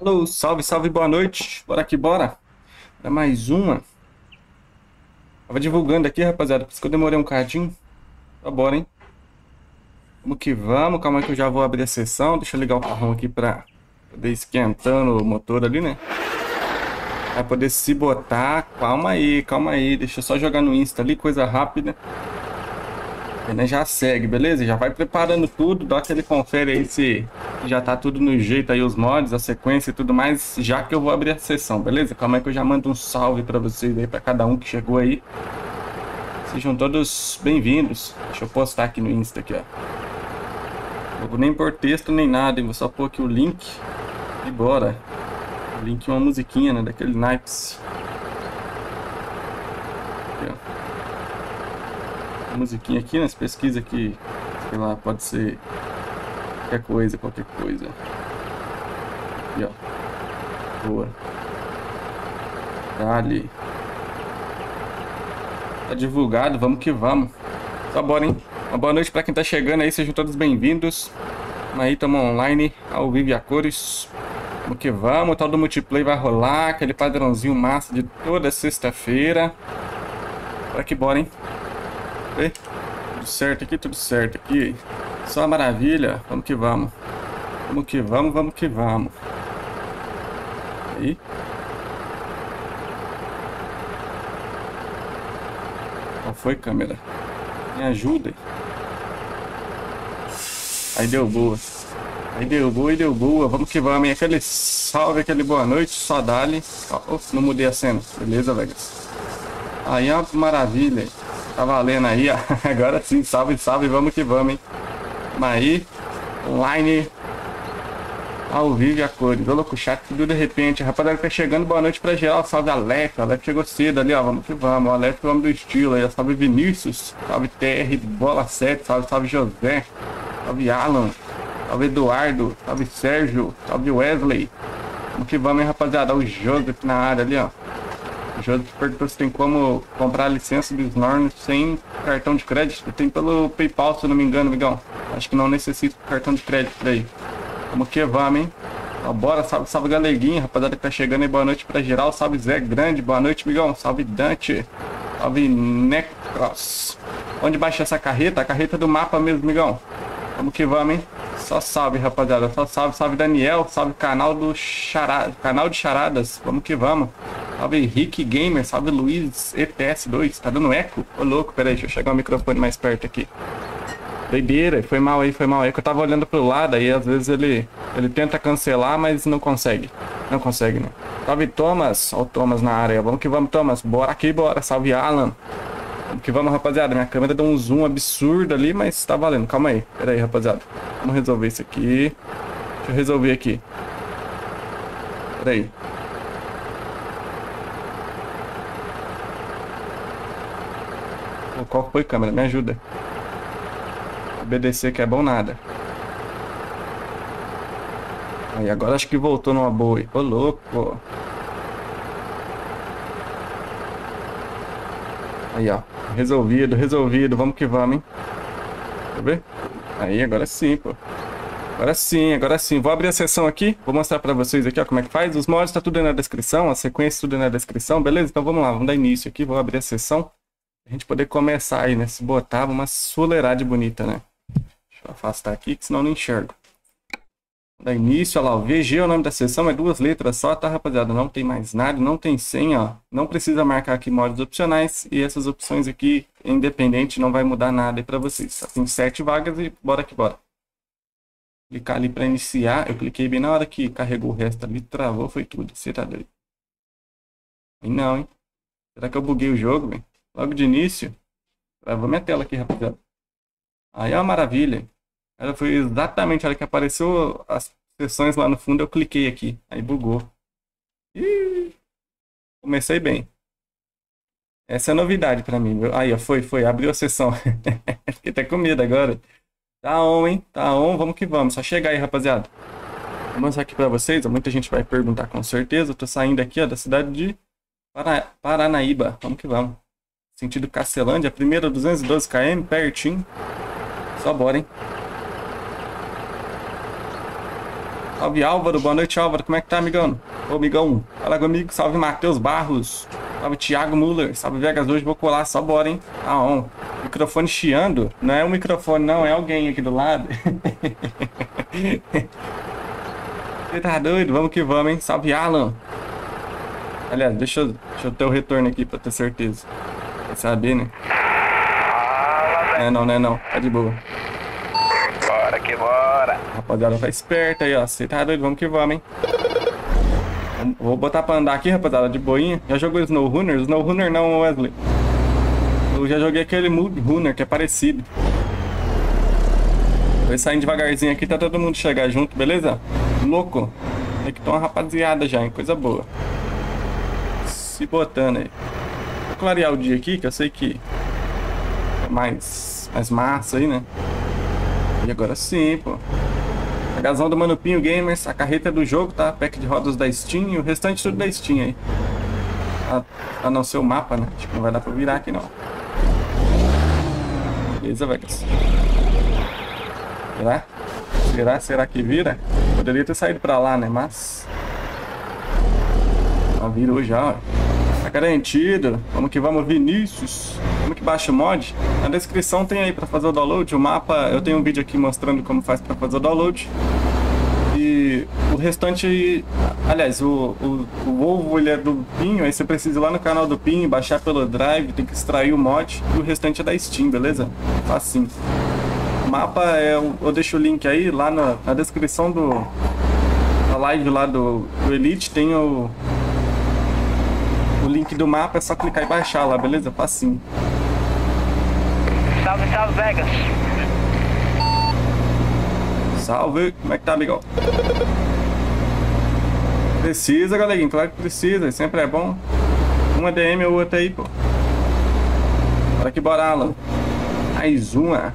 Alô, salve, salve, boa noite. Bora que bora. Para mais uma. Tava divulgando aqui, rapaziada, por isso que eu demorei um cadinho. Tá bora, hein? Vamos que vamos. Calma aí que eu já vou abrir a sessão. Deixa eu ligar o carrão aqui pra poder esquentando o motor ali, né? Pra poder se botar. Calma aí, calma aí. Deixa eu só jogar no Insta ali, coisa rápida. E já segue, beleza? Já vai preparando tudo, dá aquele confere aí se já tá tudo no jeito aí, os mods, a sequência e tudo mais, já que eu vou abrir a sessão, beleza? Calma aí que eu já mando um salve pra vocês aí, pra cada um que chegou aí. Sejam todos bem-vindos. Deixa eu postar aqui no Insta aqui, ó. Não vou nem pôr texto nem nada, hein? Vou só pôr aqui o link e bora. O link é uma musiquinha, né? Daquele naipes. Aqui, ó. musiquinha aqui, nas pesquisas que, sei lá, pode ser qualquer coisa, qualquer coisa. Aqui, ó. Boa. Dali. Tá divulgado, vamos que vamos. Só bora, hein? Uma boa noite para quem tá chegando aí, sejam todos bem-vindos. Aí, estamos online, ao vivo e a cores. Vamos que vamos, o tal do multiplayer vai rolar, aquele padrãozinho massa de toda sexta-feira. Bora que bora, hein? E, tudo certo aqui, tudo certo aqui. Só maravilha, vamos que vamos. Vamos que vamos, vamos que vamos. Aí. Qual foi, câmera? Me ajuda. Aí deu boa. Aí deu boa e deu boa. Vamos que vamos. E aquele salve, aquele boa noite. Só dali. Oh, não mudei a cena. Beleza, Vegas? Aí, ó, maravilha. Tá valendo aí. Agora sim, salve, salve. Vamos que vamos, hein? Mas aí, online. Ao vivo e a cores. Ô, louco, chat tudo de repente. Rapaziada, tá chegando. Boa noite pra geral. Salve, Aleph. Aleph chegou cedo ali, ó. Vamos que vamos. Aleph é o homem do estilo aí. Salve, Vinícius. Salve, TR. Bola 7. Salve, salve, José. Salve Alan. Salve Eduardo. Salve Sérgio. Salve Wesley. Vamos que vamos, hein, rapaziada. O Joseph na área ali, ó. O Joseph perguntou se tem como comprar a licença do Snorn sem cartão de crédito. Tem pelo PayPal, se eu não me engano, amigão. Acho que não necessita cartão de crédito por aí. Vamos que vamos, hein? Então, bora, salve, salve galeguinha, rapaziada que tá chegando aí. Boa noite pra geral. Salve Zé Grande. Boa noite, amigão. Salve Dante. Salve Necros. Onde baixa essa carreta? A carreta do mapa mesmo, amigão. Vamos que vamos, hein? Só salve, rapaziada. Só salve, salve Daniel. Salve canal do Charada, canal de charadas. Vamos que vamos. Salve Rick Gamer. Salve Luiz ETS2. Tá dando eco? Ô louco, peraí, deixa eu chegar o microfone mais perto aqui. Doideira, foi mal aí, foi mal aí. Que eu tava olhando pro lado aí, às vezes ele, ele tenta cancelar, mas não consegue. Não consegue, né? Salve Thomas. Ó o Thomas na área. Vamos que vamos, Thomas. Bora aqui, bora. Salve Alan. Que vamos, rapaziada. Minha câmera deu um zoom absurdo ali, mas tá valendo. Calma aí. Pera aí, rapaziada. Vamos resolver isso aqui. Deixa eu resolver aqui. Pera aí. Pô, qual foi, câmera? Me ajuda. Obedecer que é bom nada. Aí, agora acho que voltou numa boa. Ô, louco. Aí, ó. Resolvido, resolvido. Vamos que vamos, hein? Eu ver. Aí, agora sim, pô. Agora sim, agora sim. Vou abrir a sessão aqui. Vou mostrar pra vocês aqui, ó, como é que faz. Os mods tá tudo aí na descrição. A sequência tudo aí na descrição, beleza? Então vamos lá, vamos dar início aqui. Vou abrir a sessão. A gente poder começar aí, né? Se botar uma soleirade bonita, né? Deixa eu afastar aqui, que senão eu não enxergo. Da início, olha lá, VG é o nome da sessão, é duas letras só, tá, rapaziada? Não tem mais nada, não tem senha, ó. Não precisa marcar aqui modos opcionais e essas opções aqui, independente, não vai mudar nada pra vocês. Só tem sete vagas e bora que bora. Clicar ali pra iniciar, eu cliquei bem na hora que carregou o resto ali, travou, foi tudo. Você tá doido? E não, hein? Será que eu buguei o jogo, velho? Logo de início, travou minha tela aqui, rapaziada. Aí é uma maravilha. Ela foi exatamente a hora que apareceu as sessões lá no fundo, eu cliquei aqui. Aí bugou. Ih, comecei bem. Essa é novidade pra mim. Aí, ó, foi, foi. Abriu a sessão. Fiquei até com medo agora. Tá on, hein? Tá on. Vamos que vamos. Só chegar aí, rapaziada. Vou mostrar aqui pra vocês. Muita gente vai perguntar com certeza. Eu tô saindo aqui, ó, da cidade de Paranaíba. Vamos que vamos. Sentido Castelândia. Primeira 212 km, pertinho. Só bora, hein? Salve Álvaro, boa noite Álvaro, como é que tá, amigão? Ô, amigão, fala comigo, salve Matheus Barros, salve Thiago Muller, salve Vegas, hoje vou colar, só bora, hein? Tá on. Microfone chiando, não é um microfone não, é alguém aqui do lado. Você tá doido? Vamos que vamos, hein? Salve Alan. Aliás, deixa eu, deixa eu ter o retorno aqui pra ter certeza. Pra saber, né? É não, não é não, tá de boa. Bora que bora. Rapaziada, tá esperta aí, ó. Você tá doido? Vamos que vamos, hein? Vou botar pra andar aqui, rapaziada, de boinha. Já jogou Snow Runner? Snow Runner não, Wesley. Eu já joguei aquele Mood Runner, que é parecido. Vai saindo devagarzinho aqui, tá todo mundo chegar junto, beleza? Louco. Tem que ter uma rapaziada já, hein? Coisa boa. Se botando aí. Vou clarear o dia aqui, que eu sei que é mais, mais massa aí, né? Agora sim, pô. A gazão do Manupinho Gamers, a carreta do jogo, tá? Pack de rodas da Steam e o restante tudo da Steam aí. A, a não ser o mapa, né? Que não vai dar pra virar aqui não. Beleza, Vegas. Será? Será? Será que vira? Poderia ter saído pra lá, né? Mas. Ó, virou já, ó. Garantido. Vamos que vamos, Vinícius. Como que baixa o mod? Na descrição tem aí pra fazer o download. O mapa, eu tenho um vídeo aqui mostrando como faz pra fazer o download. E o restante, aliás, o, o, o ovo ele é do Pinho, aí você precisa ir lá no canal do Pinho, baixar pelo Drive, tem que extrair o mod e o restante é da Steam, beleza? Facinho. O mapa é, eu, eu deixo o link aí lá na, na descrição do live lá do, do Elite, tem o link do mapa, é só clicar e baixar lá, beleza? Facinho. Salve, salve, Vegas. Salve, como é que tá, amigão? Precisa, galerinha, claro que precisa, sempre é bom. Uma DM ou outra aí, pô. Bora que bora, Alan. Mais uma.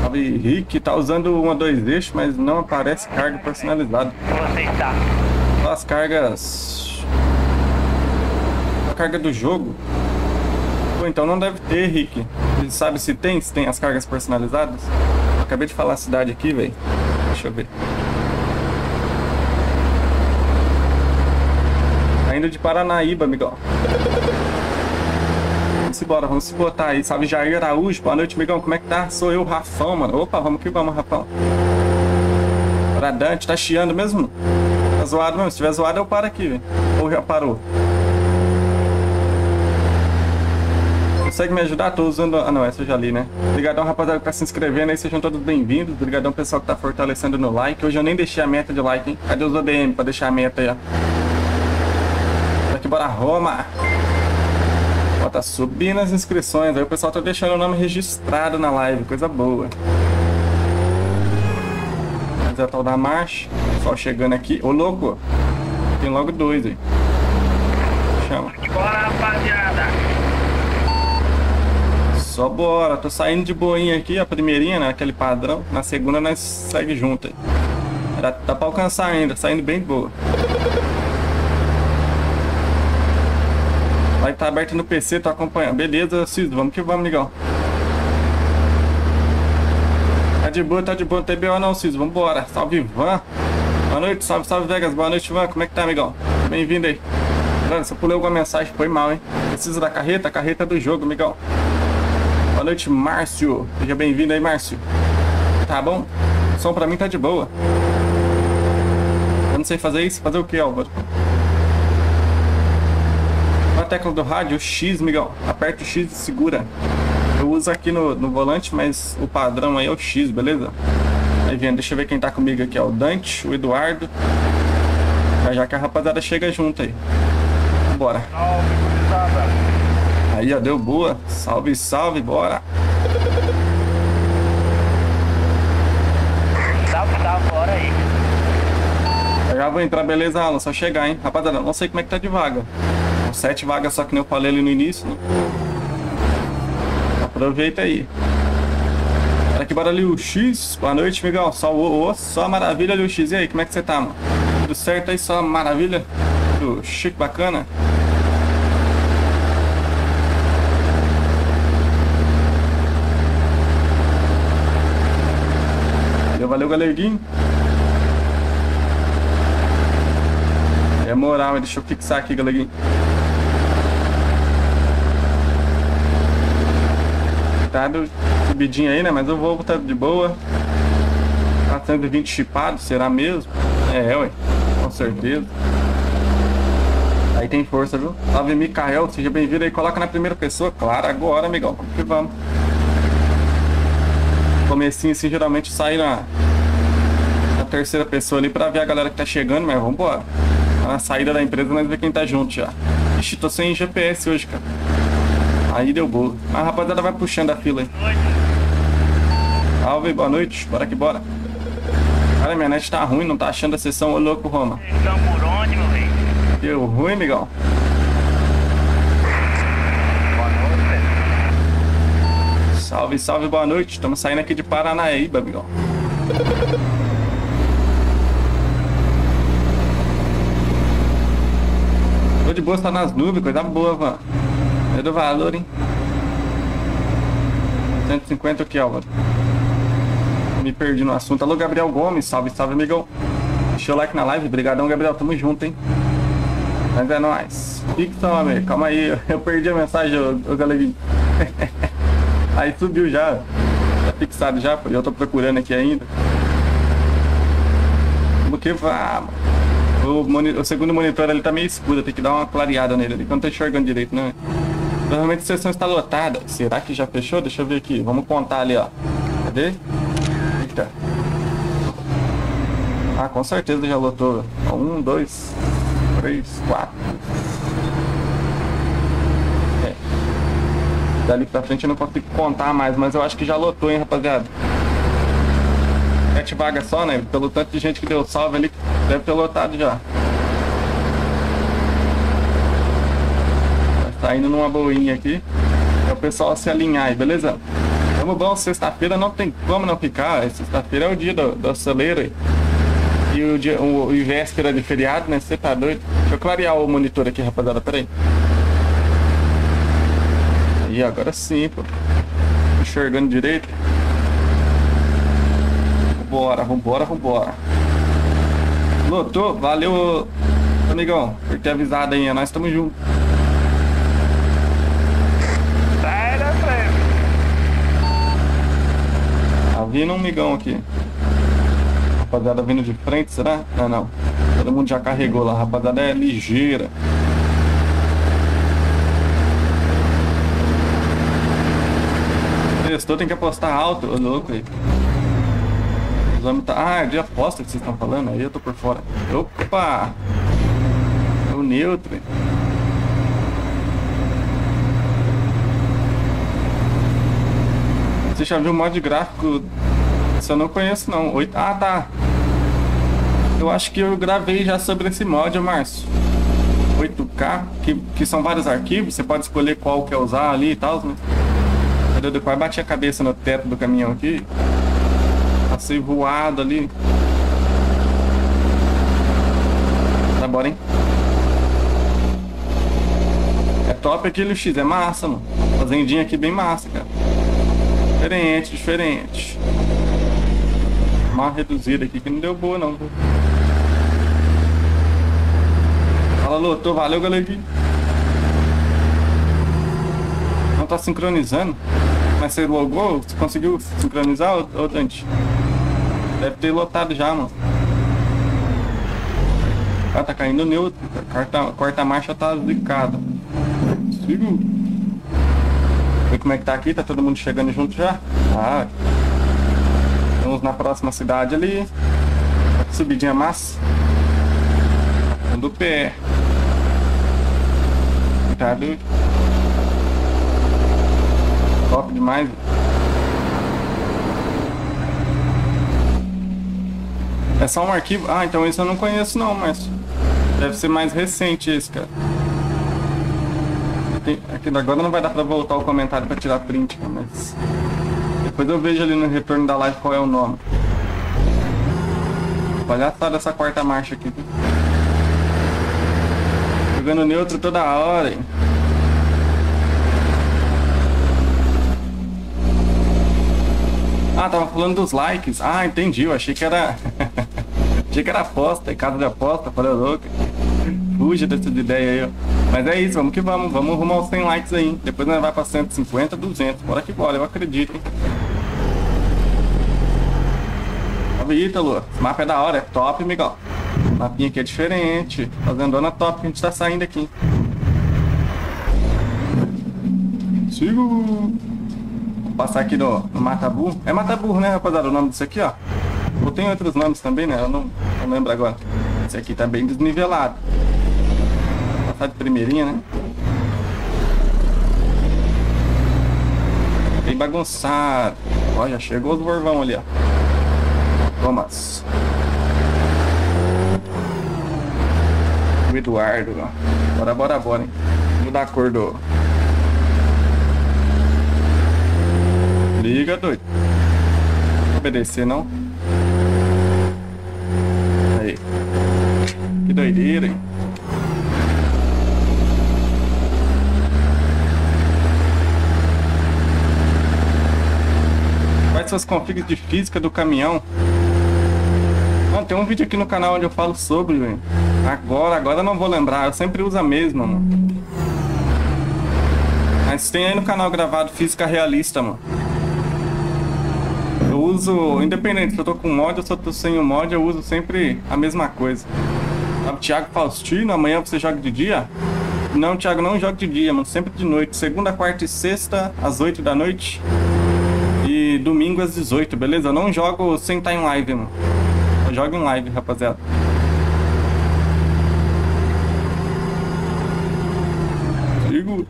Salve, Rick, tá usando uma dois eixos, mas não aparece carga personalizada. Você está? As cargas. Carga do jogo. Pô, então não deve ter, Rick. Você sabe se tem, se tem as cargas personalizadas? Acabei de falar a cidade aqui, velho. Deixa eu ver. Tá indo de Paranaíba, amigão. Vamos embora, vamos se botar aí. Salve Jair Araújo, boa noite, amigão. Como é que tá? Sou eu, Rafão, mano. Opa, vamos que vamos, Rafão. Bora, Dante, tá chiando mesmo? Tá zoado mesmo? Se tiver zoado, eu paro aqui, velho. Ou já parou? Consegue me ajudar? Tô usando. Ah, não, essa eu já li, né? Obrigadão, rapaziada, que tá se inscrevendo aí. Sejam todos bem-vindos. Obrigadão, pessoal, que tá fortalecendo no like. Hoje eu nem deixei a meta de like, hein? Cadê os ODM pra deixar a meta aí, ó? Bora, Roma! Ó, tá subindo as inscrições. Aí o pessoal tá deixando o nome registrado na live. Coisa boa. Mas é o tal da marcha. Pessoal chegando aqui. Ô, louco! Tem logo dois aí. Chama. Bora, rapaziada. Só bora, tô saindo de boinha aqui, a primeirinha, né? Aquele padrão. Na segunda nós segue junto aí. Dá, dá pra alcançar ainda, saindo bem de boa. Vai estar aberto no PC, tô acompanhando. Beleza, Ciso, vamos que vamos, ligão. Tá de boa, tá de boa, não tem BO não, Ciso, vambora. Salve, Ivan. Boa noite, salve, salve, Vegas. Boa noite, Ivan. Como é que tá, amigão? Bem-vindo aí. Mano, se eu pulei alguma mensagem, foi mal, hein? Precisa da carreta? A carreta é do jogo, amigão. Boa noite, Márcio. Seja bem-vindo aí, Márcio. Tá bom? O som pra mim tá de boa. Eu não sei fazer isso. Fazer o que, Álvaro? A tecla do rádio, X, migão. Aperta o X e segura. Eu uso aqui no, no volante, mas o padrão aí é o X, beleza? Aí vem, deixa eu ver quem tá comigo aqui, ó. O Dante, o Eduardo. Já já que a rapaziada chega junto aí. Bora. Aí, ó, deu boa. Salve, salve, bora. Salve, salve, bora aí. Eu já vou entrar, beleza, Alan? Só chegar, hein? Rapaziada, não sei como é que tá de vaga. Sete vagas só que nem eu falei ali no início, né? Aproveita aí. Olha que bora ali o X. Boa noite, Miguel. Só o o- só maravilha ali o X. E aí, como é que você tá, mano? Tudo certo aí? Só maravilha? Tudo chique, bacana? Valeu, galerguinho. É moral, deixa eu fixar aqui, galerinha. Tá do subidinha aí, né? Mas eu vou botar de boa. Tá chipado, será mesmo? É, ué. Com certeza. Aí tem força, viu? Salve, Mikael. seja bem-vindo aí. Coloca na primeira pessoa. Claro, agora, amigão. Vamos que vamos. Comecinho assim, geralmente sai na, na terceira pessoa ali pra ver a galera que tá chegando, mas vamos embora. Na saída da empresa, nós ver quem tá junto já. Ixi, tô sem GPS hoje, cara. Aí deu boa. A rapaziada vai puxando a fila aí. Salve, boa noite. Bora que bora. Cara, minha net tá ruim, não tá achando a sessão. Ô louco, Roma. Estão por onde, meu velho? Deu ruim, amigão. Boa noite, velho. Salve, salve, boa noite. Estamos saindo aqui de Paranaíba, amigão. Tô de boa, tá nas nuvens, coisa boa, mano. É do valor, hein? 150 aqui, Álvaro. Me perdi no assunto. Alô, Gabriel Gomes. Salve, salve, amigão. Deixa o like na live. Obrigadão, Gabriel. Tamo junto, hein? Mas é nóis. Fixa, amigo. Calma aí. Eu perdi a mensagem, ô, ô galerinha. Aí subiu já. Tá fixado já. Eu tô procurando aqui ainda. Como que vá, mano? O, o segundo monitor ele tá meio escuro, tem que dar uma clareada nele ali, que eu não tô enxergando direito, né? Provavelmente a sessão está lotada. Será que já fechou? Deixa eu ver aqui. Vamos contar ali, ó. Cadê? Eita. Ah, com certeza já lotou. Um, dois, três, quatro. Dali pra frente eu não consigo contar mais, mas eu acho que já lotou, hein, rapaziada. Sete vagas só, né? Pelo tanto de gente que deu salve ali, deve ter lotado já. Tá indo numa boinha aqui. É o pessoal se alinhar aí, beleza? Vamos bom, sexta-feira não tem como não ficar. Sexta-feira é o dia do, do acelero aí. E o, dia, o, o véspera de feriado, né? Você tá doido? Deixa eu clarear o monitor aqui, rapaziada. Pera aí. Aí, agora sim, pô. Enxergando direito. Vambora, vambora, vambora. Lotou, valeu, amigão, por ter avisado aí. Nós estamos juntos. Sai da frente. Tá vindo um migão aqui. Rapaziada vindo de frente, será? Não, não. Todo mundo já carregou lá. Rapaziada é ligeira. Testou, tem que apostar alto. Ô, louco aí. Os homens tá... Ah, é de aposta que vocês estão falando. Aí eu tô por fora. Opa! É o neutro. Você já viu o mod gráfico? Isso eu não conheço não. Oito... Ah, tá. Eu acho que eu gravei já sobre esse mod, Márcio. 8K, que, que são vários arquivos, você pode escolher qual quer usar ali e tal, né? Cadê o quase bati a cabeça no teto do caminhão aqui. Passei voado ali. Tá bora, hein? É top aquele X, é massa, mano. Fazendinha aqui bem massa, cara. Diferente, diferente. Uma reduzida aqui que não deu boa não. Fala, Lotou, valeu, galerinha. Não tá sincronizando. Mas você logou? Você conseguiu sincronizar, ô Dante? Deve ter lotado já, mano. Ah, tá caindo neutro. A quarta, quarta marcha tá zicada. Sigo. Vê como é que tá aqui, tá todo mundo chegando junto já? Ah. Estamos na próxima cidade ali. Subidinha massa. Do pé. Tá doido. Top demais. É só um arquivo? Ah, então esse eu não conheço não, mas deve ser mais recente esse, cara. Aqui agora não vai dar pra voltar o comentário pra tirar print, mas depois eu vejo ali no retorno da live qual é o nome. Olha só dessa quarta marcha aqui. Jogando neutro toda hora, hein? Ah, tava falando dos likes. Ah, entendi. Eu achei que era. achei que era aposta, casa de aposta. Falei, ô, louco. fuja dessas ideias aí, ó. Mas é isso, vamos que vamos. Vamos arrumar os 100 likes aí. Depois nós vai pra 150, 200. Bora que bora, eu acredito, hein. Salve, Ítalo. Esse mapa é da hora, é top, Miguel. O mapinha aqui é diferente. Fazendo zona top que a gente tá saindo aqui. Sigo. Passar aqui no, no Matabu. É Matabu, né, rapaziada? O nome disso aqui, ó. Ou tem outros nomes também, né? Eu não, não lembro agora. Esse aqui tá bem desnivelado. Passar de primeirinha, né? Bem bagunçado. Ó, já chegou os vorvão ali, ó. Thomas. O Eduardo, ó. Bora, bora, bora, hein? Mudar a cor do... Liga, doido. Obedecer, não. Aí. Que doideira, hein? Quais são as configs de física do caminhão? Mano, tem um vídeo aqui no canal onde eu falo sobre, velho. Agora, agora eu não vou lembrar. Eu sempre uso a mesma, mano. Mas tem aí no canal gravado Física Realista, mano. Eu uso, independente se eu tô com mod ou se eu tô sem o mod, eu uso sempre a mesma coisa. Sabe, Thiago Faustino, amanhã você joga de dia? Não, Thiago, não joga de dia, mano. Sempre de noite. Segunda, quarta e sexta, às 8 da noite. E domingo às 18, beleza? Eu não jogo sem estar em live, mano. Eu jogo em live, rapaziada. Sigo.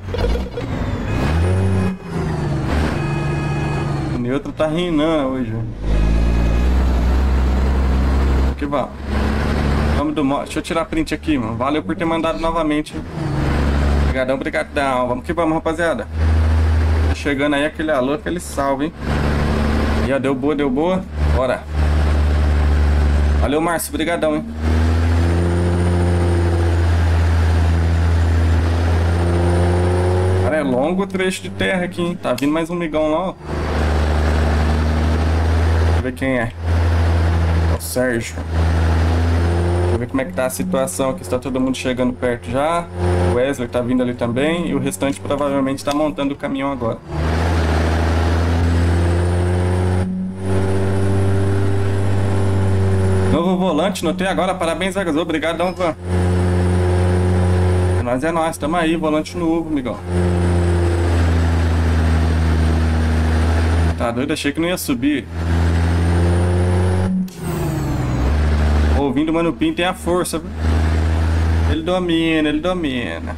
O tá reinando hoje. Que vá. Vamos do. Deixa eu tirar print aqui, mano. Valeu por ter mandado novamente. Obrigadão, brigadão. Vamos que vamos, rapaziada. Tá chegando aí aquele alô, aquele salve, hein? E ó, deu boa, deu boa. Bora. Valeu, Márcio. Obrigadão, hein? Cara, é longo o trecho de terra aqui, hein? Tá vindo mais um migão lá, ó. Ver quem é. É o Sérgio. Deixa eu ver como é que tá a situação aqui. Está todo mundo chegando perto já. O Wesley tá vindo ali também. E o restante provavelmente tá montando o caminhão agora. Novo volante, notei agora. Parabéns, Vegas. Obrigadão, Van. É nóis, é nóis. Tamo aí, volante novo, amigão. Tá doido? Achei que não ia subir. O Mano Pin tem a força? Ele domina, ele domina.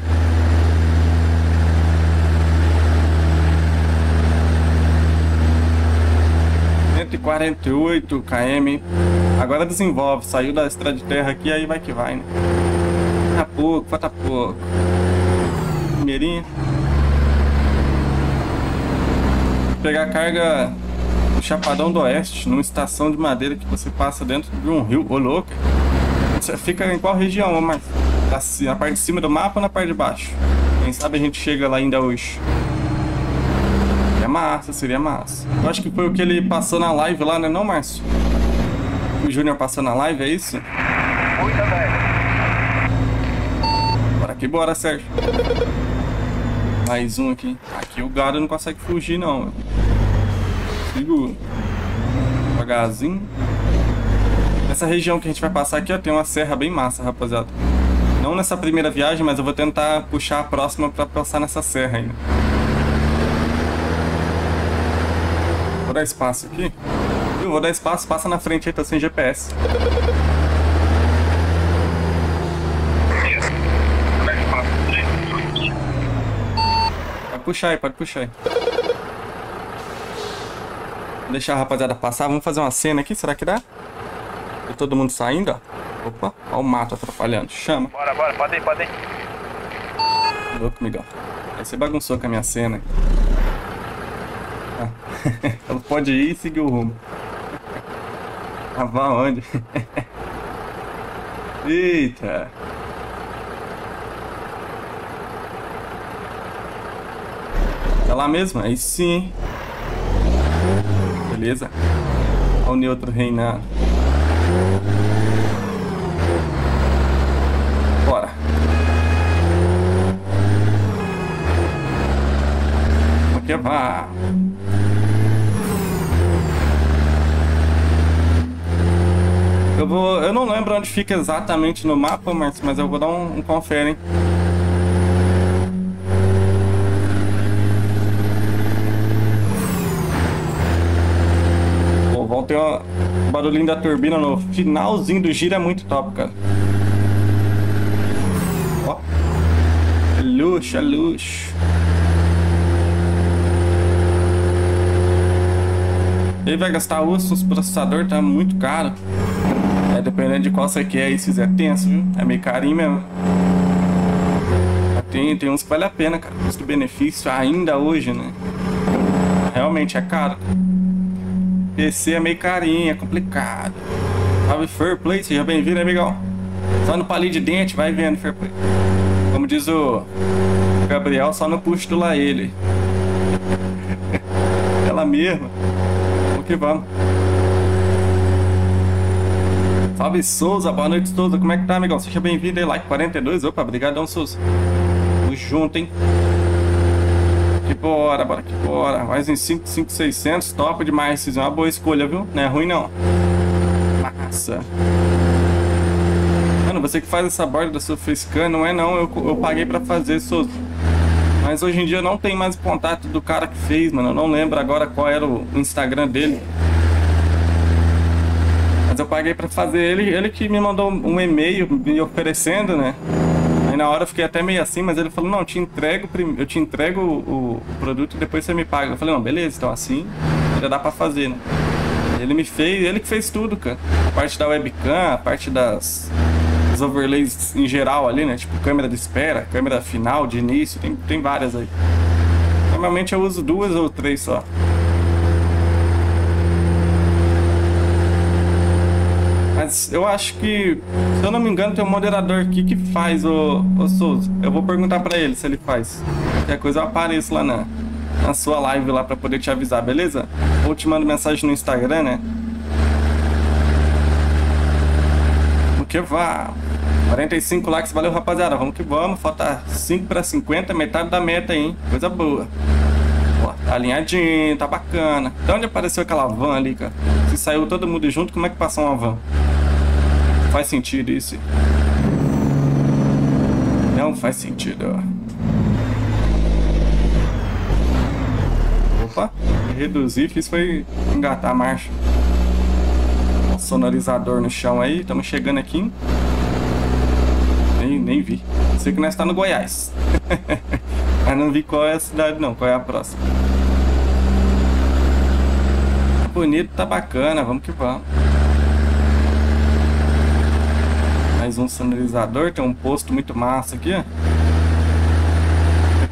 E quarenta e oito km. Agora desenvolve. Saiu da estrada de terra aqui, aí vai que vai, né? Falta pouco, falta pouco. Primeirinho. Pegar a carga do Chapadão do Oeste, numa estação de madeira que você passa dentro de um rio. Ô, louco. Você fica em qual região, mas Na parte de cima do mapa ou na parte de baixo? Quem sabe a gente chega lá ainda hoje. Seria massa, seria massa. Eu acho que foi o que ele passou na live lá, né não, Márcio? O Júnior passou na live, é isso? Muita velho. Bora que bora, Sérgio. Mais um aqui. Aqui o gado não consegue fugir, não. Segura. Devagarzinho. Nessa região que a gente vai passar aqui, ó, tem uma serra bem massa, rapaziada. Não nessa primeira viagem, mas eu vou tentar puxar a próxima pra passar nessa serra ainda. Vou dar espaço aqui. Eu vou dar espaço, passa na frente aí, tá sem GPS. Puxar aí, pode puxar aí. Deixar a rapaziada passar, vamos fazer uma cena aqui, será que dá? Tá todo mundo saindo, ó. Opa, ó o mato atrapalhando. Chama. Bora, bora, pode ir, pode ir. Louco, Miguel. Aí você bagunçou com a minha cena. Ah. Ela pode ir e seguir o rumo. Ah, vá onde? Eita. Tá lá mesmo? Aí sim beleza? o neutro reinado. Bora. Porque vá. É eu vou, eu não lembro onde fica exatamente no mapa, mas, mas eu vou dar um, um confere, hein? Uma- um barulhinho da turbina no finalzinho do giro é muito top, cara. Ó. É luxo, é luxo. Ele vai gastar osso, os processador tá muito caro. É dependendo de qual você quer aí, se fizer tenso, viu? É meio carinho mesmo. Tem, tem uns que vale a pena, cara. Custo-benefício ainda hoje, né? Realmente é caro. PC é meio carinho, é complicado. Salve Fair Play, seja bem-vindo, amigão. Só no palito de dente, vai vendo Fair Play. Como diz o Gabriel, só do lá ele. Ela mesma. Vamos que vamos. Salve Souza, boa noite Souza, como é que tá, amigão? Seja bem-vindo aí, like 42, opa, brigadão Souza. Tamo junto, hein? Que bora, bora, que bora. Mais em 5, 5, 600, top demais, vocês é uma boa escolha, viu? Não é ruim não. Massa. Mano, você que faz essa borda da sua facecam, não é não, eu, eu paguei pra fazer, Souza. Mas hoje em dia não tem mais contato do cara que fez, mano. Eu não lembro agora qual era o Instagram dele. Mas eu paguei pra fazer ele, ele que me mandou um e-mail me oferecendo, né? Aí na hora eu fiquei até meio assim, mas ele falou, não, eu te entrego, eu te entrego o, produto e depois você me paga. Eu falei, não, beleza, então assim já dá pra fazer, né? Ele me fez, ele que fez tudo, cara. A parte da webcam, a parte das overlays em geral ali, né? Tipo câmera de espera, câmera final, de início, tem, tem várias aí. Normalmente eu uso duas ou três só. Eu acho que, se eu não me engano, tem um moderador aqui que faz o, o Souza. Eu vou perguntar pra ele se ele faz. Qualquer coisa eu apareço lá na, na sua live lá pra poder te avisar, beleza? Ou te mando mensagem no Instagram, né? O que vá? 45 likes, valeu rapaziada, vamos que vamos. Falta 5 para 50, metade da meta hein? Coisa boa. Ó, tá alinhadinho, tá bacana. De onde apareceu aquela van ali, cara? Se saiu todo mundo junto, como é que passou uma van? Faz sentido isso? Não faz sentido. Opa, reduzir, fiz foi engatar a marcha. Sonorizador no chão aí, estamos chegando aqui. Nem, nem vi. Sei que nós está no Goiás. Mas não vi qual é a cidade não, qual é a próxima. Bonito, tá bacana, vamos que vamos. Mais um sonorizador, tem um posto muito massa aqui, ó.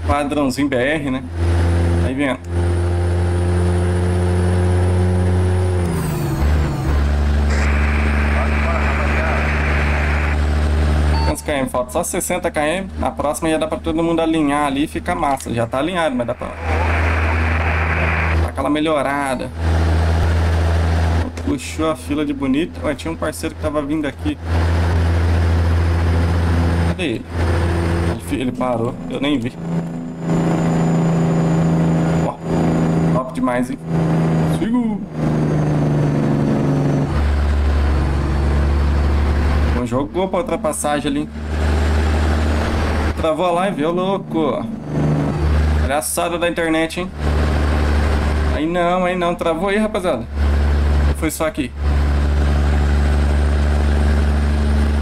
Padrãozinho BR, né? Aí vendo. Quantos km falta? Só 60 km. Na próxima já dá pra todo mundo alinhar ali e fica massa. Já tá alinhado, mas dá pra dar aquela melhorada. Puxou a fila de bonito. Ué, tinha um parceiro que tava vindo aqui. Ele? Ele, parou, eu nem vi. Ó, top demais, hein? Sigo! Bom, jogou pra ultrapassagem ali. Travou a live, ô louco. Engraçado da internet, hein? Aí não, aí não. Travou aí, rapaziada. Foi só aqui? Deixa eu ver,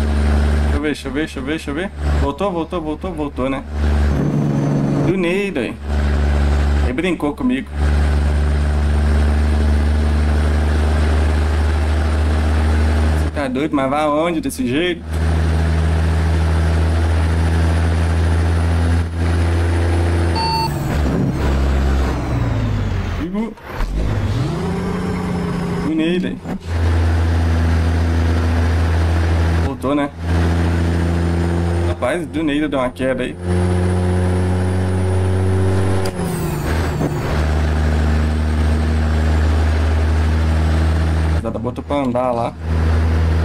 deixa eu ver, deixa eu ver, deixa eu ver. Voltou, voltou, voltou, voltou, né? Do Neiro aí. Ele brincou comigo. Você tá doido, mas vai aonde desse jeito? Do Neiro aí. Voltou, né? Rapaz, do Neiro deu uma queda aí. Dada botou pra andar lá.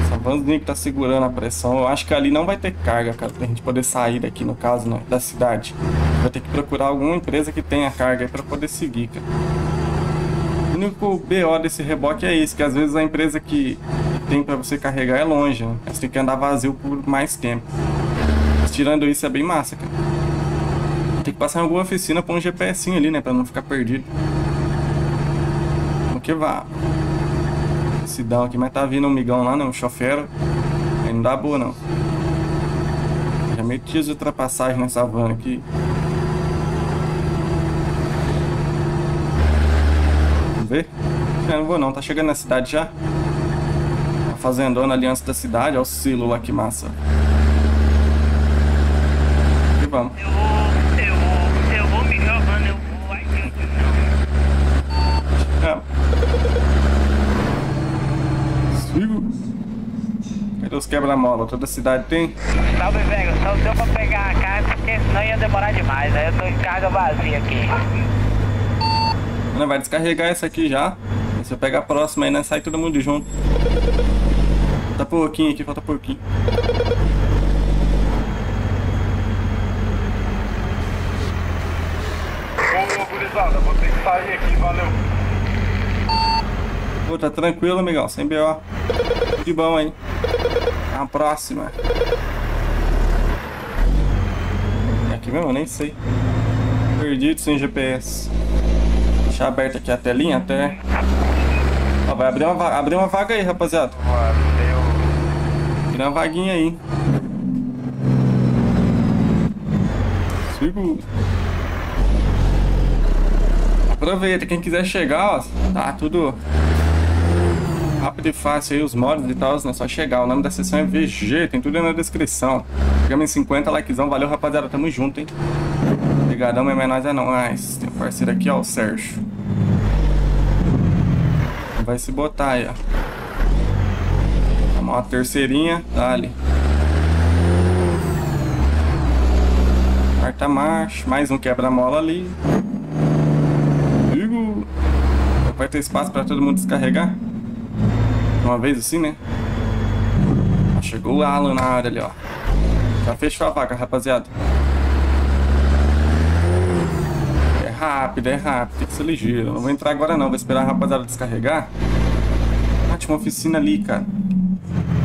Essa vanzinha que tá segurando a pressão. Eu acho que ali não vai ter carga, cara, pra gente poder sair daqui, no caso, da cidade. Vai ter que procurar alguma empresa que tenha carga aí pra poder seguir, cara. O único BO desse reboque é isso, que às vezes a empresa que tem pra você carregar é longe, né? Você tem que andar vazio por mais tempo. Tirando isso é bem massa, cara. Tem que passar em alguma oficina com um GPS ali, né? Pra não ficar perdido. Como que vá? Cidão aqui, mas tá vindo um migão lá, né? Um chofero. Aí não dá boa, não. Já meti as ultrapassagens nessa van aqui. Vamos ver? É, não vou não, tá chegando na cidade já. A fazendona ali antes da cidade, olha o silo lá, que massa. E vamos. Eu vou, eu vou, eu vou me jogando, eu vou. Ai, meu Deus, não. É. Sigo. Cadê os quebra-mola? Toda cidade tem? Salve, velho. Só deu pra pegar a carga porque senão ia demorar demais. Aí eu tô em carga vazia aqui. Não, vai descarregar essa aqui já. Aí Você pega a próxima aí, né? Sai todo mundo junto. Falta pouquinho aqui, falta pouquinho. Ô, gurizada, vou ter que sair aqui, valeu. Pô, tá tranquilo, amigão. Sem BO. De bom aí. A próxima. É aqui mesmo? Eu nem sei. Perdido sem GPS. Deixar aberta aqui a telinha até. Ó, vai abrir uma, va- abrir uma vaga aí, rapaziada. Tirar uma vaguinha aí. Sigo. Aproveita, quem quiser chegar, ó, tá tudo rápido e fácil aí, os mods e tal, é só chegar. O nome da sessão é VG, tem tudo aí na descrição. Chegamos em 50 likezão, valeu rapaziada, tamo junto, hein. Obrigadão, mas é nóis, é nóis. Tem um parceiro aqui, ó, o Sérgio. Vai se botar aí, ó. Vamos uma terceirinha, dali. Quarta marcha, mais um quebra-mola ali. Vai ter espaço pra todo mundo descarregar? Uma vez assim, né? Chegou o Alan na área ali, ó. Já fechou a vaca, rapaziada. É rápido, é rápido, tem que ser ligeiro. Não vou entrar agora não, vou esperar a rapaziada descarregar. Ah, tinha uma oficina ali, cara.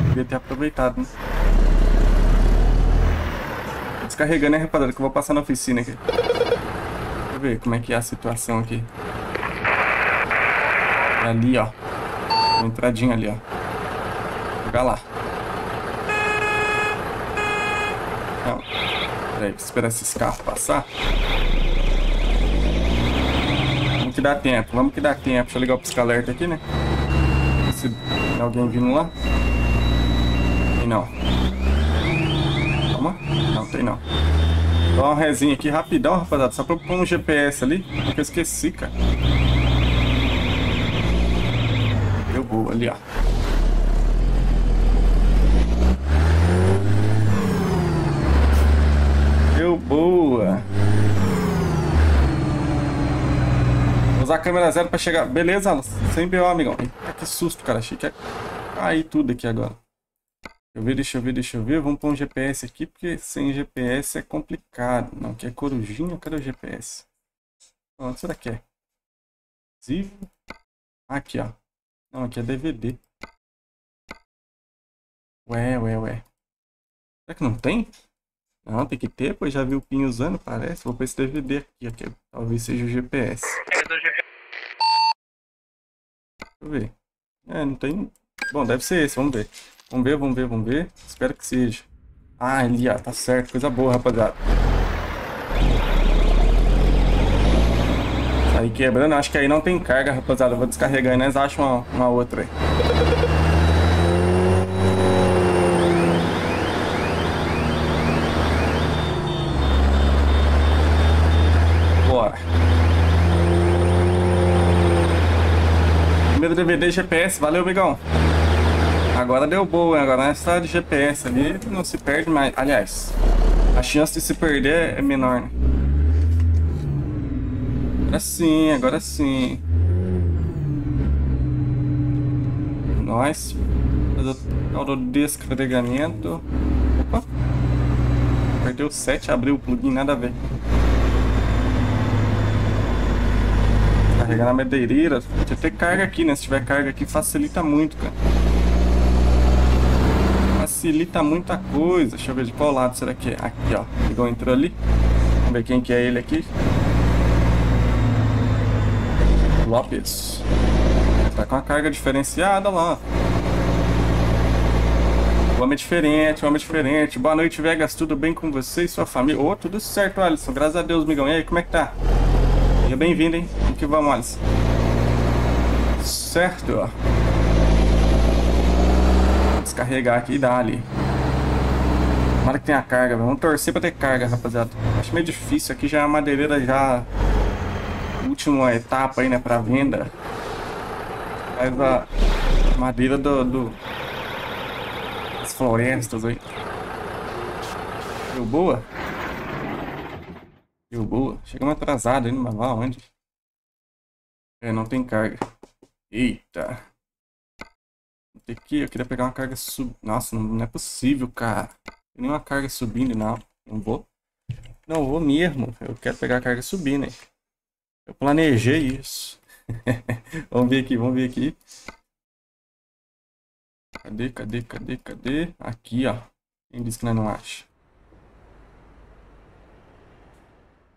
Devia ter aproveitado, né? Descarregando, né, rapaziada? Que eu vou passar na oficina aqui. Deixa eu ver como é que é a situação aqui. É ali, ó. Uma entradinha ali, ó. Jogar lá. Não. Peraí, esperar esses carros passar. Vamos que dá tempo, vamos que dá tempo. Deixa eu ligar o pisca-alerta aqui, né? Se tem alguém vindo lá. Tem não. Calma. Não, tem não. Dá uma resinha aqui rapidão, rapaziada. Só pra eu pôr um GPS ali. Porque eu esqueci, cara. Eu vou ali, ó. Deu boa. Vou usar a câmera zero pra chegar. Beleza, Alan? Sem BO, amigão. Eita, que susto, cara. Achei que ia cair tudo aqui agora. Deixa eu ver, deixa eu ver, deixa eu ver. Vamos pôr um GPS aqui, porque sem GPS é complicado. Não, aqui é corujinha. Cadê o GPS? Onde será que é? Aqui, ó. Não, aqui é DVD. Ué, ué, ué. Será que não tem? Não, tem que ter, pois já vi o Pinho usando, parece. Vou pôr esse DVD aqui, aqui. Talvez seja o GPS. Deixa eu ver. É, não tem. Bom, deve ser esse, vamos ver. Vamos ver, vamos ver, vamos ver. Espero que seja. Ah, ali, ó, tá certo. Coisa boa, rapaziada. Aí quebrando, acho que aí não tem carga, rapaziada. Vou descarregar e nós achamos uma, uma outra aí. Bora. Primeiro DVD GPS, valeu, amigão. Agora deu boa, agora nessa de GPS ali não se perde mais. Aliás, a chance de se perder é menor, né? Agora sim, agora sim. Nós. Fazer o descarregamento. Opa. Perdeu 7, abriu o plugin, nada a ver. Carregar na madeireira. Tinha ter carga aqui, né? Se tiver carga aqui, facilita muito, cara. Facilita muita coisa. Deixa eu ver de qual lado será que é. Aqui, ó. Igual entrou ali. Vamos ver quem que é ele aqui. Lopes. Tá com uma carga diferenciada lá. O homem é diferente, o homem é diferente. Boa noite, Vegas. Tudo bem com você e sua família? Ô, oh, tudo certo, Alisson. Graças a Deus, migão. E aí, como é que tá? Seja bem-vindo, hein? Vamos que vamos, Alisson. Certo, ó. Descarregar aqui e dar ali. Tomara que tenha carga, vamos torcer pra ter carga, rapaziada. Acho meio difícil. Aqui já é a madeireira já... Última etapa aí, né, pra venda. Faz a madeira do... do florestas aí. Deu boa? Deu boa? Chegamos atrasado ainda, mas lá onde? É, não tem carga. Eita. Aqui, eu queria pegar uma carga sub... Nossa, não, não é possível, cara. Tem nenhuma carga subindo, não. Não vou. Não vou mesmo. Eu quero pegar a carga subindo, hein. Eu planejei isso. vamos ver aqui, vamos ver aqui. Cadê, cadê, cadê, cadê? Aqui, ó. Quem disse que nós não acha?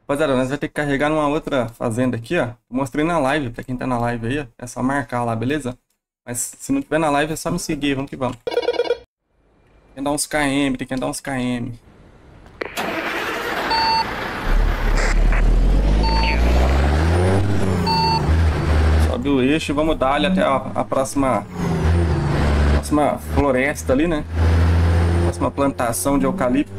Rapaziada, nós vamos ter que carregar numa outra fazenda aqui, ó. Mostrei na live, pra quem tá na live aí, ó. É só marcar lá, beleza? Mas se não tiver na live, é só me seguir, vamos que vamos. Tem que andar uns KM, tem que andar uns KM. Sobe o eixo e vamos dar ali até a, a próxima próxima floresta ali, né? Próxima plantação de eucalipto.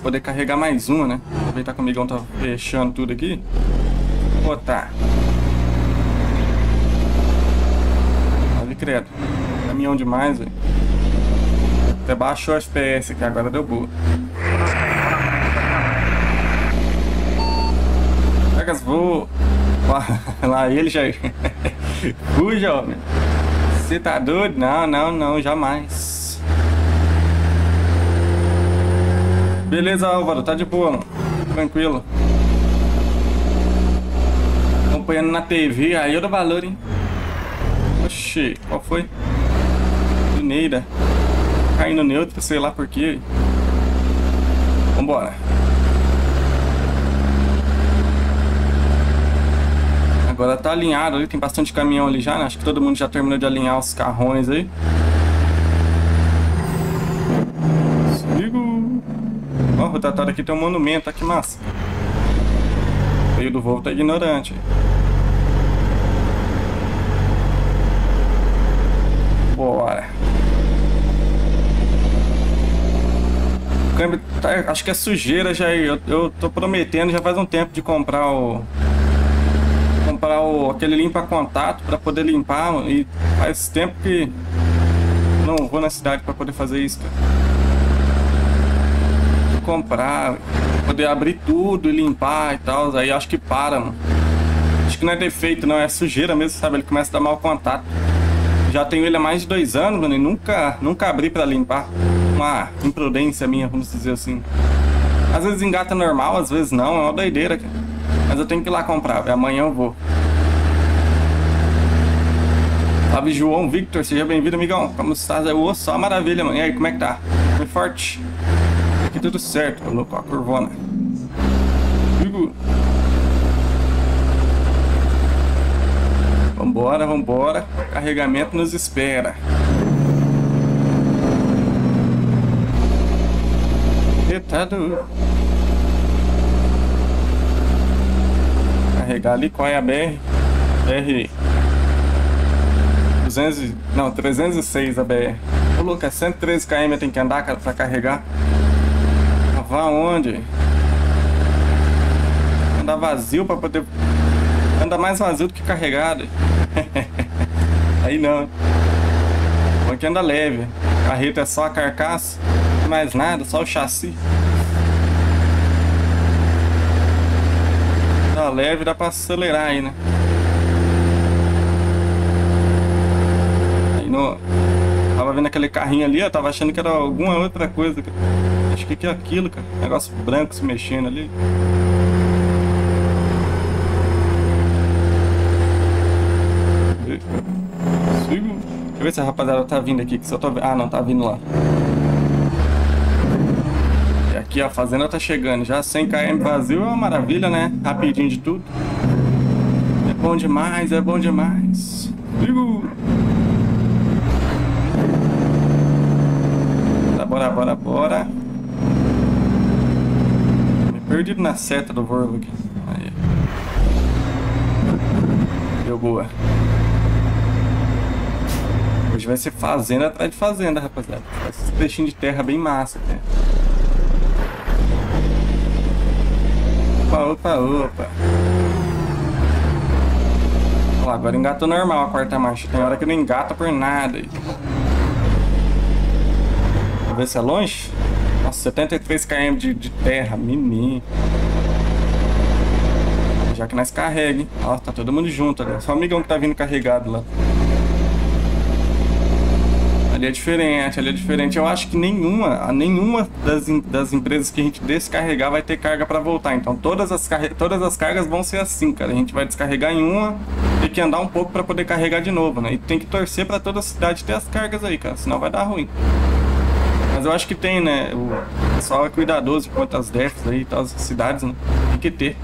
Poder carregar mais uma, né? Aproveitar que o amigão tá fechando tudo aqui. Botar. Olha, credo. Caminhão demais, velho. Até baixou o FPS aqui, agora deu boa. Pegas, vou Lá ele já. Fuja, homem. Você tá doido? Não, não, não, jamais. Beleza, Álvaro, tá de boa. Tranquilo. Acompanhando na TV, aí eu dou valor, hein? Oxi, qual foi? Neira. Caindo neutro, sei lá por quê. Vambora. Agora tá alinhado ali, tem bastante caminhão ali já, né? Acho que todo mundo já terminou de alinhar os carrões aí. Sigo. Ó, o rotatório aqui tem um monumento, aqui massa. O meio do voo tá ignorante. Bora. O câmbio tá, acho que é sujeira já. Eu, eu tô prometendo já faz um tempo de comprar o comprar o, aquele limpa-contato para poder limpar e faz tempo que não vou na cidade para poder fazer isso, cara. Comprar, poder abrir tudo e limpar e tal, aí acho que para, mano. Acho que não é defeito, não, é sujeira mesmo, sabe? Ele começa a dar mau contato. Já tenho ele há mais de dois anos, mano, e nunca, nunca abri para limpar. Uma imprudência minha, vamos dizer assim. Às vezes engata normal, às vezes não, é uma doideira, cara. Mas eu tenho que ir lá comprar, amanhã eu vou. Salve João Victor, seja bem-vindo, amigão. Como estás? Eu ouço só maravilha, mano. E aí, como é que tá? Foi forte? Aqui tudo certo, louco, a curvona. Vambora, vambora. Carregamento nos espera. Eita, do... Carregar ali, qual é a BR? BR 200, não, 306 a BR. Ô, Lucas, 113 km tem que andar pra carregar. Vá onde? Andar vazio pra poder... Anda mais vazio do que carregado. Aí não. Aqui anda leve. Carreta é só a carcaça. Mais nada, só o chassi. Leve, dá pra acelerar aí, né? vendo aquele carrinho ali, tava achando que era alguma outra coisa. Acho que é aquilo, cara. Negócio branco se mexendo ali. Sigo. Deixa eu ver se a rapaziada tá vindo aqui, que só tô. Ah, não, tá vindo lá. Aqui, a fazenda tá chegando. Já 100 km vazio é uma maravilha, né? Rapidinho de tudo. É bom demais, é bom demais. Sigo. Tá, bora, bora, bora. Me perdi na seta do Volvo aqui. Aí. Deu boa. Hoje vai ser fazenda atrás de fazenda, rapaziada. Vai ser esse de terra bem massa, né? Opa, opa. Olha lá, agora engatou normal a quarta marcha. Tem hora que não engata por nada. Vamos ver se é longe. Nossa, 73 km de, de terra, menino. Já que nós carrega, hein? Ó, tá todo mundo junto ali. Só o amigão que tá vindo carregado lá. Ali é diferente, ali é diferente. Eu acho que nenhuma, nenhuma das, das empresas que a gente descarregar vai ter carga para voltar. Então todas as, todas as cargas vão ser assim, cara. A gente vai descarregar em uma, tem que andar um pouco para poder carregar de novo, né? E tem que torcer para toda a cidade ter as cargas aí, cara. Senão vai dar ruim. Mas eu acho que tem, né? O pessoal é cuidadoso quanto às déficits aí tal, as cidades, né? Tem que ter.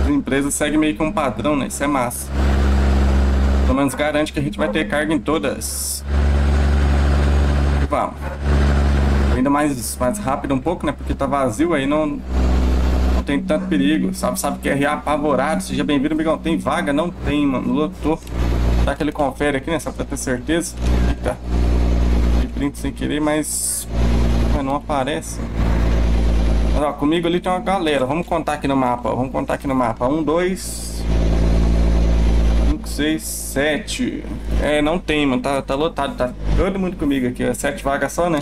As empresas seguem meio que um padrão, né? Isso é massa. Menos garante que a gente vai ter carga em todas. E vamos. Ainda mais, mais rápido um pouco, né? Porque tá vazio aí, não, não tem tanto perigo. Sabe, sabe que é apavorado. Seja bem-vindo, amigão. Tem vaga? Não tem, mano. Lotou. Dá que ele confere aqui, né? Só pra ter certeza. Eita. Dei print sem querer, mas. mas não aparece. Mas, ó, comigo ali tem uma galera. Vamos contar aqui no mapa. Vamos contar aqui no mapa. Um, dois. 5, 6, 7. É, não tem, mano. Tá, tá lotado. Tá todo mundo comigo aqui. É 7 vagas só, né?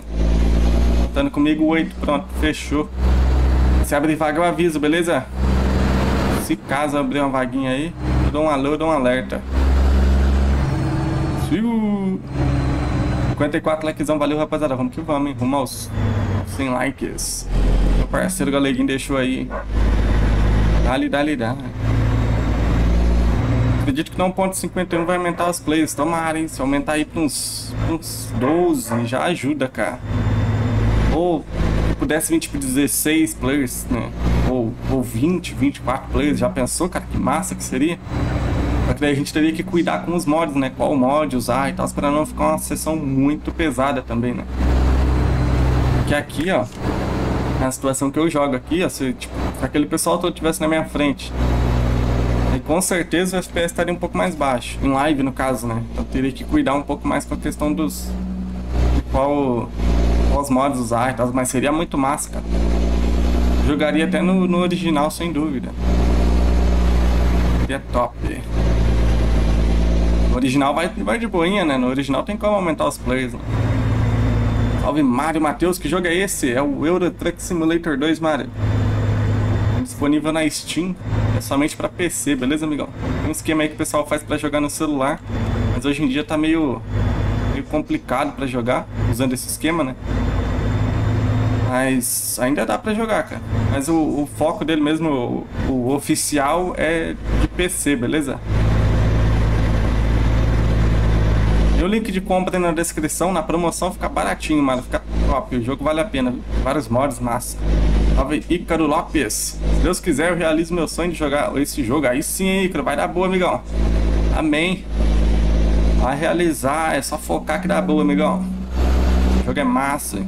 Contando comigo 8. Pronto, fechou. Se abrir vaga, eu aviso, beleza? Se caso abrir uma vaguinha aí, eu dou um alô, eu dou um alerta. Sigo. 54 likezão, valeu rapaziada. Vamos que vamos, hein? Rumo aos 100 likes. Meu parceiro Galeguinho deixou aí. Dali, dali, dali. Acredito que não 1.51 vai aumentar os plays. Tomara, hein? Se aumentar aí pra uns, uns 12, já ajuda, cara. Ou se pudesse vir tipo 16 players, né? Ou, ou 20, 24 players. Já pensou, cara? Que massa que seria? Só que daí a gente teria que cuidar com os mods, né? Qual mod usar e tal, pra não ficar uma sessão muito pesada também, né? Porque aqui, ó, na situação que eu jogo aqui, ó, se, tipo, aquele pessoal todo estivesse na minha frente, com certeza o FPS estaria um pouco mais baixo. Em live, no caso, né? Então teria que cuidar um pouco mais com a questão dos. de qual. quais mods usar e tal, mas seria muito massa, cara. Jogaria até no, no original, sem dúvida. Seria top. No original vai, vai de boinha, né? No original tem como aumentar os players. Né? Salve Mário Matheus, que jogo é esse? É o Euro Truck Simulator 2, Mário. Disponível na Steam, somente pra PC, beleza, amigão? Tem um esquema aí que o pessoal faz pra jogar no celular, mas hoje em dia tá meio, meio complicado pra jogar usando esse esquema, né? Mas ainda dá pra jogar, cara. Mas o, o foco dele mesmo, o, o oficial, é de PC, beleza? O link de compra na descrição, na promoção fica baratinho, mano. Fica top, o jogo vale a pena. Vários mods, massa. Salve Ícaro Lopes. Se Deus quiser, eu realizo meu sonho de jogar esse jogo. Aí sim, Ícaro, vai dar boa, amigão. Amém. Vai realizar, é só focar que dá boa, amigão. O jogo é massa.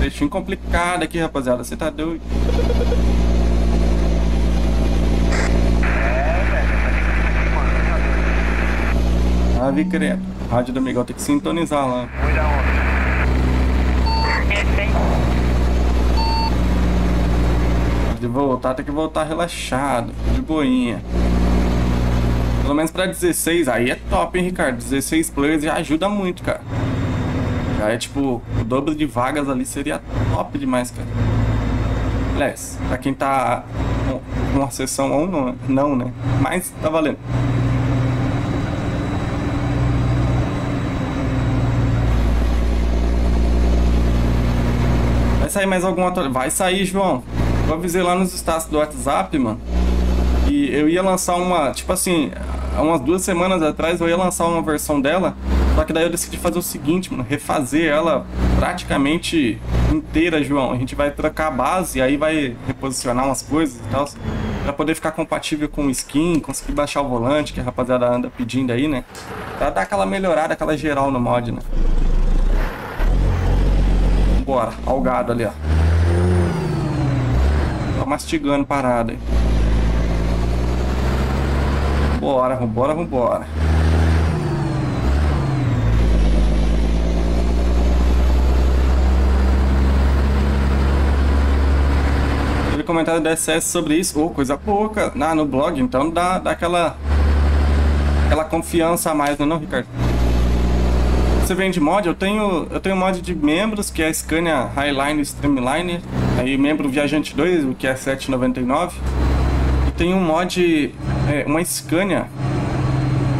Peixinho complicado aqui, rapaziada. Você tá doido? Ave credo. Rádio do amigão tem que sintonizar lá. Cuida voltar, tem que voltar relaxado, de boinha. Pelo menos para 16, aí é top, hein, Ricardo? 16 players já ajuda muito, cara. Já é tipo, o dobro de vagas ali seria top demais, cara. Aliás, pra quem tá com uma sessão ou não, não, né? Mas tá valendo. Vai sair mais alguma atualização? Vai sair, João. Eu avisei lá nos status do WhatsApp, mano. E eu ia lançar uma, tipo assim, há umas duas semanas atrás eu ia lançar uma versão dela. Só que daí eu decidi fazer o seguinte, mano, refazer ela praticamente inteira, João. A gente vai trocar a base, aí vai reposicionar umas coisas e tal. Pra poder ficar compatível com o skin, conseguir baixar o volante, que a rapaziada anda pedindo aí, né? Pra dar aquela melhorada, aquela geral no mod, né? Bora, ao gado ali, ó. Mastigando parada. Bora, vambora, vambora. Teve comentário da SS sobre isso. Ô, coisa pouca. Ah, no blog, então dá, dá aquela. Aquela confiança a mais, não é não, Ricardo? Você vende mod? Eu tenho, eu tenho mod de membros, que é a Scania Highline Streamline. Aí membro Viajante 2, o que é 7,99. E tem um mod, é, uma Scania.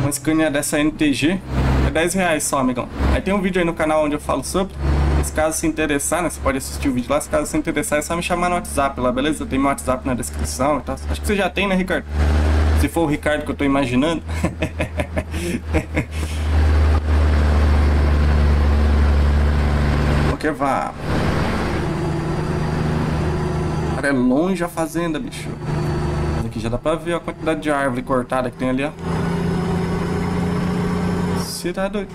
Uma Scania dessa NTG. É 10 reais só, amigão. Aí tem um vídeo aí no canal onde eu falo sobre. Se caso se interessar, né? Você pode assistir o vídeo lá. Se caso se interessar, é só me chamar no WhatsApp lá, beleza? Tem meu WhatsApp na descrição e tal. Acho que você já tem, né, Ricardo? Se for o Ricardo que eu tô imaginando. Porque vá. Cara, é longe a fazenda, bicho. Mas aqui já dá pra ver a quantidade de árvore cortada que tem ali, ó. Você tá doido.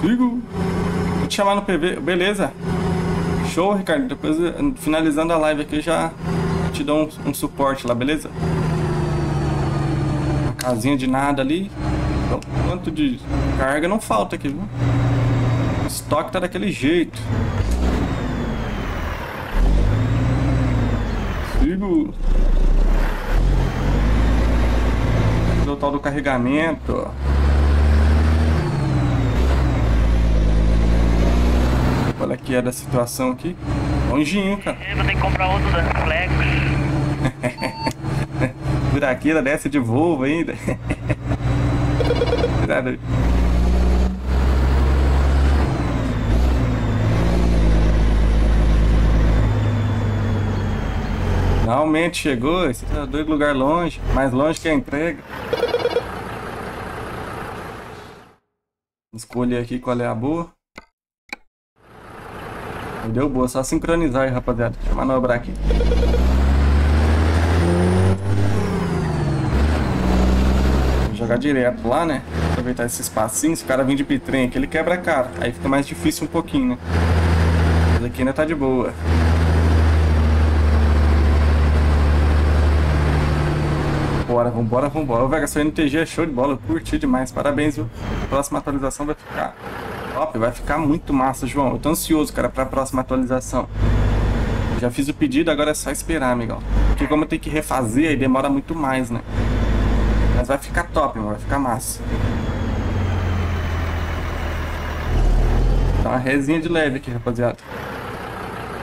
Sigo. Vou te chamar no PV. Beleza. Show, Ricardo. Depois, finalizando a live aqui, eu já te dou um, um suporte lá, beleza? Casinha de nada ali. Então, quanto de carga não falta aqui, viu? O estoque tá daquele jeito. Sigo. O tal do carregamento. Olha aqui é da situação aqui. Longinho, cara. É, vou ter que comprar outro da Flex. Aqui ela desce de Volvo ainda. Finalmente chegou. Esse é dois lugar longe. Mais longe que a entrega. Escolher aqui qual é a boa. Deu boa, só sincronizar aí, rapaziada. Deixa eu manobrar aqui. Jogar direto lá, né? Aproveitar esse espacinho. Se o cara vir de bitrem aqui, ele quebra a cara. Aí fica mais difícil um pouquinho, né? Mas aqui ainda tá de boa. Bora, vambora, vambora. Ô, Vega, seu NTG é show de bola. Eu curti demais. Parabéns, viu? A próxima atualização vai ficar top. Vai ficar muito massa, João. Eu tô ansioso, cara, pra próxima atualização. Já fiz o pedido, agora é só esperar, amigão. Porque como eu tenho que refazer, aí demora muito mais, né? Mas vai ficar top, mano. Vai ficar massa. Dá uma resinha de leve aqui, rapaziada.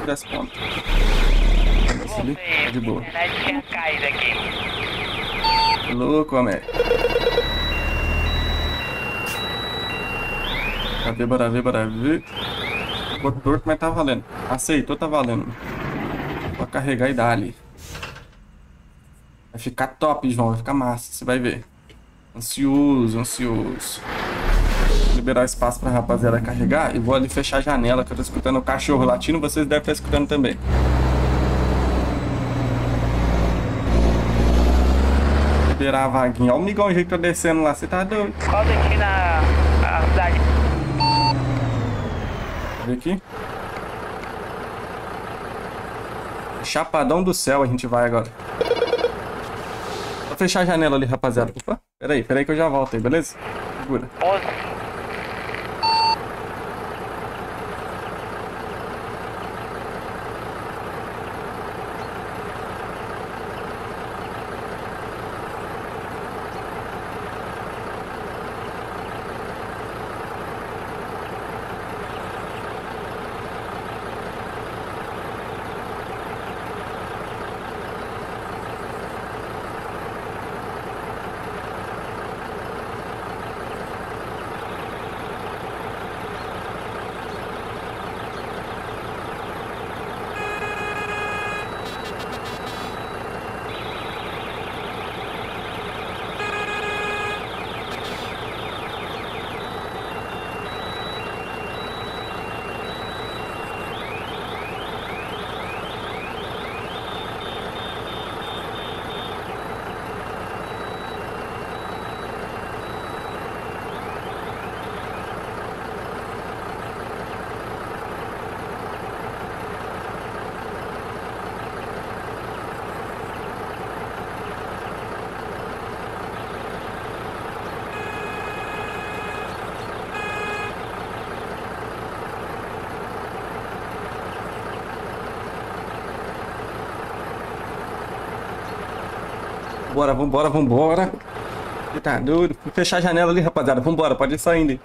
Tira as pontas. Ali, tá de boa. Aqui. Louco, homem. Cadê, bora ver, bora ver. Ficou torto, mas tá valendo. Aceitou, tá valendo. Vou carregar e dar ali. Vai ficar top, João. Vai ficar massa, você vai ver. Ansioso, ansioso. Vou liberar espaço pra rapaziada carregar e vou ali fechar a janela que eu tô escutando o cachorro latindo, vocês devem estar escutando também. Liberar a vaguinha. Olha o migão jeito que tá descendo lá, você tá doido. Qual destino a, a cidade? Vê aqui. Chapadão do céu a gente vai agora. Vou fechar a janela ali, rapaziada. Opa, peraí, peraí que eu já volto aí, beleza? Segura. 11. Bora, vambora, vambora. Você Tá doido? Vou fechar a janela ali, rapaziada. Vambora, pode ir saindo.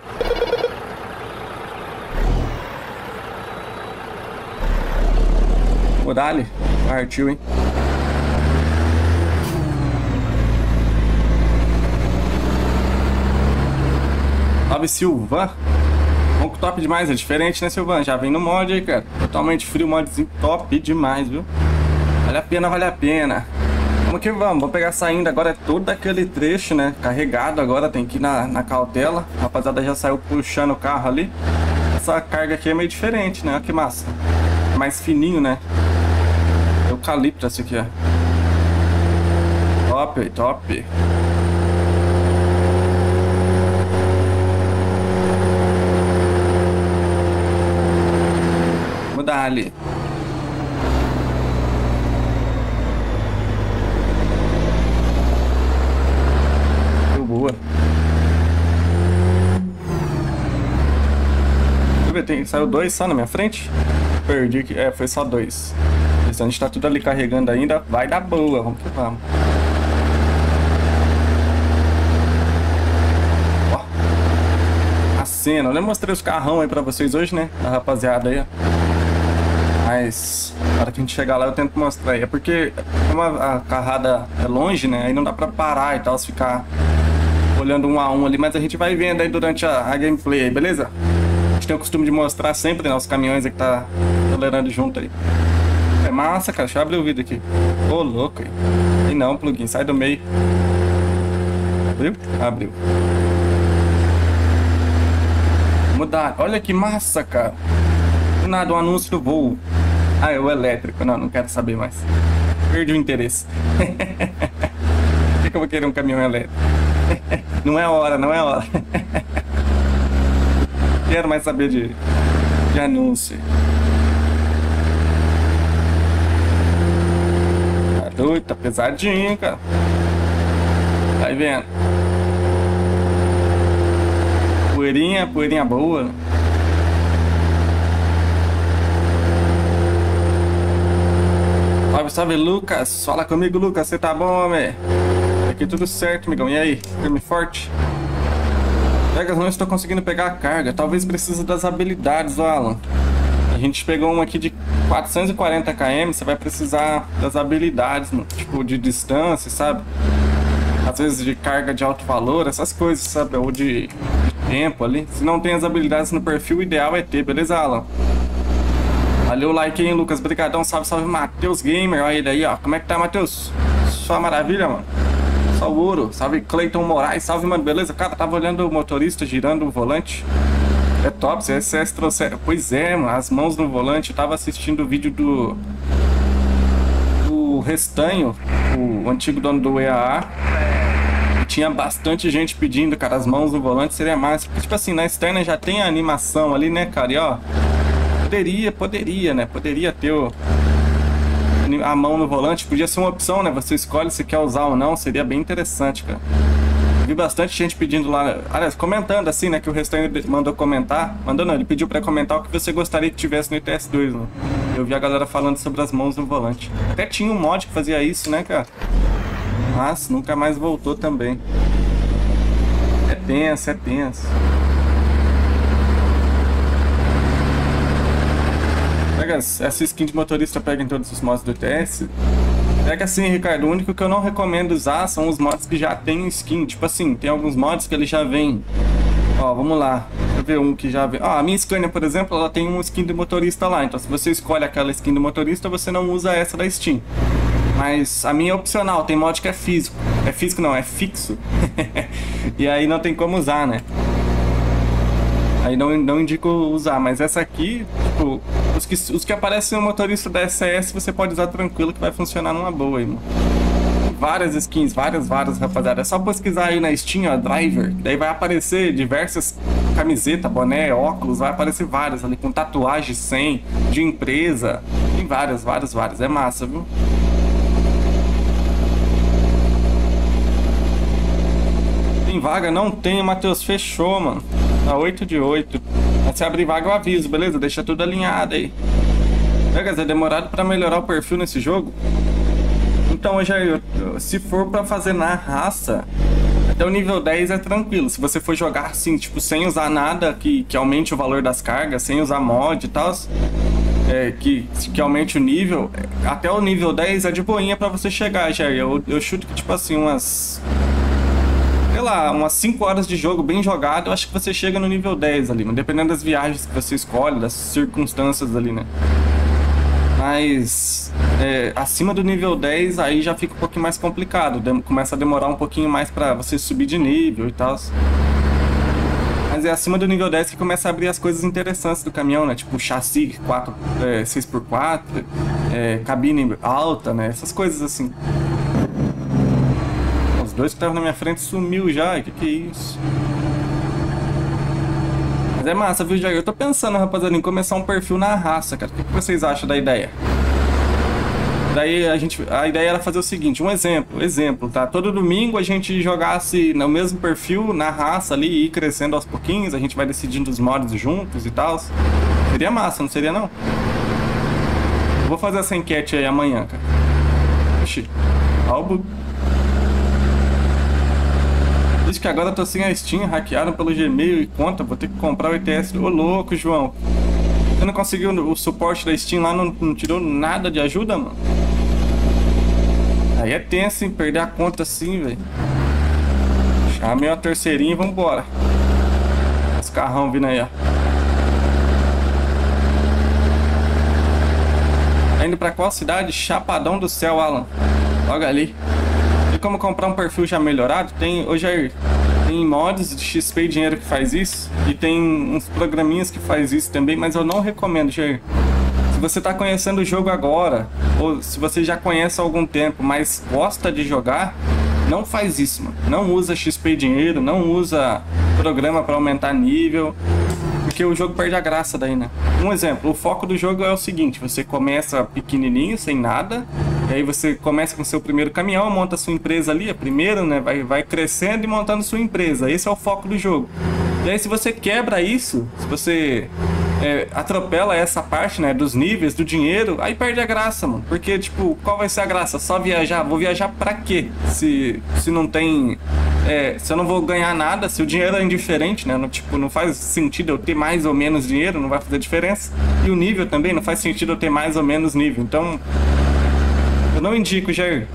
Ô, Dali. Partiu, hein? Salve, Silvan. Ronco top demais, é diferente, né, Silvan? Já vem no mod aí, cara. Totalmente frio, modzinho top demais, viu? Vale a pena, vale a pena. Vamos que vamos, vamos pegar saindo agora é todo aquele trecho, né? Carregado agora, tem que ir na, na cautela. A rapaziada já saiu puxando o carro ali. Essa carga aqui é meio diferente, né? Olha que massa. Mais fininho, né? Eucalipto esse aqui, ó. Top, top. Vamos dar ali. Deu boa. Deixa eu ver, tem, saiu dois só na minha frente? Perdi que. É, foi só dois. A gente tá tudo ali carregando ainda, vai dar boa. Vamos que vamos. Ó. A cena. Eu nem mostrei os carrão aí pra vocês hoje, né? Da rapaziada aí. Mas na hora que a gente chegar lá eu tento mostrar aí. É porque como a, a carrada é longe, né? Aí não dá pra parar e tal, se ficar olhando um a um ali. Mas a gente vai vendo aí durante a, a gameplay beleza? Tem o costume de mostrar sempre, né? Os caminhões aí que tá tolerando junto aí. É massa, cara. Deixa eu abrir o vídeo aqui. Ô, louco aí. E não, plugin. Sai do meio. Abriu? Abriu. Mudar. Olha que massa, cara. Do nada, um anúncio do voo. Ah, é o elétrico. Não, não quero saber mais. Perdi o interesse. Por que, que eu vou querer um caminhão elétrico? não é hora, não é hora. quero mais saber de, de anúncio. Tá doido, tá pesadinho, cara. Vai vendo. Poeirinha, poeirinha boa. Salve, salve, Lucas. Fala comigo, Lucas. Você tá bom, homem? Aqui tudo certo, amigão. E aí? Firme forte? Vegas, não estou conseguindo pegar a carga. Talvez precise das habilidades, Alan. A gente pegou uma aqui de 440 km. Você vai precisar das habilidades, mano. Tipo, de distância, sabe? Às vezes de carga de alto valor, essas coisas, sabe? Ou de, de tempo ali. Se não tem as habilidades no perfil, o ideal é ter, beleza, Alan? Valeu like aí, Lucas. Brigadão. Salve, salve, Matheus Gamer. Olha ele aí, ó. Como é que tá, Matheus? Só maravilha, mano. Só o ouro. Salve, Cleiton Moraes. Salve, mano. Beleza? Cara, tava olhando o motorista girando o volante. É top. Se SS trouxer... Pois é, mano. As mãos no volante. Eu tava assistindo o vídeo do... Do Restanho. O antigo dono do EAA. Tinha bastante gente pedindo, cara. As mãos no volante seria massa. Porque, tipo assim, na externa já tem a animação ali, né, cara? E, ó... Poderia, poderia, né? Poderia ter o, a mão no volante. Podia ser uma opção, né? Você escolhe se quer usar ou não. Seria bem interessante, cara. Vi bastante gente pedindo lá. Aliás, comentando assim, né? Que o restante mandou comentar. Mandou não, ele pediu pra comentar o que você gostaria que tivesse no ITS2, né? Eu vi a galera falando sobre as mãos no volante. Até tinha um mod que fazia isso, né, cara? Mas nunca mais voltou também. É tenso, é tenso. Essa skin de motorista, pega em todos os modos do TS. Pega assim, Ricardo, o único que eu não recomendo usar são os mods que já tem skin. Tipo assim, tem alguns mods que ele já vem. Ó, vamos lá. Deixa eu ver um que já vem. Ó, a minha Scania, por exemplo, ela tem uma skin de motorista lá. Então, se você escolhe aquela skin do motorista, você não usa essa da Steam. Mas a minha é opcional, tem mod que é físico. É físico não, é fixo. e aí não tem como usar, né? Aí não, não indico usar, mas essa aqui, tipo, os que, os que aparecem no motorista da SS você pode usar tranquilo que vai funcionar numa boa aí, mano. Várias skins, várias, várias, rapaziada. É só pesquisar aí na Steam, ó, Driver. Daí vai aparecer diversas camiseta, boné, óculos, vai aparecer várias ali, com tatuagem 100, de empresa. Tem várias, várias, várias. É massa, viu? Tem vaga? Não tem, Matheus. Fechou, mano. Tá 8 de 8. Mas se abrir vaga eu aviso, beleza? Deixa tudo alinhado aí. Vegas, é demorado pra melhorar o perfil nesse jogo? Então, Jair, se for pra fazer na raça, até o nível 10 é tranquilo. Se você for jogar assim, tipo, sem usar nada que, que aumente o valor das cargas, sem usar mod e tal, é, que, que aumente o nível, até o nível 10 é de boinha pra você chegar, Jair. Eu, eu chuto que, tipo assim, umas. Lá, umas 5 horas de jogo bem jogado, eu acho que você chega no nível 10 ali, mano. Dependendo das viagens que você escolhe, das circunstâncias ali, né? Mas é, acima do nível 10 aí já fica um pouquinho mais complicado. Começa a demorar um pouquinho mais pra você subir de nível e tal. Mas é acima do nível 10 que começa a abrir as coisas interessantes do caminhão, né? Tipo chassi 4, é, 6x4, é, cabine alta, né? Essas coisas assim. Dois que estavam na minha frente sumiu já. Que que é isso? Mas é massa, viu, Jair? Eu tô pensando, rapaziada, em começar um perfil na raça, cara. O que que vocês acham da ideia? Daí a gente, a ideia era fazer o seguinte, um exemplo, exemplo, tá? Todo domingo a gente jogasse no mesmo perfil, na raça ali, e ir crescendo aos pouquinhos, a gente vai decidindo os mods juntos e tal. Seria massa, não seria não? Vou fazer essa enquete aí amanhã, cara. Oxi, ó o. Diz que agora tô sem a Steam, hackearam pelo Gmail e conta, vou ter que comprar o ETS. Ô louco, João. Você não conseguiu o suporte da Steam lá, não, não tirou nada de ajuda, mano? Aí é tenso, hein? Perder a conta assim, velho. Chamei uma terceirinha e vambora. Os carrão vindo aí, ó. Tá indo pra qual cidade? Chapadão do Céu, Alan. Logo ali. Como comprar um perfil já melhorado? Tem, Jair, tem mods de XP dinheiro que faz isso. E tem uns programinhas que faz isso também, mas eu não recomendo, Jair. Se você tá conhecendo o jogo agora, ou se você já conhece há algum tempo, mas gosta de jogar, não faz isso, mano. Não usa XP dinheiro, não usa programa para aumentar nível. Porque o jogo perde a graça daí, né? Um exemplo, o foco do jogo é o seguinte: você começa pequenininho, sem nada, e aí você começa com seu primeiro caminhão, monta sua empresa ali, a primeira, né? Vai, vai crescendo e montando sua empresa. Esse é o foco do jogo. E aí, se você quebra isso, se você é, atropela essa parte, né, dos níveis, do dinheiro, aí perde a graça, mano. Porque, tipo, qual vai ser a graça? Só viajar? Vou viajar pra quê? Se, se não tem. É, se eu não vou ganhar nada, se o dinheiro é indiferente, né? Não, tipo, não faz sentido eu ter mais ou menos dinheiro, não vai fazer diferença. E o nível também, não faz sentido eu ter mais ou menos nível. Então, eu não indico, Jair.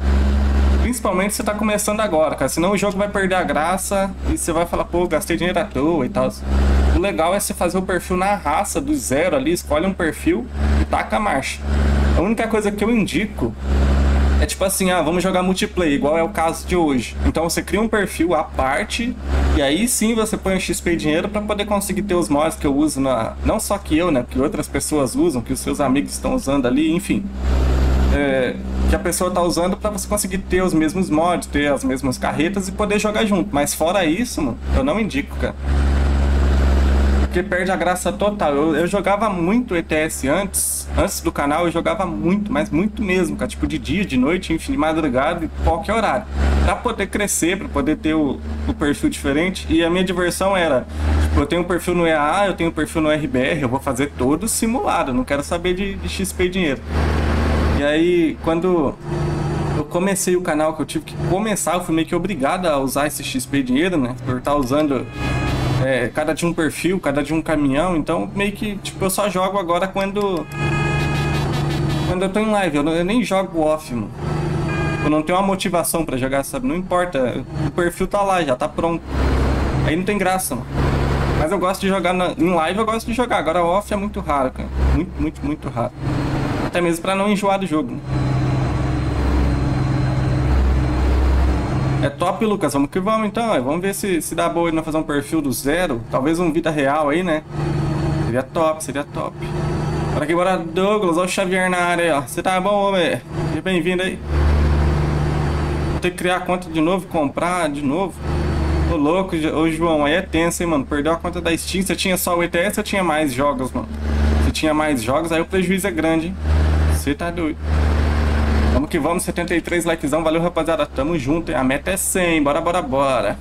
Principalmente se você tá começando agora, cara. Senão o jogo vai perder a graça e você vai falar, pô, gastei dinheiro à toa e tal. O legal é você fazer o perfil na raça, do zero ali, escolhe um perfil e taca a marcha. A única coisa que eu indico é tipo assim, ah, vamos jogar multiplayer, igual é o caso de hoje. Então você cria um perfil à parte e aí sim você põe o XP dinheiro para poder conseguir ter os mods que eu uso na, não só que eu, né, que outras pessoas usam, que os seus amigos estão usando ali, enfim. É, que a pessoa tá usando para você conseguir ter os mesmos mods, ter as mesmas carretas e poder jogar junto. Mas fora isso, mano, eu não indico, cara. Porque perde a graça total. Eu, eu jogava muito ETS antes, antes do canal, eu jogava muito, mas muito mesmo, cara. Tipo, de dia, de noite, enfim, de madrugada, e qualquer horário. Pra poder crescer, pra poder ter o, o perfil diferente. E a minha diversão era, tipo, eu tenho um perfil no EAA, eu tenho um perfil no RBR, eu vou fazer todo simulado, não quero saber de, de XP dinheiro. Aí, quando eu comecei o canal, que eu tive que começar, eu fui meio que obrigado a usar esse XP dinheiro, né? Por estar usando é, cada de um perfil, cada de um caminhão. Então, meio que, tipo, eu só jogo agora quando. Quando eu tô em live. Eu, não- eu nem jogo off, mano. Eu não tenho uma motivação pra jogar, sabe? Não importa. O perfil tá lá, já tá pronto. Aí não tem graça, mano. Mas eu gosto de jogar na- em live, eu gosto de jogar. Agora off é muito raro, cara. Muito, muito, muito raro. Até mesmo pra não enjoar do jogo. É top, Lucas. Vamos que vamos então. Vamos ver se, se dá boa ele não fazer um perfil do zero. Talvez um vida real aí, né? Seria top, seria top. Bora aqui, bora, Douglas. Olha o Xavier na área aí, ó. Você tá bom, homem? Seja bem-vindo aí. Vou ter que criar a conta de novo, comprar de novo. Ô louco, ô João, aí é tenso, hein, mano. Perdeu a conta da Steam. Você tinha só o ETS ou tinha mais jogos, mano? Se tinha mais jogos, aí o prejuízo é grande, hein? Você tá doido. Vamos que vamos, 73 likezão. Valeu, rapaziada. Tamo junto, hein? A meta é 100. Bora, bora, bora.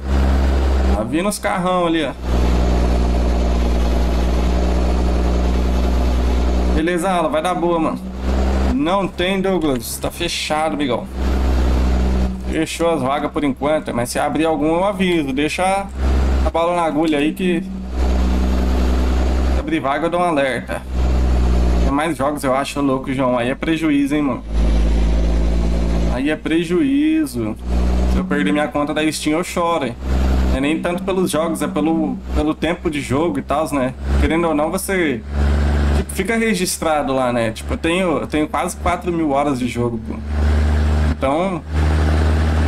Tá vindo os carrão ali, ó. Beleza, Ala, vai dar boa, mano. Não tem, Douglas. Tá fechado, bigão. Fechou as vagas por enquanto, mas se abrir algum eu aviso. Deixa a bala na agulha aí que. Se abrir vaga eu dou um alerta. Mais jogos eu acho louco, João. Aí é prejuízo, hein, mano. Aí é prejuízo. Se eu perder minha conta da Steam, eu choro. hein. É nem tanto pelos jogos, é pelo, pelo tempo de jogo e tal, né? Querendo ou não, você tipo, fica registrado lá, né? Tipo, eu tenho, eu tenho quase 4 mil horas de jogo, pô. Então,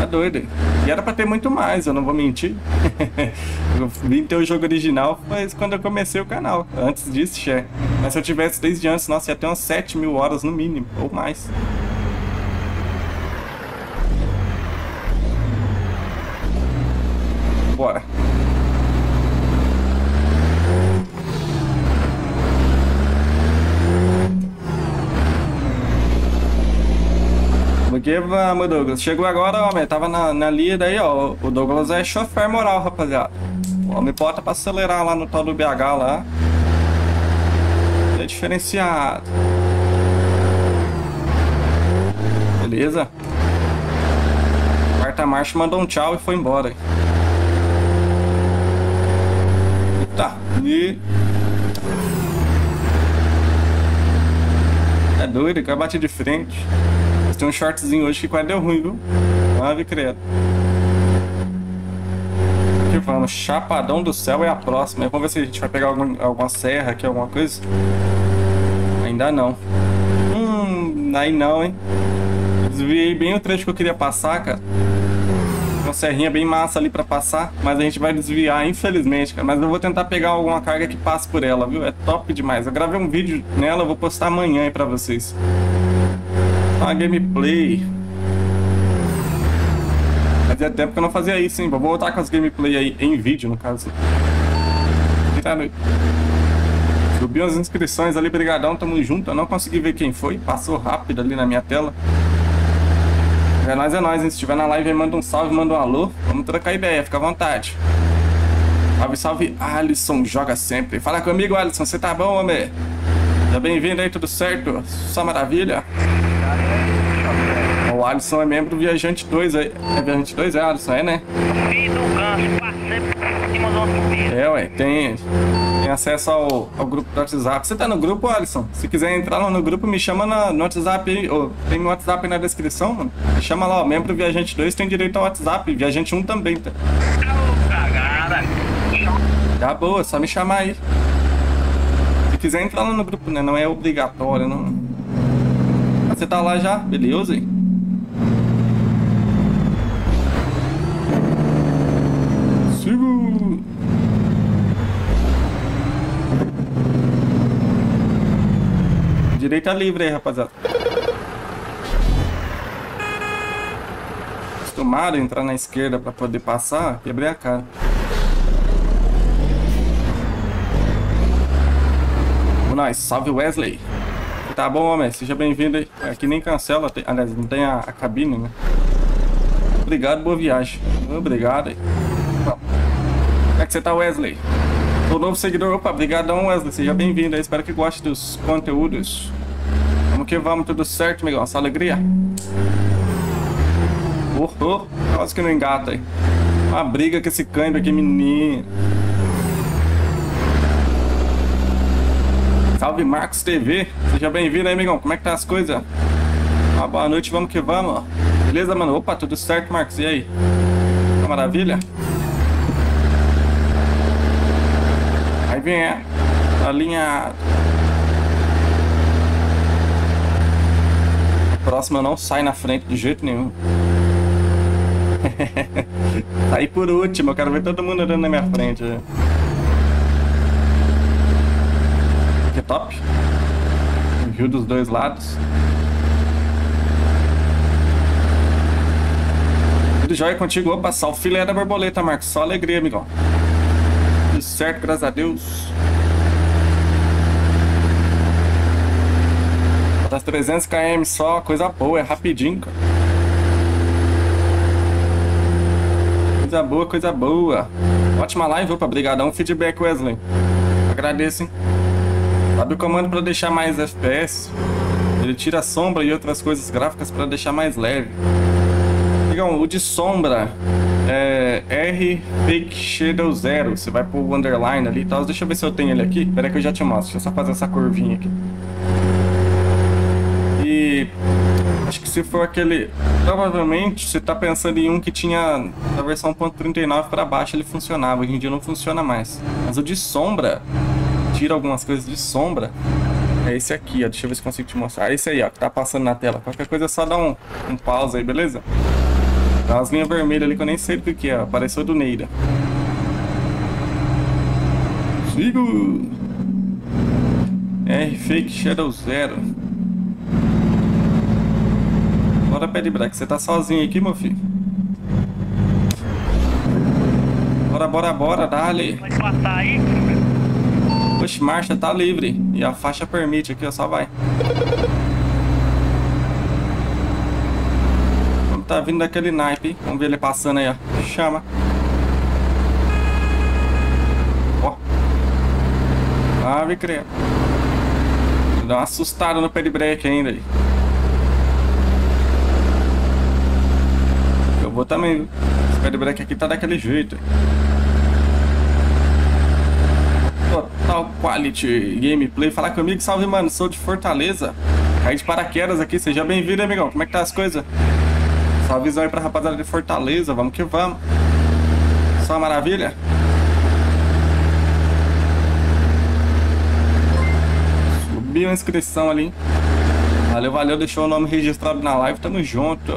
é doido. E era pra ter muito mais, eu não vou mentir. eu vim ter o jogo original, mas quando eu comecei o canal. Antes disso, che. Mas se eu tivesse desde antes, nossa, ia ter umas 7 mil horas no mínimo, ou mais. Bora. Porque vamos, Douglas. Chegou agora, homem. Tava na, na lida aí, ó. O Douglas é chofer moral, rapaziada. O homem bota pra acelerar lá no tal do BH lá. É diferenciado. Beleza? Quarta marcha mandou um tchau e foi embora. Tá. E. É doido, eu bati de frente. Tem um shortzinho hoje que quase deu ruim, viu? Ave credo. Aqui vamos, Chapadão do Céu é a próxima. Vamos ver se a gente vai pegar algum, alguma serra aqui, alguma coisa. Ainda não. Hum, aí não, hein? Desviei bem o trecho que eu queria passar, cara. Uma serrinha bem massa ali pra passar, mas a gente vai desviar, infelizmente, cara. Mas eu vou tentar pegar alguma carga que passe por ela, viu? É top demais. Eu gravei um vídeo nela, eu vou postar amanhã aí pra vocês. Uma gameplay. Fazia tempo que eu não fazia isso, hein? Vou voltar com as gameplay aí em vídeo, no caso. Tá Subiu as inscrições ali, brigadão, tamo junto. Eu não consegui ver quem foi, passou rápido ali na minha tela. É nóis, é nóis, hein? Se estiver na live aí, manda um salve, manda um alô. Vamos trocar ideia, fica à vontade. Salve, salve, Alisson, joga sempre. Fala comigo, Alisson, você tá bom, homem? Seja bem-vindo aí, tudo certo? Só maravilha? O Alisson é membro do Viajante 2 aí. É Viajante 2? É, Alisson, é, né? Filho do ganso, passei por cima do outro filho. É, ué, tem, tem acesso ao, ao grupo do WhatsApp. Você tá no grupo, Alisson? Se quiser entrar lá no grupo, me chama na- no WhatsApp ô, tem meu WhatsApp aí na descrição, mano. Me chama lá, ó. Membro do Viajante 2 tem direito ao WhatsApp. Viajante 1 também, tá? Tá boa, é só me chamar aí. Se quiser entrar lá no grupo, né? Não é obrigatório, não. Você tá lá já? Beleza, hein? Direita livre aí, rapaziada. Acostumaram a entrar na esquerda pra poder passar, quebrei a cara. Nós, salve Wesley. Tá bom, homem, seja bem-vindo. Aqui nem cancela, tem, aliás, não tem a, a cabine, né? Obrigado, boa viagem. Obrigado Como é que você tá, Wesley? Sou novo seguidor. Opa, brigadão, Wesley. Seja bem-vindo. Espero que goste dos conteúdos. Vamos que vamos, tudo certo, amigão? Só alegria? Oh, oh, quase que não engata aí. Uma briga com esse câmbio aqui, menino. Salve Marcos TV, seja bem-vindo aí, amigão. Como é que tá as coisas? Uma boa noite, vamos que vamos. Beleza, mano? Opa, tudo certo, Marcos? E aí? Tá maravilha? Aí vem é, alinhado. A próxima não sai na frente de jeito nenhum. Saí por último, eu quero ver todo mundo andando na minha frente. Top. Viu dos dois lados. Tudo jóia contigo? Opa, só o filé da borboleta, Marcos. Só alegria, amigão. Tudo certo, graças a Deus. Tá 300 km só, coisa boa, é rapidinho, cara. Coisa boa, coisa boa. Ótima live, opa, brigadão. Feedback, Wesley. Agradeço, hein? Sabe o comando para deixar mais FPS? Ele tira sombra e outras coisas gráficas para deixar mais leve. Amigão, o de sombra é R Fake Shadow Zero. Você vai pro underline ali e tal. Deixa eu ver se eu tenho ele aqui. Pera que eu já te mostro. Deixa eu só fazer essa curvinha aqui. E acho que se for aquele. Provavelmente você tá pensando em um que tinha da versão 1.39 para baixo ele funcionava. Hoje em dia não funciona mais. Mas o de sombra, tira algumas coisas de sombra. É esse aqui, ó. Deixa eu ver se consigo te mostrar. É esse aí, ó, que tá passando na tela. Qualquer coisa é só dar um, um pause aí, beleza? Tá umas linhas vermelhas ali que eu nem sei do que é. Apareceu do Neira. Sigo! R Fake Shadow Zero. Bora, de Break. Você tá sozinho aqui, meu filho? Bora, bora, bora, dale. Pode passar aí? Oxe, marcha tá livre. E a faixa permite aqui, ó, só vai. Tá vindo daquele naipe. Vamos ver ele passando aí, ó. Chama. Ó. Ave credo. Dá uma assustada no break ainda aí. Eu vou também? Esse pé de break aqui tá daquele jeito. Total Quality Gameplay. Falar comigo, salve mano, sou de Fortaleza. Caí de paraquedas aqui, seja bem-vindo, amigão. Como é que tá as coisas? Salvezão aí pra rapaziada de Fortaleza, vamos que vamos. Só maravilha? Subiu a inscrição ali. Valeu, valeu, deixou o nome registrado na live, tamo junto.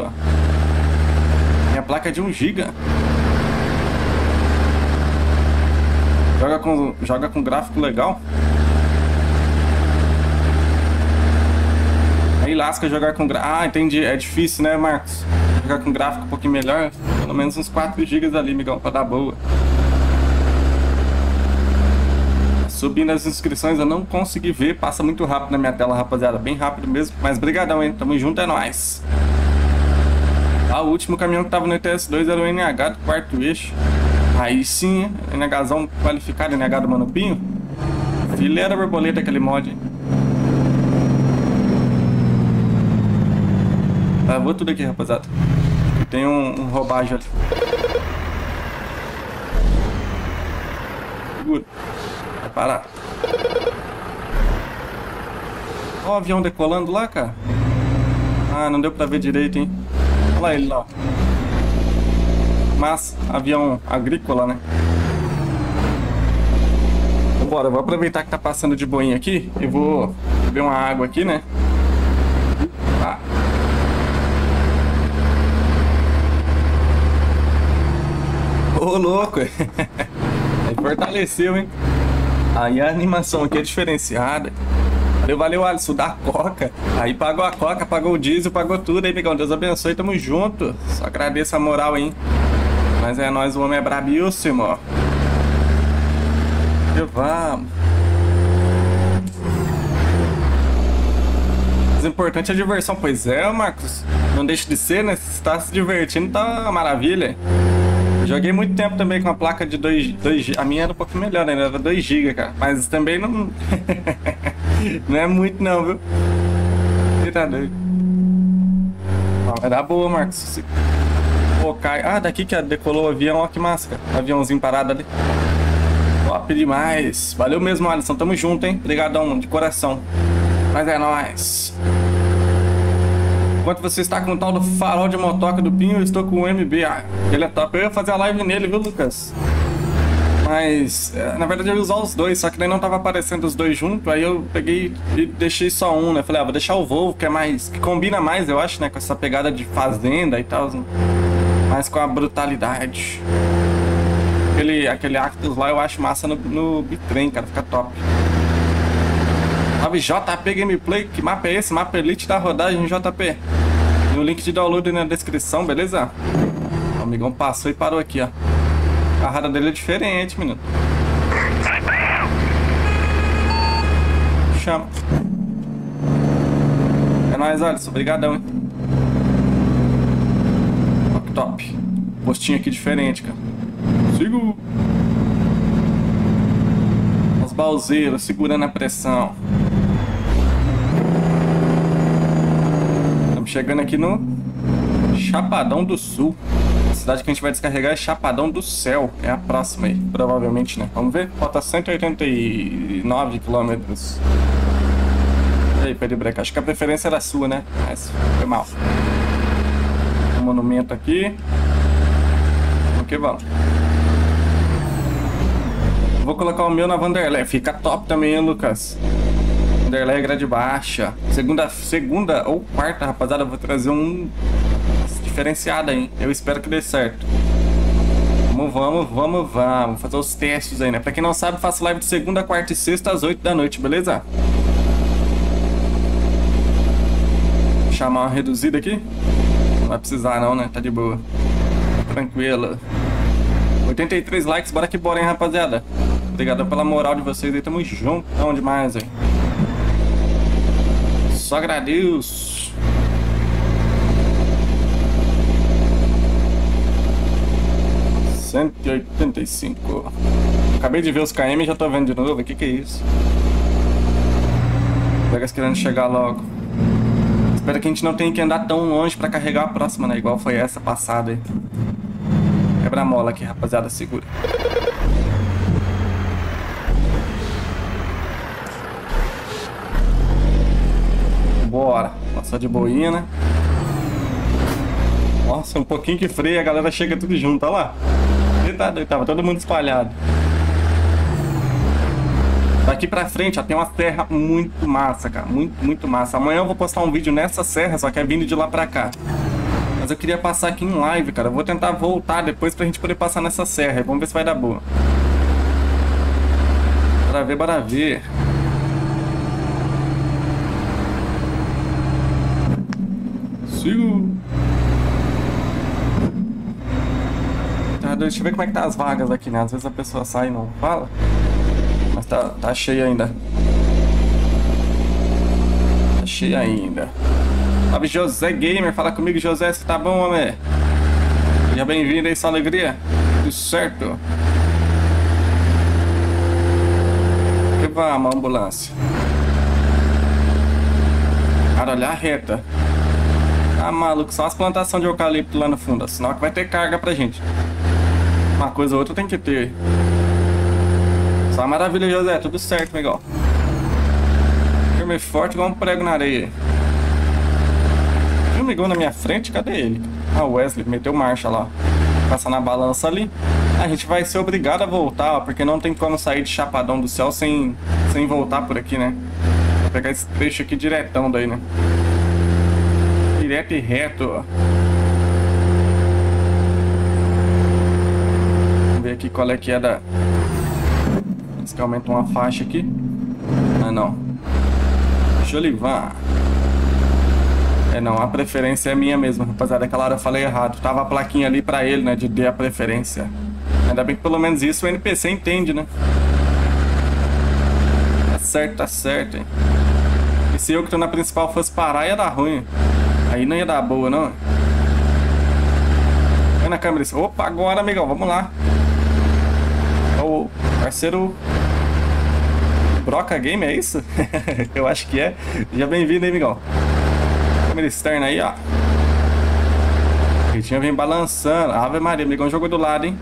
Minha placa é de 1 GB. Joga com, joga com gráfico legal. Aí lasca jogar com gráfico. Ah, entendi. É difícil, né, Marcos? Jogar com gráfico um pouquinho melhor. Pelo menos uns 4 GB ali, migão, pra dar boa. Subindo as inscrições, eu não consegui ver. Passa muito rápido na minha tela, rapaziada. Bem rápido mesmo. Mas brigadão, hein? Tamo junto, é nóis. Ah, o último caminhão que tava no ETS2 era o NH do quarto eixo. Aí sim, NHzão qualificado, NH do Manupinho. Fileira borboleta aquele mod. Tá, vou tudo aqui, rapaziada. Tem um, um roubagem ali. Segura. Vai parar. Ó o avião decolando lá, cara. Ah, não deu pra ver direito, hein. Olha lá ele lá. Mas, avião agrícola, né? Bora, vou aproveitar que tá passando de boinha aqui e vou beber uma água aqui, né? Ah. Ô, louco! Fortaleceu, hein? Aí a animação aqui é diferenciada. Valeu, valeu, Alisson, da Coca. Aí pagou a Coca, pagou o diesel, pagou tudo aí, amigão. Deus abençoe, tamo junto. Só agradeço a moral, hein? Mas é nós, o homem é brabíssimo. E vamos. Mas o importante é a diversão. Pois é, Marcos. Não deixe de ser, né? Se tá se divertindo, tá uma maravilha. Joguei muito tempo também com a placa de 2 GB. A minha era um pouquinho melhor, né? Era 2 GB, cara. Mas também não. não é muito, não, viu? Você tá doido. Vai dar boa, Marcos. Pô, cai. Ah, daqui que decolou o avião, ó que massa. Aviãozinho parado ali. Top demais. Valeu mesmo, Alisson. Tamo junto, hein? Obrigadão, de coração. Mas é nóis. Enquanto você está com o tal do farol de motoca do Pinho, eu estou com o MB. Ah, ele é top. Eu ia fazer a live nele, viu, Lucas? Mas, é, na verdade, eu ia usar os dois, só que daí não tava aparecendo os dois juntos. Aí eu peguei e deixei só um, né? Falei, ah, vou deixar o Volvo, que é mais. que combina mais, eu acho, né? Com essa pegada de fazenda e tal. Mais com a brutalidade. Aquele, aquele Actus lá eu acho massa no, no bitrem, cara. Fica top. Salve JP Gameplay, que mapa é esse? Mapa Elite da rodagem JP. E o link de download na descrição, beleza? O amigão passou e parou aqui, ó. A carrada dele é diferente, menino. Chama. É nóis, Alisson. Obrigadão, hein? Top. Postinho aqui diferente, cara. Sigo. Os bauzeiros segurando a pressão. Estamos chegando aqui no Chapadão do Sul. A cidade que a gente vai descarregar é Chapadão do Céu. É a próxima aí, provavelmente, né? Vamos ver? Falta 189 quilômetros. Aí, Pedro Breca, acho que a preferência era sua, né? Mas foi mal. Um monumento aqui. Vamos que vamos. Vou colocar o meu na Vanderlei. Fica top também, hein, Lucas? Vanderlei é grade baixa. Segunda, segunda ou quarta, rapaziada, vou trazer um diferenciado aí. Eu espero que dê certo. Vamos, vamos, vamos, vamos. Fazer os testes aí, né? Pra quem não sabe, faço live de segunda, quarta e sexta às 8 da noite, beleza? Chamar uma reduzida aqui. Vai precisar não, né? Tá de boa. Tranquilo. 83 likes, bora que bora, hein, rapaziada. Obrigado pela moral de vocês aí, tamo junto. Onde mais, hein? Só agradeço. Cento e oitenta e cinco. Acabei de ver os KM e já tô vendo de novo. O que que é isso? Vegas querendo chegar logo. Espero que a gente não tenha que andar tão longe pra carregar a próxima, né? Igual foi essa passada aí. Quebra a mola aqui, rapaziada. Segura. Bora. Passar de boinha, né? Nossa, um pouquinho que freia, a galera chega tudo junto, olha lá. Eita, doido, tava todo mundo espalhado. Daqui pra frente, ó, tem uma serra muito massa, cara. Muito, muito massa. Amanhã eu vou postar um vídeo nessa serra, só que é vindo de lá pra cá. Mas eu queria passar aqui em live, cara. Eu vou tentar voltar depois pra gente poder passar nessa serra. Vamos ver se vai dar boa. Bora ver, bora ver. Sigo. Tá, deixa eu ver como é que tá as vagas aqui, né? Às vezes a pessoa sai e não fala. Tá, tá cheio ainda. Tá cheio ainda. Salve José Gamer, fala comigo José, você tá bom, homem? Seja bem-vindo aí, sua alegria. Tudo certo? Que vamos, ambulância. Cara, olhar reta. Tá maluco, só as plantações de eucalipto lá no fundo, senão que vai ter carga pra gente. Uma coisa ou outra tem que ter. Só maravilha, José, tudo certo, Miguel. Firme forte igual um prego na areia. Viu o Miguel na minha frente? Cadê ele? Ah, o Wesley meteu marcha lá. Passa na balança ali. A gente vai ser obrigado a voltar, ó, porque não tem como sair de Chapadão do Céu sem, sem voltar por aqui, né? Vou pegar esse trecho aqui diretão daí, né? direto e reto. Ó. Vamos ver aqui qual é que é da... Que aumenta uma faixa aqui. Ah, não. Levar. É, não. A preferência é minha mesmo, rapaziada. Aquela hora eu falei errado. Tava a plaquinha ali pra ele, né? De ter a preferência. Ainda bem que pelo menos isso o NPC entende, né? Tá certo, tá certo, hein? E se eu que tô na principal fosse parar, ia dar ruim. Aí não ia dar boa, não. Vai na câmera. Opa, agora, amigão. Vamos lá. O parceiro... Broca Game, é isso? Eu acho que é. Seja bem-vindo aí, amigão. Câmera externa aí, ó. Ritinho vem balançando. Ave Maria, amigão jogou do lado, hein?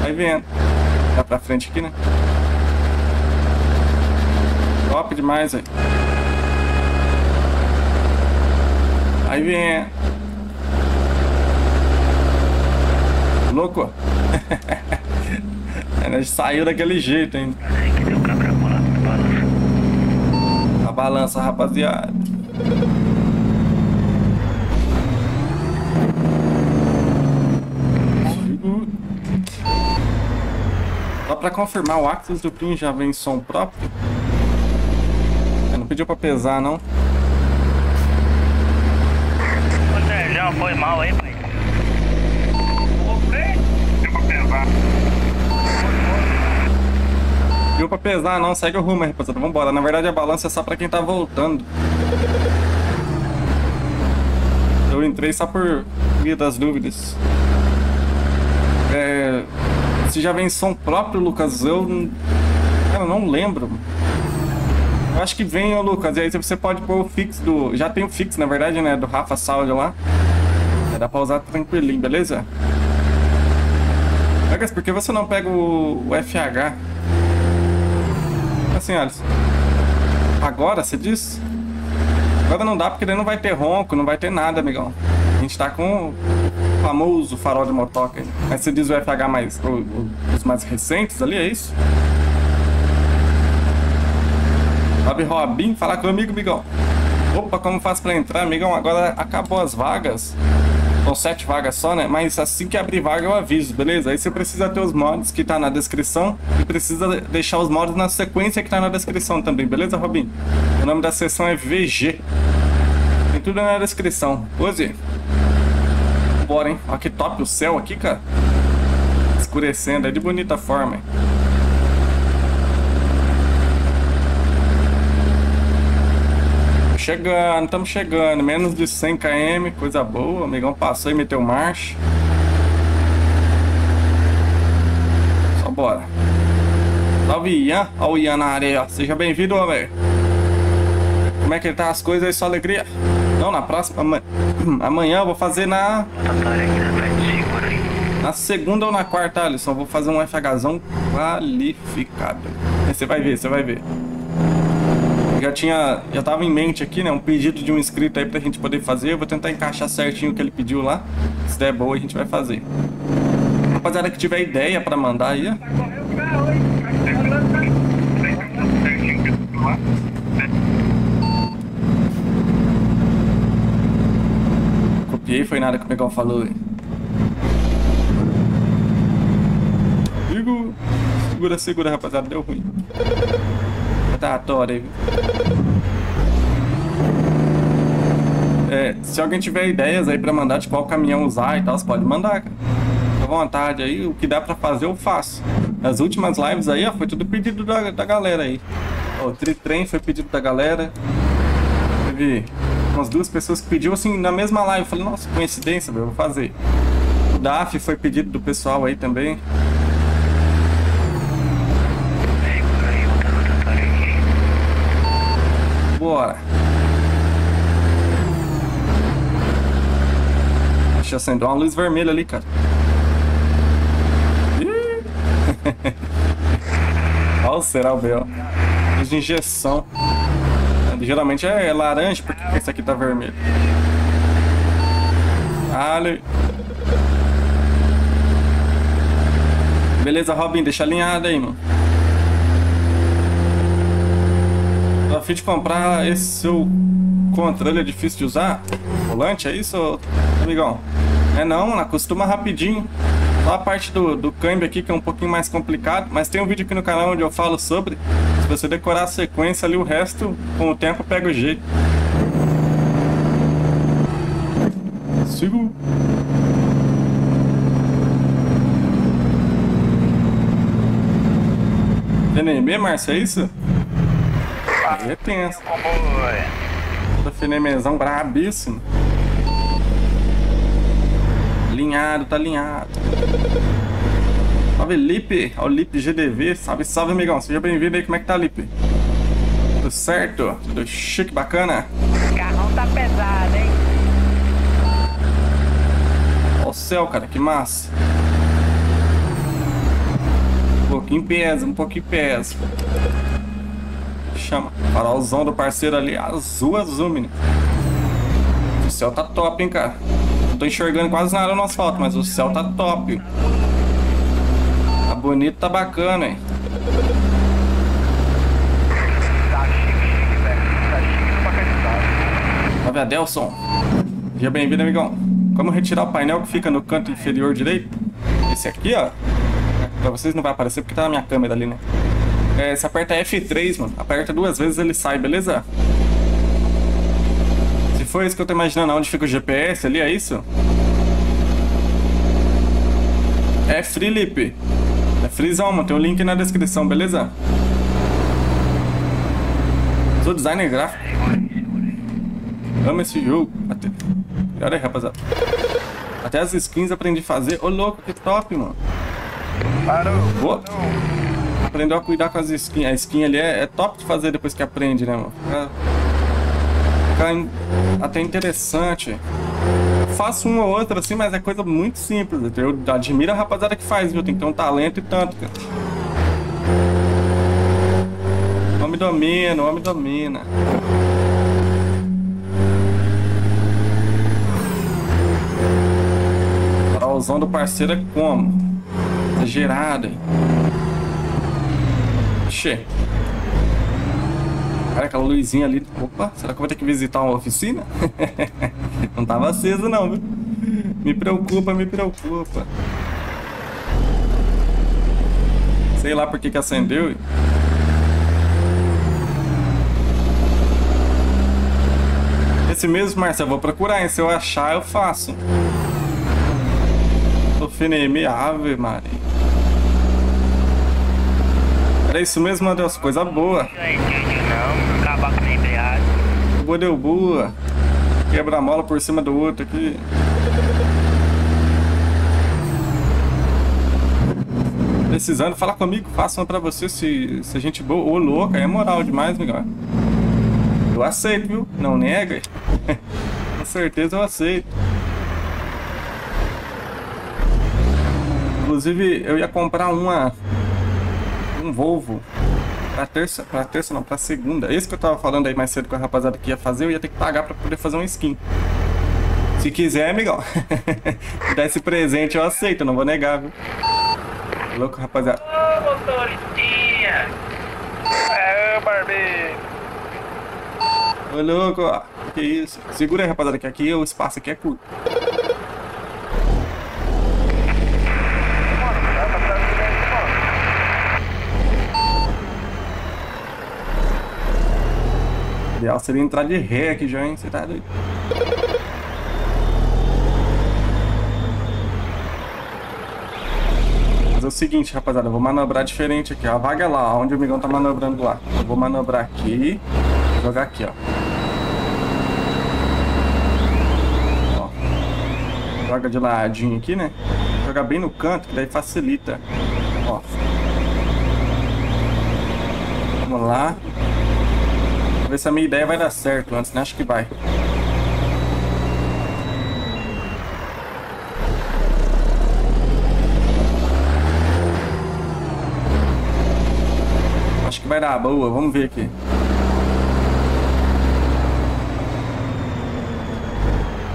Vai vendo. Vai pra frente aqui, né? Top demais, velho. Aí vem. Louco. Saiu daquele jeito, hein? Aí que deu cabra colado na balança. Balança, rapaziada. Só pra confirmar, o Axis do Pin já vem som próprio? É, não pediu pra pesar, não? Ô Sérgio, foi mal aí, pai. Deu pra pesar. Deu pra pesar, não. Segue o rumo rapaziada. Vambora. Na verdade, a balança é só pra quem tá voltando. Eu entrei só por via das dúvidas. É... Se já vem som próprio, Lucas, eu... Cara, não lembro. Eu acho que vem, ô Lucas. E aí você pode pôr o fix do... Já tem o fix, na verdade, né? Do Rafa Saúde lá. dá pra usar tranquilinho, beleza? Vegas, por que você não pega o, o FH? Alisson. Agora, você diz? Agora não dá porque daí não vai ter ronco, não vai ter nada, amigão. A gente tá com o famoso farol de motoca. Mas você diz o FH mais. o- o- os mais recentes ali, é isso? Sobe Robin, fala comigo, amigão. Opa, como faz pra entrar, amigão? Agora acabou as vagas. São sete vagas só, né? Mas assim que abrir vaga eu aviso, beleza? Aí você precisa ter os mods que tá na descrição e precisa deixar os mods na sequência que tá na descrição também, beleza, Robin? O nome da sessão é VG. Tem tudo na descrição. Hoje, bora, hein? Olha que top o céu aqui, cara. Escurecendo, é de bonita forma, hein? Chegando, estamos chegando. Menos de 100 km, coisa boa. O amigão passou e meteu marcha. Só bora. Salve Ian. Olha o Ian na ó. Seja bem-vindo, homem. Como é que tá as coisas aí? Só alegria? Não, na próxima. ama- Amanhã eu vou fazer na. Na segunda ou na quarta, Alisson. Vou fazer um FHzão qualificado. Você vai ver, você vai ver. Já tinha. Já tava em mente aqui, né? Um pedido de um inscrito aí pra gente poder fazer. Eu vou tentar encaixar certinho o que ele pediu lá. Se der boa, a gente vai fazer. Rapaziada que tiver ideia pra mandar aí, ó. Copiei, foi nada que o Megão falou. Sigo. Segura, segura, rapaziada. Deu ruim. Aí. É, se alguém tiver ideias aí pra mandar de qual caminhão usar e tal, você pode mandar, cara. Fica à vontade aí, o que dá pra fazer eu faço. Nas últimas lives aí, ó, foi tudo pedido da, da galera aí. Ó, o Tritrem foi pedido da galera. Teve umas duas pessoas que pediu assim na mesma live. Eu falei, nossa, coincidência, velho, vou fazer. O DAF foi pedido do pessoal aí também. Segura aí, outra rotatória aqui. Bora. Deixa eu acender uma luz vermelha ali, cara. Olha o será o Bel. Luz de injeção. Geralmente é laranja, porque esse aqui tá vermelho. Ali. Beleza, Robin, deixa alinhado aí, mano. Tô a fim de comprar esse seu controle é difícil de usar? Volante, é isso, amigão? É não, acostuma rapidinho. Só a parte do, do câmbio aqui que é um pouquinho mais complicado, mas tem um vídeo aqui no canal onde eu falo sobre. Se você decorar a sequência ali, o resto, com o tempo, pega o jeito. Sigo. FNB, Márcio, é isso? É tenso. Puta FNMzão brabíssimo. Alinhado, tá alinhado. Salve, Lipe. O Lipe GDV. Salve, salve, amigão. Seja bem-vindo aí. Como é que tá, Lipe? Tudo certo? Tudo chique, bacana? O carrão tá pesado, hein? Ó o céu, cara. Que massa. Um pouquinho pesa, um pouquinho pesa. Chama. Farolzão do parceiro ali. Azul, azul, menino. O céu tá top, hein, cara. Tô enxergando quase nada no asfalto, mas o céu tá top. Tá bonito, tá bacana, hein. Tá. Salve, Adelson. Seja bem-vindo, amigão. Como retirar o painel que fica no canto inferior direito? Esse aqui, ó. Pra vocês não vai aparecer porque tá na minha câmera ali, né? É, você aperta F3, mano. Aperta duas vezes ele sai, beleza? For isso que eu tô imaginando, onde fica o GPS ali, é isso? É Felipe. É Freezão, mano. Tem o link na descrição, beleza? Sou designer gráfico. Amo esse jogo. Até... Olha aí, rapaziada. Até as skins aprendi a fazer. Ô, louco, que top, mano. Parou. Boa. Aprendeu a cuidar com as skins. A skin ali é, é top de fazer depois que aprende, né, mano? Fica, até interessante. faço uma ou outra assim, mas é coisa muito simples. Eu admiro a rapaziada que faz, viu? Tem que ter um talento e tanto, cara. Homem domina, homem domina. Farolzão do parceiro é como? Exagerado, hein? Che. Cara, aquela luzinha ali. Opa, será que eu vou ter que visitar uma oficina? não tava aceso não, viu? Me preocupa, me preocupa. Sei lá por que que acendeu. Esse mesmo, Marcelo, eu vou procurar, hein? Se eu achar, eu faço. Sofineme, ave, Maria. Era isso mesmo, meu Deus, coisa boa. Não é entendi não, acabar com a embreagem. Boa deu boa. Quebra a mola por cima do outro aqui. Precisando, fala comigo, faça uma pra você se, se a gente boa. Ô, louca, é moral demais, Miguel. Eu aceito, viu? Não nega. Com certeza eu aceito. Inclusive, eu ia comprar uma. Um Volvo. Pra terça, pra terça não, pra segunda. Esse que eu tava falando aí mais cedo com a rapaziada que ia fazer, eu ia ter que pagar pra poder fazer um skin. Se quiser, amigão. Me Dar esse presente eu aceito, não vou negar, viu? Louco, rapaziada. Ô, motoristinha! É, Barbie. Ô, louco, ó. Que isso? Segura aí, rapaziada, que aqui o espaço aqui é curto. Mano, dá pra trazer aqui, mano. O ideal seria entrar de ré aqui já, hein? Você tá doido? Fazer o seguinte, rapaziada, eu vou manobrar diferente aqui. A vaga é lá, onde o amigão tá manobrando lá. Eu vou manobrar aqui, jogar aqui, ó. Ó. Joga de ladinho aqui, né? Joga bem no canto, que daí facilita. Ó. Vamos lá. Ver se a minha ideia vai dar certo antes, né? Acho que vai. Acho que vai dar boa, vamos ver aqui.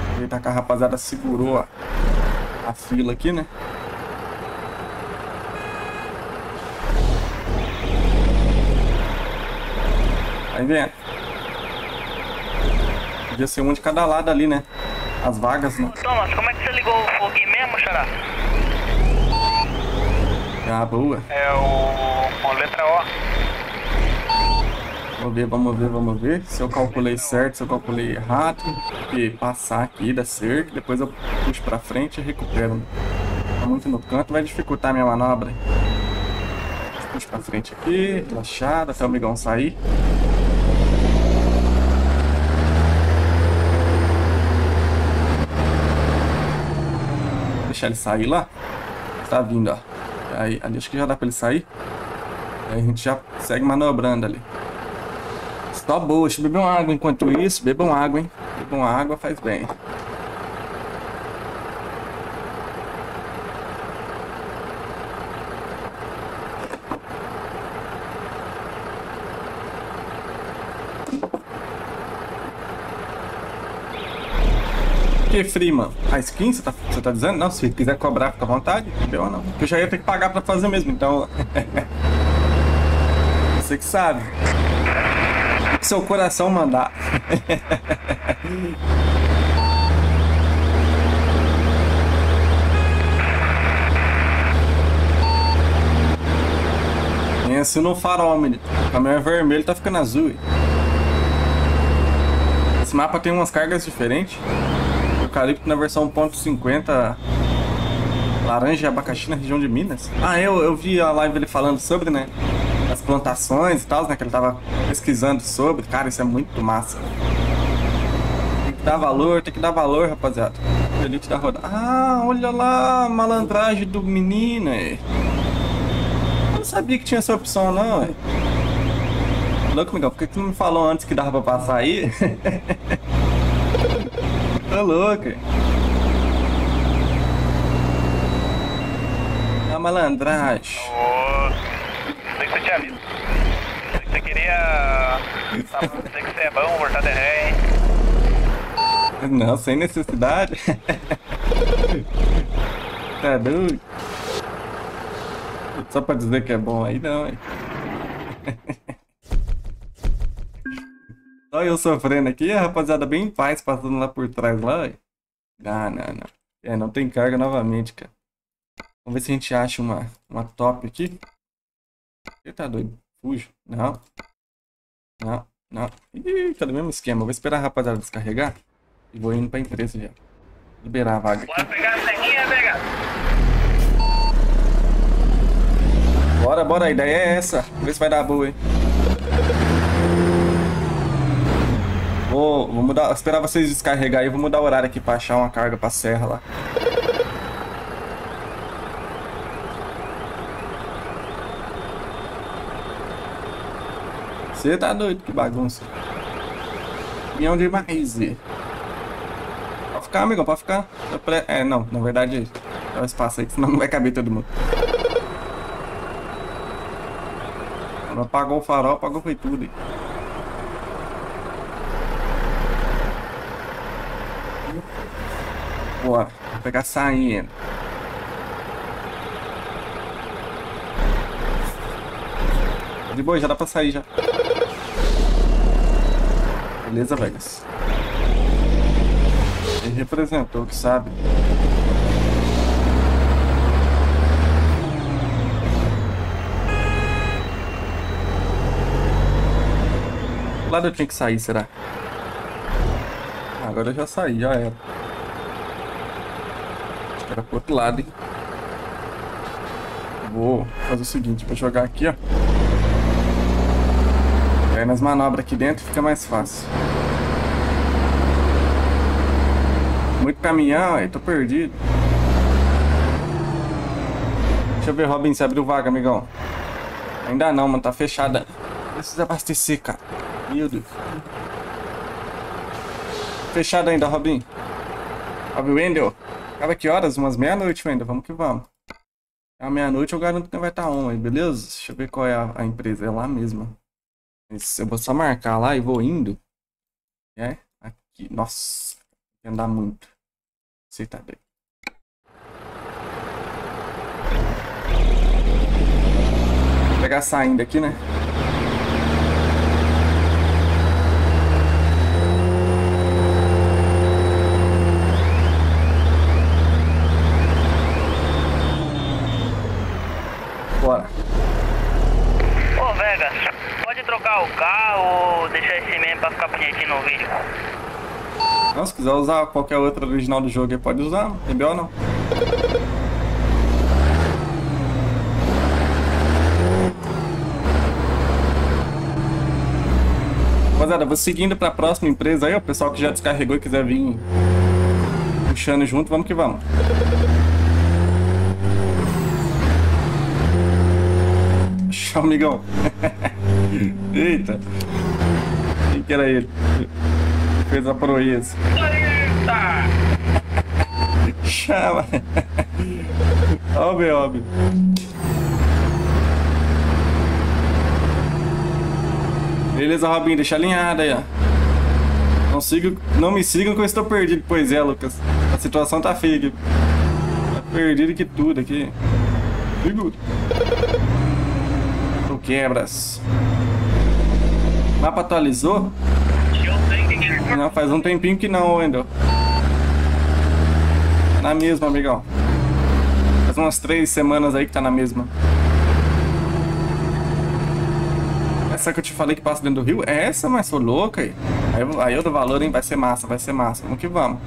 Aproveitar que a rapaziada segurou a fila aqui, né? Vai vendo. Podia ser um de cada lado ali, né? As vagas, né? Thomas, como é que você ligou o foguinho mesmo, xará? Ah, boa. É o, o letra O. Vamos ver, vamos ver, vamos ver. Se eu calculei certo, se eu calculei errado. Porque passar aqui da cerca, depois eu puxo pra frente e recupero. Tá muito no canto, vai dificultar a minha manobra. Puxo pra frente aqui, relaxado, até o amigão sair. Deixar ele sair lá. Tá vindo, ó. Aí, ali acho que já dá pra ele sair. Aí a gente já segue manobrando ali. Tá boa, uma água enquanto isso. Bebam água, hein? Bebam água, faz bem. Frio, mano? A skin, você tá, você tá dizendo? Não, se quiser cobrar, fica à vontade. Não deu, não. Eu já ia ter que pagar pra fazer mesmo, então. você que sabe. O que seu coração mandar. Pensa no farol, menino. O caminhão é vermelho, tá ficando azul. Esse mapa tem umas cargas diferentes. Eucalipto na versão 1.50. Laranja e abacaxi na região de Minas. Ah, eu, eu vi a live dele falando sobre, né? As plantações e tal, né? Que ele tava pesquisando sobre. Cara, isso é muito massa. Tem que dar valor, tem que dar valor, rapaziada. Elite da roda. Ah, olha lá malandragem do menino, é. Eu não sabia que tinha essa opção, não, é. Louco, Miguel, por que tu não me falou antes que dava pra passar aí? Tá louco? A malandragem. Oh, sei que você tinha visto. Sei que você queria. Tá sei que você é bom, mortadela, é hein? Não, sem necessidade. tá doido? Só pra dizer que é bom aí não, hein? Só eu sofrendo aqui, a rapaziada bem em paz passando lá por trás lá. Não, não, não. É, não tem carga novamente, cara. Vamos ver se a gente acha uma, uma top aqui. Você tá doido? Fujo. Não. Não, não. Ih, tá do mesmo esquema. Vou esperar a rapaziada descarregar. E vou indo pra empresa já. Liberar a vaga. Bora pegar a ceguinha, pega. Bora, bora, a ideia é essa. Vamos ver se vai dar boa, hein? Vou, vou mudar, esperar vocês descarregar aí, vou mudar o horário aqui pra achar uma carga pra serra lá. Você tá doido, que bagunça. Caminhão demais. Zê. Pode ficar, amigão, pode ficar. É, não, na verdade, dá um espaço aí, senão não vai caber todo mundo. Apagou o farol, apagou foi tudo. Bora, vou pegar saindo. De boa, já dá pra sair já. Beleza, Vegas. Ele representou, que sabe. Lado eu tinha que sair, será? Agora eu já saí, já era. Era pro outro lado, hein? Vou fazer o seguinte, vou jogar aqui, ó. Aí nas manobras aqui dentro fica mais fácil. Muito caminhão, aí tô perdido. Deixa eu ver, Robin, se abriu vaga, amigão. Ainda não, mano, tá fechada. Precisa abastecer, cara. Meu Deus. Fechado ainda, Robin. Robin Wendel. Acaba que horas? Umas meia-noite, Wendel. Vamos que vamos. À meia-noite eu garanto que vai estar on aí, beleza? Deixa eu ver qual é a, a empresa. É lá mesmo. Eu vou só marcar lá e vou indo. É? Aqui. Nossa. Tem andar muito. Você tá doido. Vou pegar saindo aqui, né? Bora. Ô, Vegas, pode trocar o carro ou deixar esse mesmo pra ficar bonitinho no vídeo? Não, se quiser usar qualquer outra original do jogo pode usar. Tem B.O. não. Rapaziada, vou seguindo pra próxima empresa aí. O pessoal que já descarregou e quiser vir puxando junto, vamos que vamos. Tchau, amigão. Eita. Que era ele? Fez a proeza. Eita! Chama. Óbvio, óbvio. Beleza, Robinho, deixa alinhado aí, ó. Não, siga, não me sigam que eu estou perdido. Pois é, Lucas. A situação tá feia aqui. Tá perdido que tudo aqui. Segura. Tu quebras. O mapa atualizou? Não, faz um tempinho que não, Wendel. Na mesma, amigão. Faz umas três semanas aí que tá na mesma. Essa que eu te falei que passa dentro do rio? É essa, mas sou louca aí. Aí, eu- dou valor, hein? Vai ser massa, vai ser massa. Vamos que vamos.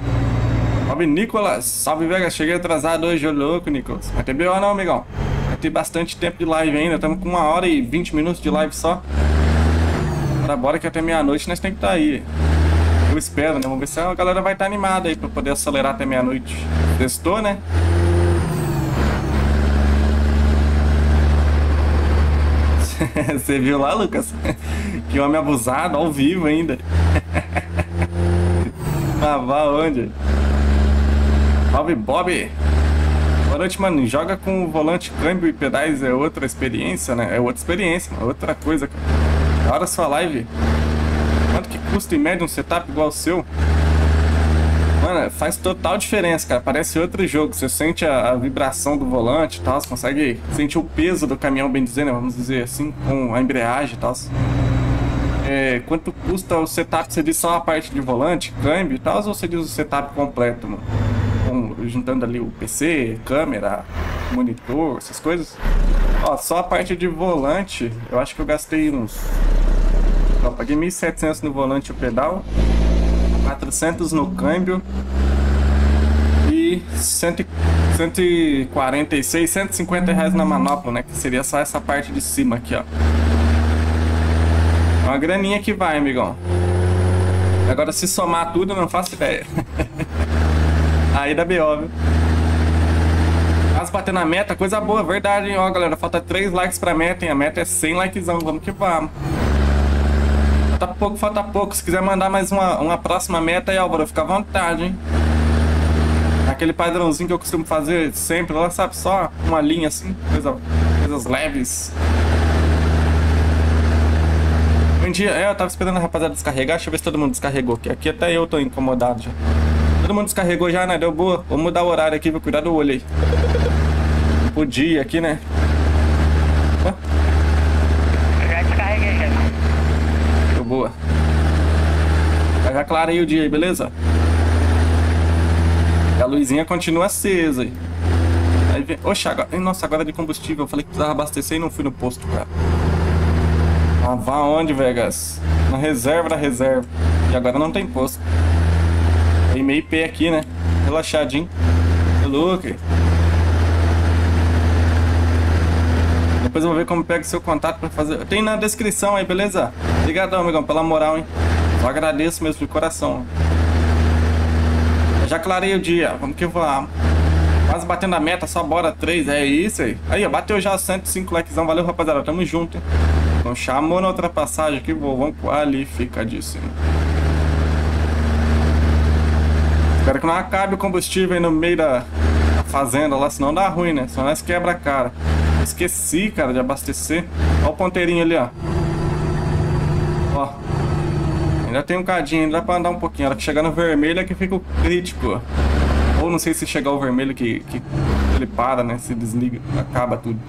Salve, Nicolas. Salve, Vega. Cheguei atrasado hoje, ô louco, Nicolas. Vai ter B.O. não, amigão. Vai ter bastante tempo de live ainda. Estamos com uma hora e 20 minutos de live só. Bora, bora que até meia-noite nós temos que estar aí. Eu espero, né? Vamos ver se a galera vai estar animada aí pra poder acelerar até meia-noite. Testou, né? Você viu lá, Lucas? Que homem abusado, ao vivo ainda. Ah, vá onde? Salve, Bob! Boa noite, mano. Joga com volante, câmbio e pedais é outra experiência, né? É outra experiência, é outra coisa, cara. Hora sua live. Quanto que custa em média um setup igual o seu? Mano, faz total diferença, cara. Parece outro jogo. Você sente a, a vibração do volante e tal. Você consegue sentir o peso do caminhão, bem dizer, né? Vamos dizer assim, com a embreagem e tal. É, quanto custa o setup? Você diz só a parte de volante, câmbio e tal, ou você diz o setup completo, mano? Juntando ali o PC, câmera, monitor, essas coisas. Ó, só a parte de volante, eu acho que eu gastei uns. Ó, paguei 1.700 no volante e o pedal, 400 no câmbio e 100, 146, 150 reais na manopla, né? Que seria só essa parte de cima aqui, ó. Uma graninha que vai, amigão. Agora, se somar tudo, não faço ideia. Aí dá B.O., viu? Quase batendo na meta, coisa boa, verdade, hein? Ó, galera, falta 3 likes pra meta, hein? A meta é 100 likezão, vamos que vamos. Falta pouco, falta pouco. Se quiser mandar mais uma, uma próxima meta aí, Álvaro, fica à vontade, hein? Aquele padrãozinho que eu costumo fazer sempre, lá sabe, só uma linha assim, coisa, coisas leves. Bom dia, é, eu tava esperando a rapaziada descarregar, deixa eu ver se todo mundo descarregou, que aqui até eu tô incomodado já. Todo mundo descarregou já, né? Deu boa. Vou mudar o horário aqui, vou cuidar do olho aí. O dia aqui, né? Eu já descarreguei, já. deu boa. Já clarei o dia aí, beleza? E a luzinha continua acesa aí. Aí vem... Oxe, agora... Nossa, agora é de combustível. Eu falei que precisava abastecer e não fui no posto, cara. Ah, vá onde, Vegas? Na reserva da reserva. E agora não tem posto. Meio pé aqui, né? Relaxadinho. Ô, louco. Depois eu vou ver como pega o seu contato pra fazer. Tem na descrição aí, beleza? Obrigadão, amigão, pela moral, hein? Agradeço mesmo de coração. Já clarei o dia. Vamos que vamos. Quase batendo a meta, só bora 3. É isso aí. Aí, bateu já 105 likezão. Valeu, rapaziada. Tamo junto, hein? Então chamou na ultrapassagem aqui, vou, vamos qualificadíssimo. Espero que não acabe o combustível aí no meio da da fazenda lá, senão dá ruim, né? Senão nós quebra a cara. Esqueci, cara, de abastecer. Olha o ponteirinho ali, ó. Ó. Ainda tem um cadinho, ainda dá pra andar um pouquinho. A hora que chegar no vermelho é que fica o crítico. Ou não sei se chegar o vermelho que, que ele para, né? Se desliga, acaba tudo.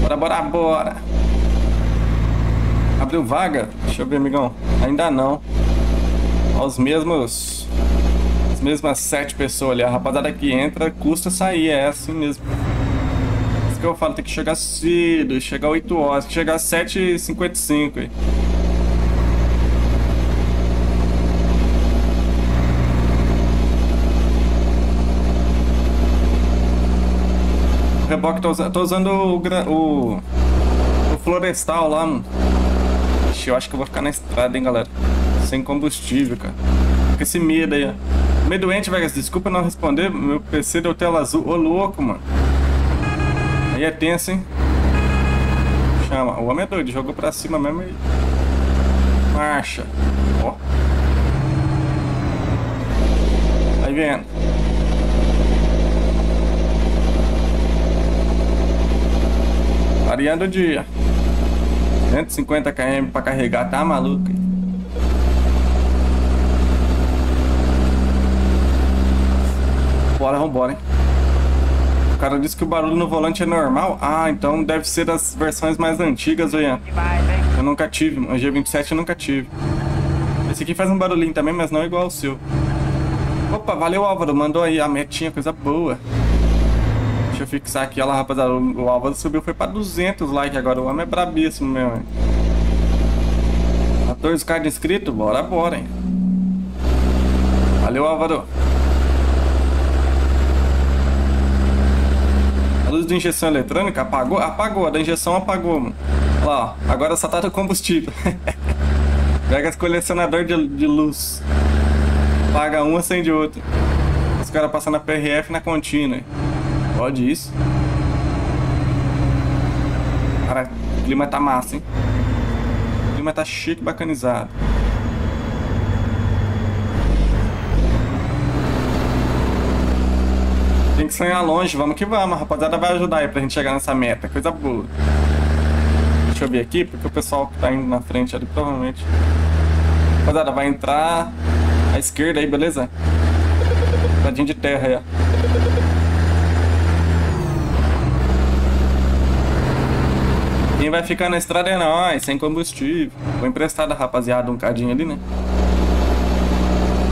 Bora, bora, bora. Abriu vaga? Deixa eu ver, amigão. Ainda não. Ó, Os mesmos. As mesmas sete pessoas ali. A rapaziada que entra custa sair. É assim mesmo. Isso que eu falo, tem que chegar cedo. Chegar 8 horas. Tem que chegar às 7h55 aí. Reboque tô tô usando o, o, o florestal lá, mano. Eu acho que eu vou ficar na estrada, hein, galera. Sem combustível, cara. Com esse medo aí, ó. Meio doente, Vegas. Desculpa não responder. Meu PC deu tela azul. Ô, louco, mano. Aí é tenso, hein? Chama. O homem é doido. Jogou pra cima mesmo e... Marcha. Ó. Aí vendo. Variando o dia. 150 km pra carregar, tá maluco? Bora, vambora, hein? O cara disse que o barulho no volante é normal. Ah, então deve ser das versões mais antigas, hein? Eu nunca tive, o G27 eu nunca tive. Esse aqui faz um barulhinho também, mas não igual o seu. Opa, valeu Álvaro, mandou aí a metinha, coisa boa. Deixa eu fixar aqui, olha lá rapaziada, o Álvaro subiu, foi pra 200 likes agora, o homem é brabíssimo mesmo, hein. 14 cards inscritos, bora, bora, hein. Valeu Álvaro. A luz da injeção eletrônica apagou? Apagou, a da injeção apagou, mano. Olha lá, ó, agora só tá no combustível. Pega colecionador de, de luz. Paga um, acende outro. Os caras passando a PRF na contínua. Pode isso. Cara, o clima tá massa, hein? O clima tá chique, bacanizado. Tem que sonhar longe, vamos que vamos. A rapaziada vai ajudar aí pra gente chegar nessa meta. Coisa boa. Deixa eu ver aqui, porque o pessoal que tá indo na frente ali provavelmente. Rapaziada, vai entrar à esquerda aí, beleza? Tadinho de terra aí, ó. Vai ficar na estrada é nós, sem combustível. Vou emprestar da rapaziada um cadinho ali, né?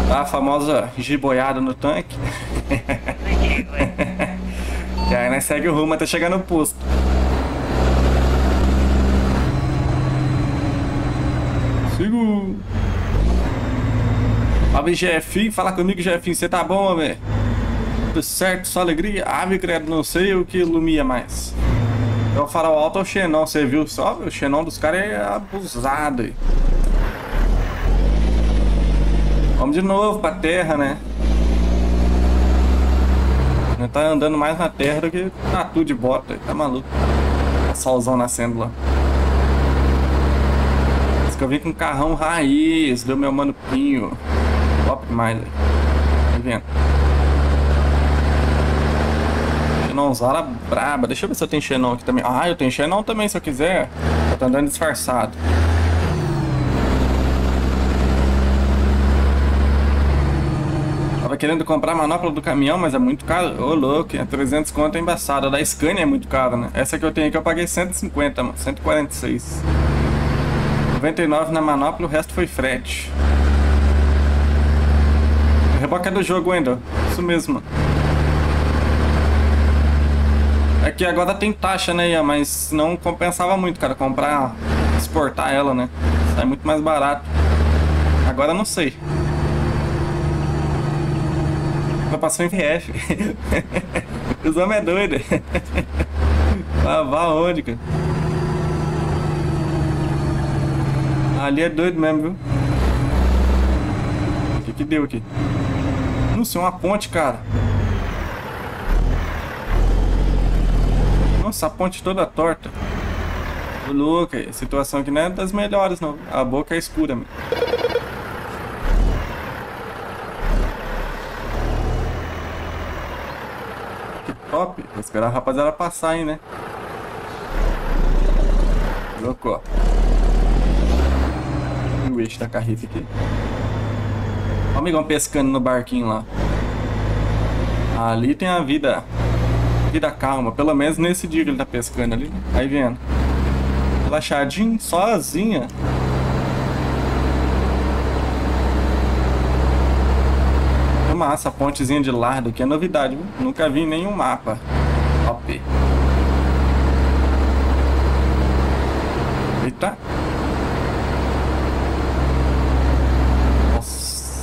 Tá a famosa giboiada no tanque. E aí nós segue o rumo até chegar no posto. Sigo. Salve, Jefinho. Fala comigo, Jefinho. Você tá bom, velho? Tudo certo? Só alegria? Ave, credo. Não sei o que ilumia mais. É o farol alto ou o Xenon. Você viu só? O Xenon dos caras é abusado aí. Vamos de novo pra terra, né? Nós tá andando mais na terra do que tatu de bota. Tá maluco. Tá solzão nascendo lá. Que eu vim com carrão raiz do meu mano Pinho. Top demais, velho. Tá vendo? Xenonzara braba. Deixa eu ver se eu tenho Xenon aqui também. Ah, eu tenho Xenon também, se eu quiser. Tô andando disfarçado. Tava querendo comprar a manopla do caminhão, mas é muito caro. Ô, louco, é 300 conto é embaçado. A da Scania é muito cara, né? Essa que eu tenho aqui eu paguei 150, mano. 146. 99 na manopla, o resto foi frete. O reboque é do jogo, Wendel. Isso mesmo, mano. É que agora tem taxa, né, Ian? Mas não compensava muito, cara, comprar, exportar ela, né? Sai muito mais barato. Agora não sei. Já passou em VF. Os homens é doido. Lavar onde, cara? Ali é doido mesmo, viu? O que que deu aqui? Nossa, é uma ponte, cara. Nossa, a ponte toda torta. Ô, louco, a situação aqui não é das melhores, não. A boca é escura, meu. Que top. Vou esperar a rapaziada passar aí, né? Louco, ó. O eixo da carreta aqui. Ó o amigão pescando no barquinho lá. Ali tem a vida. Vida calma. Pelo menos nesse dia que ele tá pescando ali. Aí vendo. Relaxadinho, sozinha. É massa, a pontezinha de lardo aqui é novidade, viu? Nunca vi em nenhum mapa. Top. Eita. Nossa,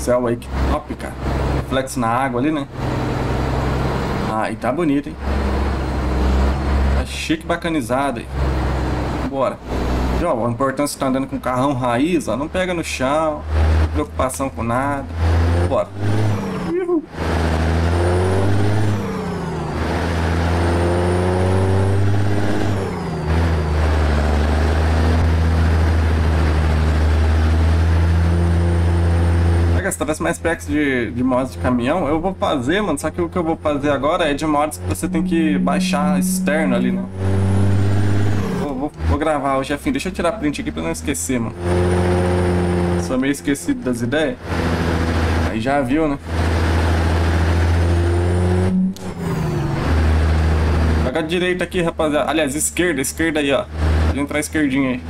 céu aí que top, cara. Reflexo na água ali, né? Ah, e tá bonito, hein? Tá chique, bacanizado aí. Bora. E, a importância de tá andando com carrão raiz, ó. Não pega no chão. Preocupação com nada. Bora. Se tivesse mais packs de, de mods de caminhão, eu vou fazer, mano. Só que o que eu vou fazer agora é de mods que você tem que baixar externo ali, né? Vou, vou, vou gravar o Jefinho. Deixa eu tirar print aqui pra não esquecer, mano. Sou meio esquecido das ideias. Aí já viu, né? Pega a direita aqui, rapaziada. Aliás, esquerda, esquerda aí, ó. Pode entrar esquerdinha aí.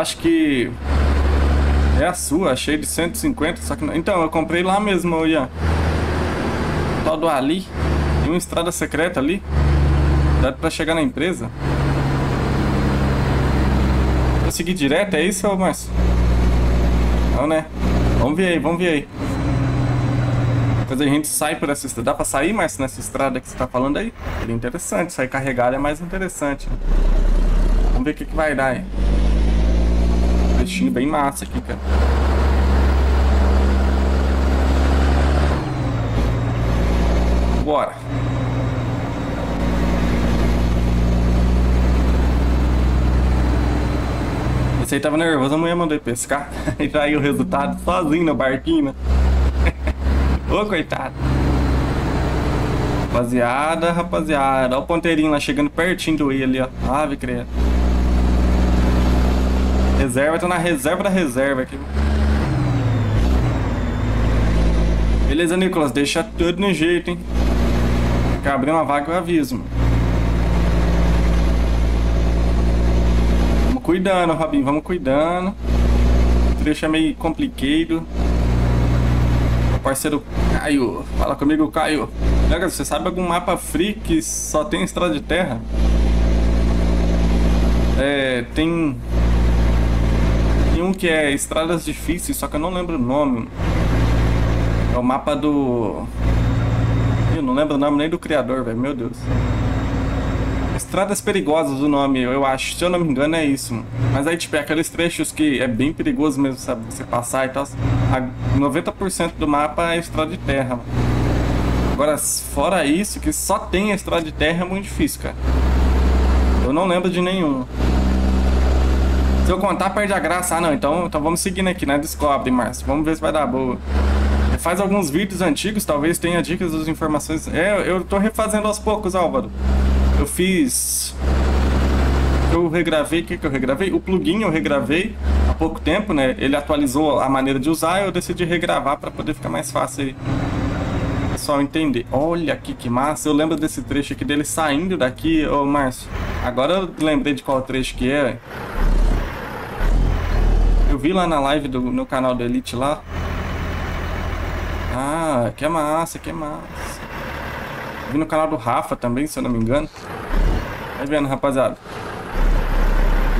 Acho que é a sua, achei de 150, só que não... Então, eu comprei lá mesmo, ô Ian. Tal do Ali. Tem uma estrada secreta ali. Dá pra chegar na empresa. Vou seguir direto, é isso, Márcio? Não, né? Vamos ver aí, vamos ver aí. Depois a gente sai por essa estrada. Dá pra sair, Márcio, nessa estrada que você tá falando aí? Seria interessante. Sair carregado é mais interessante. Vamos ver o que, que vai dar aí. Bem massa aqui, cara. Bora. Você tava nervoso, a mulher mandou ele pescar. E tá aí o resultado sozinho no barquinho, né? Ô, coitado. Rapaziada, rapaziada. Olha o ponteirinho lá chegando pertinho do I ali, ó. Ave, credo. Reserva, tô na reserva da reserva aqui. Beleza, Nicolas, deixa tudo no jeito, hein? Quer abrir uma vaga, eu aviso, mano. Vamos cuidando, Robinho, vamos cuidando. O trecho é meio complicado. Meu parceiro Caio, fala comigo, Caio. Você sabe algum mapa free que só tem estrada de terra? É, tem um que é Estradas Difíceis, só que eu não lembro o nome. É o mapa do. Eu não lembro o nome nem do criador, velho. Meu Deus. Estradas Perigosas o nome, eu acho. Se eu não me engano, é isso. Mas aí, tipo, é aqueles trechos que é bem perigoso mesmo, sabe? Você passar e tal. 90% do mapa é estrada de terra. Agora, fora isso, que só tem estrada de terra é muito difícil, cara. Eu não lembro de nenhum. Se eu contar, perde a graça. Ah, não. Então, então vamos seguindo aqui, né? Descobre, Márcio. Vamos ver se vai dar boa. Faz alguns vídeos antigos, talvez tenha dicas das informações. É, eu tô refazendo aos poucos, Álvaro. Eu fiz... Eu regravei, o que que eu regravei? O plugin eu regravei há pouco tempo, né? Ele atualizou a maneira de usar, eu decidi regravar para poder ficar mais fácil aí. Pessoal entender. Olha aqui que massa. Eu lembro desse trecho aqui dele saindo daqui, ô Márcio. Agora eu lembrei de qual trecho que é. Vi lá na live do, no canal do Elite lá. Ah, que massa, que massa. Vi no canal do Rafa também, se eu não me engano. Vai vendo, rapaziada.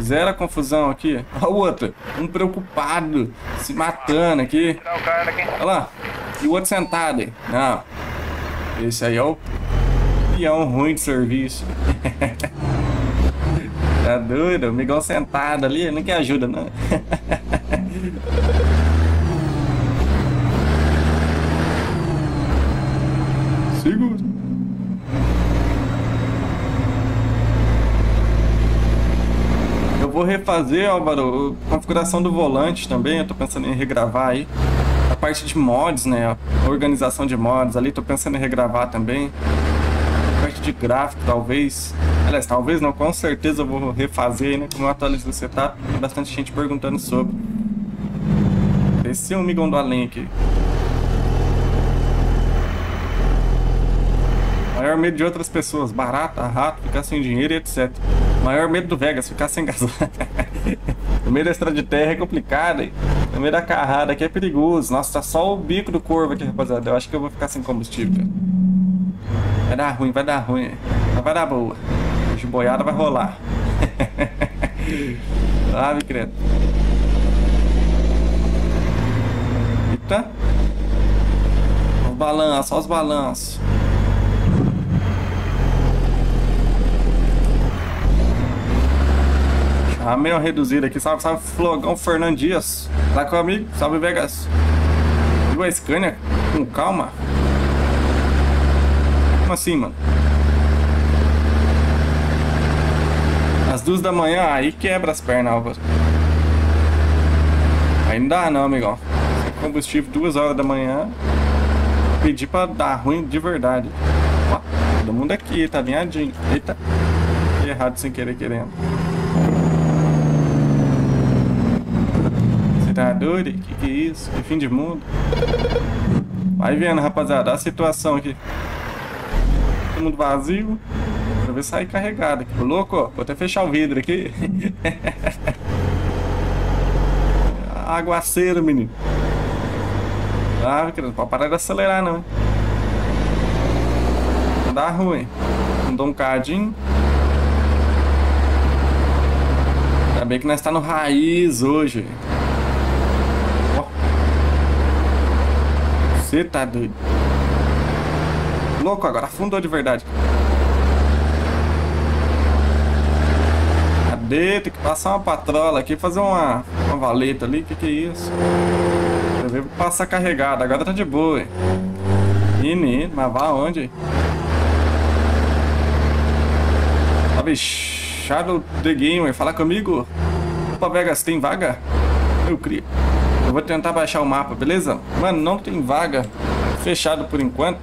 Zero confusão aqui. Olha o outro. Um preocupado, se matando aqui. Olha lá. E o outro sentado aí. Não. Esse aí é o peão ruim de serviço. tá doido? O sentado ali, não quer ajuda, não. Segura. Eu vou refazer, Álvaro, a configuração do volante também. Eu tô pensando em regravar aí. A parte de mods, né? A organização de mods ali, tô pensando em regravar também. Parte de gráfico, talvez. Aliás, talvez não, com certeza eu vou refazer, né? Como eu atualizo o setup. Tem bastante gente perguntando sobre. Desceu um migão do além aqui. Maior medo de outras pessoas, barata, rato, ficar sem dinheiro e etc. Maior medo do Vegas, ficar sem gasolina. o medo da estrada de terra é complicado, hein? O medo da carrada aqui é perigoso. Nossa, tá só o bico do corvo aqui, rapaziada. Eu acho que eu vou ficar sem combustível, cara. Vai dar ruim, vai dar ruim. Mas vai dar boa. Hoje boiada vai rolar. Ave credo. Eita. Os balanços, os balanços. A meio reduzida aqui, salve, salve Flogão Fernandias. Tá comigo, salve Vegas. Viu a Scania? Com calma. Como assim, mano? Às duas da manhã, aí quebra as pernas, Álvaro. Aí não dá não, amigão. Combustível duas horas da manhã. Pedir pra dar ruim de verdade. Ó, todo mundo aqui, tá alinhadinho. Eita. Errado sem querer querendo. Você tá doido? Que que é isso? Que fim de mundo? Vai vendo, rapaziada. A situação aqui. Todo mundo vazio. Pra ver sair carregado aqui. Louco. Vou até fechar o vidro aqui. Aguaceiro, menino. Ah, querido, não pode parar de acelerar, não. Dá ruim. Dá um cadinho. Ainda bem que nós tá no raiz hoje. Você tá doido. Louco, agora afundou de verdade. Cadê? Tem que passar uma patrola aqui, fazer uma, uma valeta ali. Que que é isso? Eu veio passar carregado, agora tá de boa. hein? Menino, mas vá onde? Salve, Shadow The Gamer, fala comigo. Opa, Vegas, tem vaga? Eu crio. Eu vou tentar baixar o mapa, beleza? Mano, não tem vaga. Fechado por enquanto.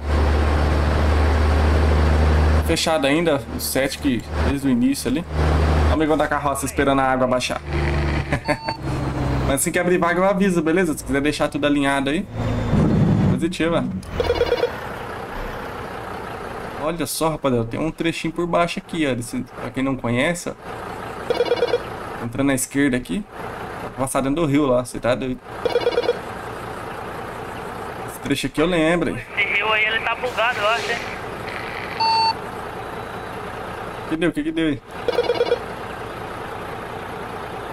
Fechado ainda, o set que desde o início ali. O amigão da carroça esperando a água baixar. Mas assim que abrir vaga eu aviso, beleza? Se quiser deixar tudo alinhado aí. Positiva. Olha só, rapaziada, tem um trechinho por baixo aqui, ó. Desse, pra quem não conhece, ó. Entrando na esquerda aqui. Passar dentro do rio lá, você tá doido. Esse trecho aqui eu lembro. Esse rio aí, ele tá bugado, eu acho, hein? O que deu? O que que deu aí?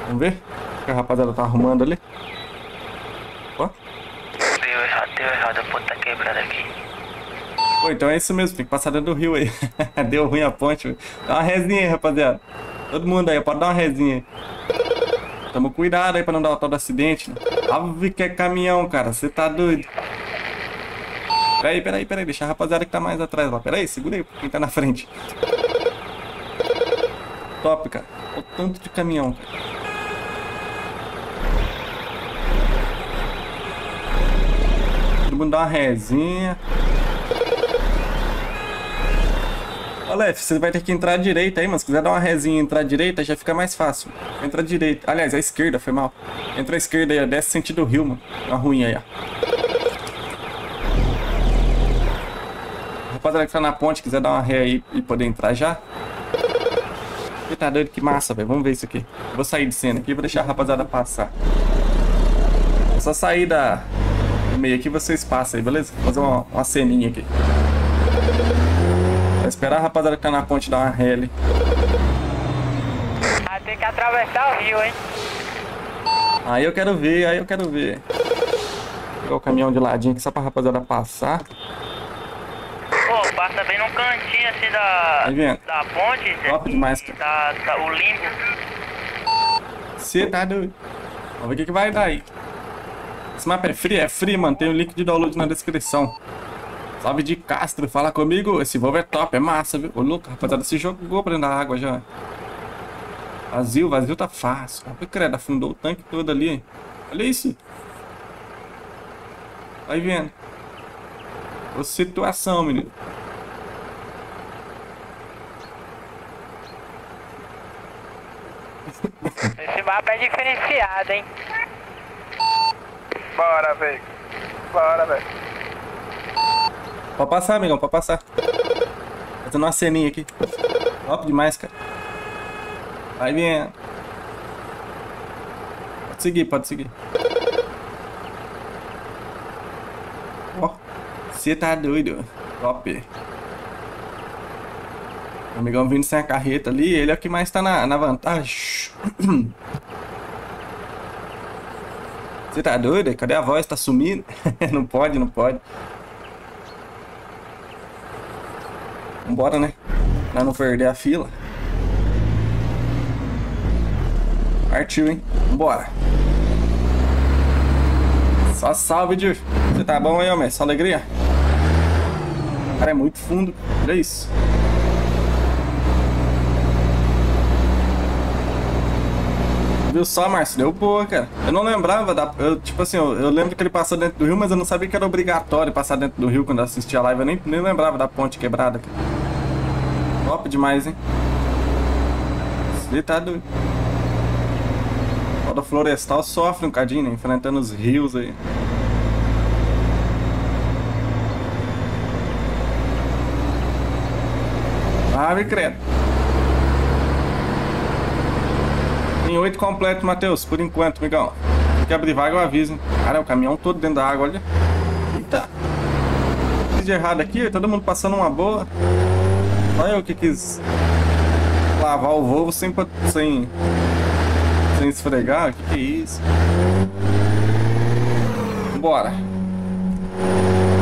Vamos ver? O que a rapaziada tá arrumando ali? Ó. Deu errado, deu errado, a ponte tá quebrada aqui. Pô, então é isso mesmo, tem que passar dentro do rio aí. Deu ruim a ponte. velho. Dá uma resinha aí, rapaziada. Todo mundo aí, pode dar uma resinha aí. Tamo cuidado aí pra não dar o tal do acidente. Né? Ave que é caminhão, cara. Você tá doido. Peraí, peraí, peraí. Deixa a rapaziada que tá mais atrás lá. Peraí, segura aí quem tá na frente. Top, cara. O tanto de caminhão, cara. Todo mundo dá uma resinha. Ô, Lef, você vai ter que entrar à direita aí, mas se quiser dar uma resinha e entrar à direita, já fica mais fácil. Entra à direita. Aliás, à esquerda, foi mal. Entra à esquerda aí, desce sentido rio, mano. Uma ruim aí, ó. Rapaziada que tá na ponte, quiser dar uma ré aí e poder entrar já. Ih, tá doido, que massa, velho. Vamos ver isso aqui. Vou sair de cena aqui e vou deixar a rapaziada passar. É só sair da... do meio aqui vocês passam aí, beleza? Vou fazer uma, uma ceninha aqui. Vai esperar a rapaziada que tá na ponte dar uma. Vai ter que atravessar o rio, hein? Aí eu quero ver, aí eu quero ver. Vou pegar o caminhão de ladinho aqui só pra rapaziada passar. Pô, passa bem num cantinho assim da. Vendo? Da ponte. Top demais, cara. Da, da, o limbo. Você tá doido. Vamos ver o que, que vai dar aí. Esse mapa é free? É free, mano. Tem o link de download na descrição. Salve de Castro, fala comigo. Esse Volvo é top, é massa, viu? Ô, louco, rapaziada, se jogou pra dentro da água já. Vazio, vazio tá fácil. Olha, credo, afundou o tanque todo ali. Olha isso. Vai vendo. Ô, situação, menino. Esse mapa é diferenciado, hein? Bora, velho. Bora, velho. Pode passar, amigão, pode passar. Fazendo uma ceninha aqui. Top demais, cara. Vai vendo. Pode seguir, pode seguir. Ó, você tá doido. Top. O amigão vindo sem a carreta ali, ele é o que mais tá na, na vantagem. Você tá doido? Cadê a voz? Tá sumindo? não pode, não pode. Vambora, né? Pra não perder a fila. Partiu, hein? Vambora. Só salve, Dir. Você tá bom aí, homem? Só alegria? Cara, é muito fundo. Olha isso. Viu só, Márcio? Deu boa, cara. Eu não lembrava da. Eu, tipo assim, eu, eu lembro que ele passou dentro do rio, mas eu não sabia que era obrigatório passar dentro do rio quando eu assistia a live. Eu nem, nem lembrava da ponte quebrada. Cara. Top demais, hein? Você tá doido. O florestal sofre um cadinho, né? Enfrentando os rios aí. Ave credo. Tem oito completo, Matheus, por enquanto, amigão. Se abrir vaga, eu aviso. Cara, é o caminhão todo dentro da água, olha. Eita. Fiz de errado aqui, todo mundo passando uma boa. Só eu que quis lavar o Volvo sem, sem, sem esfregar. Que que é isso? Bora.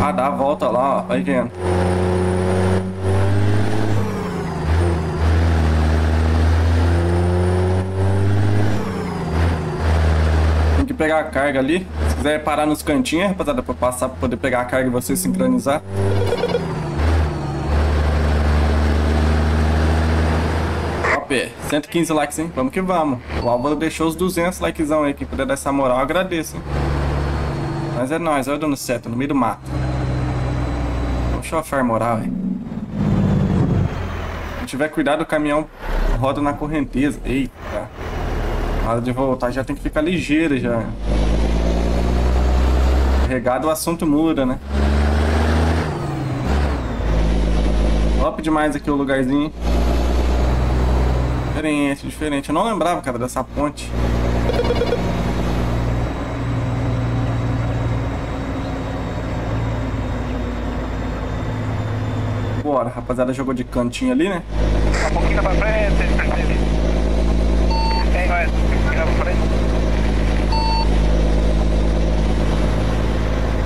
Ah, dá a volta lá, ó. Vai vendo. Que pegar a carga ali. Se quiser parar nos cantinhos, rapaziada, pra passar pra poder pegar a carga e você sincronizar. Top. 115 likes, hein? Vamos que vamos. O Álvaro deixou os 200 likezão aí. Quem puder dar essa moral, eu agradeço, hein? Mas é nóis, olha dando certo, no meio do mato. Vamos chofar moral, hein? Se tiver cuidado, o caminhão roda na correnteza. Eita. Hora de voltar já tem que ficar ligeiro já. Carregado o assunto muda, né? Top demais aqui o lugarzinho. Diferente, diferente. Eu não lembrava, cara, dessa ponte. Bora, rapaziada jogou de cantinho ali, né? Um pouquinho pra frente, percebe? Tem, vai, um pouquinho pra frente.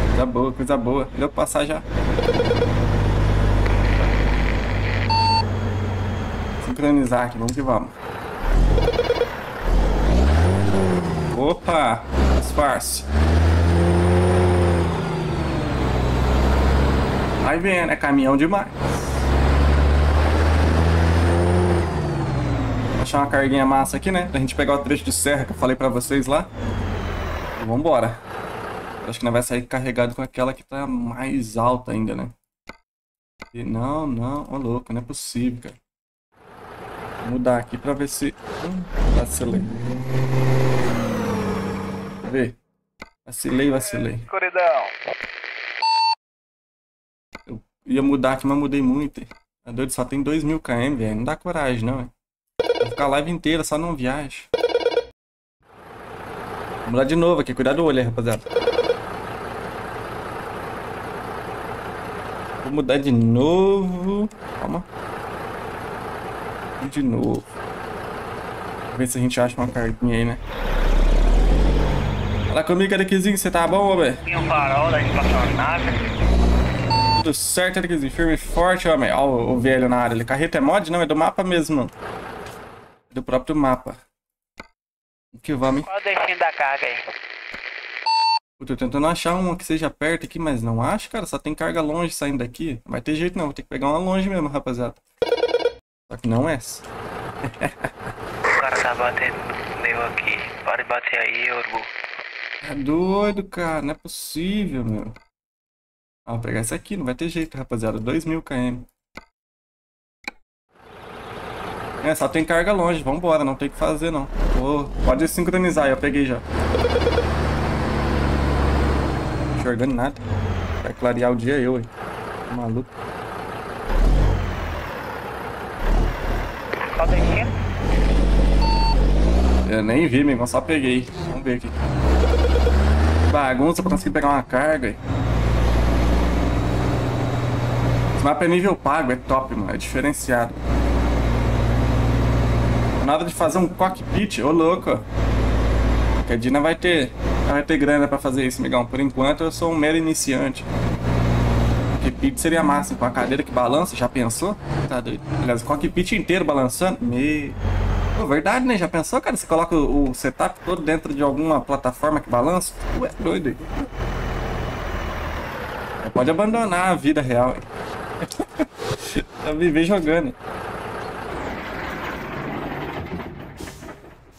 Coisa boa, coisa boa. Deu pra passar já. Sincronizar aqui, vamos que vamos. Opa! Disfarce. Vai vendo, é caminhão demais. Achar uma carguinha massa aqui, né? Pra gente pegar o trecho de serra que eu falei pra vocês lá. Vambora. Acho que não vai sair carregado com aquela que tá mais alta ainda, né? E não, não, ô louco, não é possível, cara. Vou mudar aqui pra ver se. Hum, vacilei. Vê. Vacilei, vacilei. Escuridão. Eu ia mudar aqui, mas mudei muito. Tá doido? Só tem 2 mil km, velho. Não dá coragem, não, velho. Vou ficar a live inteira, só não viagem. Vou mudar de novo aqui. Cuidado do olho aí, rapaziada. Vou mudar de novo. Calma. De novo. Vamos ver se a gente acha uma carguinha aí, né? Fala comigo, Eriquezinho. Você tá bom, velho? Tem um farol da estacionária. Tudo certo, Eriquezinho. Firme e forte, homem. Ó, o, o velho na área. Ele carreta é mod? Não, é do mapa mesmo. Do próprio mapa. Que vamos? Qual o destino da carga aí? Eu tô tentando achar uma que seja perto aqui, mas não acho, cara. Só tem carga longe saindo daqui. Não vai ter jeito não. Vou ter que pegar uma longe mesmo, rapaziada. Só que não é essa. O cara tá batendo meu aqui. Para de bater aí, Urbu. É doido, cara. Não é possível, meu. Ah, vou pegar essa aqui. Não vai ter jeito, rapaziada. 2 mil km. É, só tem carga longe. Vambora, não tem o que fazer, não. Ô, pode sincronizar. Eu peguei já. Não enxergando nada. Vai clarear o dia eu, hein. Tá Maluco. Destino? Eu nem vi, meu irmão. Só peguei. Vamos ver aqui. Bagunça pra conseguir pegar uma carga. Esse mapa é nível pago, é top, mano. É diferenciado. Nada de fazer um cockpit, ô louco. Porque a Dina vai ter, vai ter grana pra fazer isso, migão. Por enquanto eu sou um mero iniciante. Cockpit seria massa, com a cadeira que balança, já pensou? Tá doido. Aliás, o cockpit inteiro balançando. Me... Pô, verdade, né? Já pensou, cara? Você coloca o o setup todo dentro de alguma plataforma que balança? Ué, doido. aí. Pode abandonar a vida real. Já viver jogando.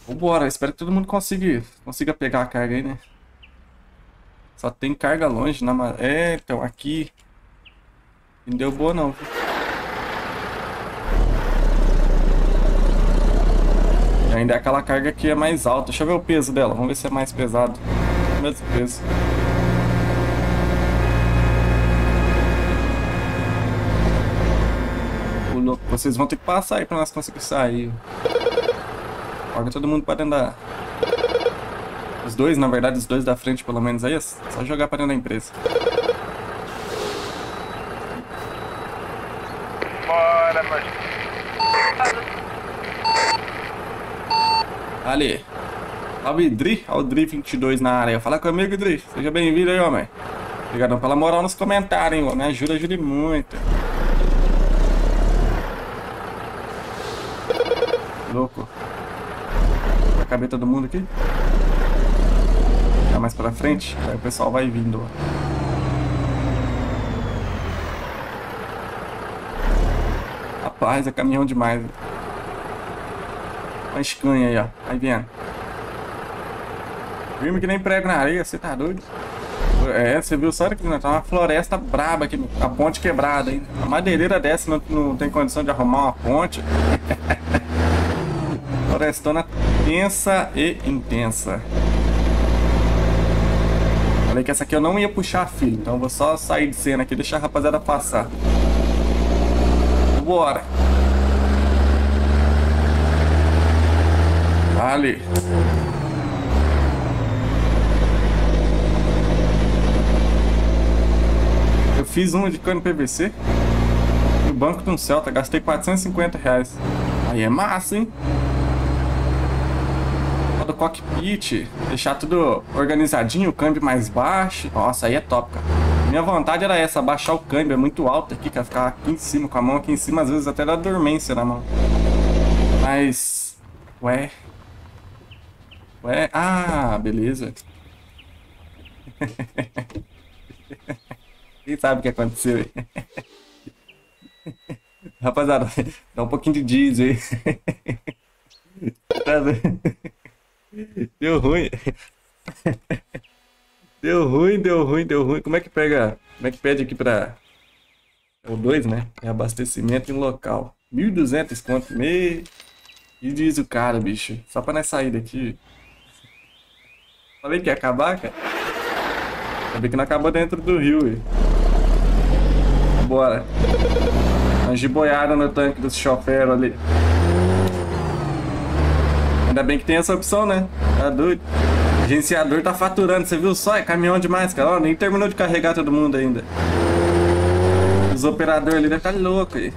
Vambora, espero que todo mundo consiga, consiga pegar a carga aí, né? Só tem carga longe na ma- É, então aqui. Não deu boa não. E ainda é aquela carga que é mais alta. Deixa eu ver o peso dela. Vamos ver se é mais pesado. Mesmo peso. Vocês vão ter que passar aí pra nós conseguir sair. Joga todo mundo pra dentro da... Os dois, na verdade, os dois da frente, pelo menos aí, é só jogar pra dentro da empresa. Bora, nós. Ali. Salve, Dri. Olha o Dri22 na área. Fala comigo, Dri. Seja bem-vindo aí, homem. Obrigadão pela moral nos comentários, hein, homem. Me ajuda, ajude muito. Louco. Vai caber todo mundo aqui? Tá mais pra frente? Aí o pessoal vai vindo. Rapaz, é caminhão demais. Uma escanha aí, ó. Aí vendo. Firme que nem prego na areia, você tá doido? É, você viu só aqui, né? Tá uma floresta braba aqui, a ponte quebrada ainda. A madeireira dessa não, não tem condição de arrumar uma ponte. Florestona tensa e intensa. Falei que essa aqui eu não ia puxar filho, então eu vou só sair de cena aqui e deixar a rapaziada passar. Bora! Vale! Eu fiz uma de cano PVC no banco de um Celta, gastei 450 reais. Aí é massa, hein? Cockpit, deixar tudo organizadinho, o câmbio mais baixo. Nossa, aí é top, cara. Minha vontade era essa, baixar o câmbio, é muito alto aqui, quer ficar aqui em cima, com a mão aqui em cima, às vezes até dá dormência na mão. Mas... Ué... Ué... Ah, beleza. Quem sabe o que aconteceu aí? Rapaziada, dá um pouquinho de diesel aí. Deu ruim. Deu ruim, deu ruim, deu ruim. Como é que pega. Como é que pede aqui pra. É o 2, né? É abastecimento em local. 1.200 conto. Me... E diz o cara, bicho. Só pra nós sair daqui. Falei que ia acabar, cara. Sabia que não acabou dentro do rio, aí. Bora. Uma giboiada no tanque dos choferos ali. Ainda bem que tem essa opção, né? Tá doido. O agenciador tá faturando, você viu só? É caminhão demais, cara. Ó, nem terminou de carregar todo mundo ainda. Os operadores ali devem estar tá loucos aí.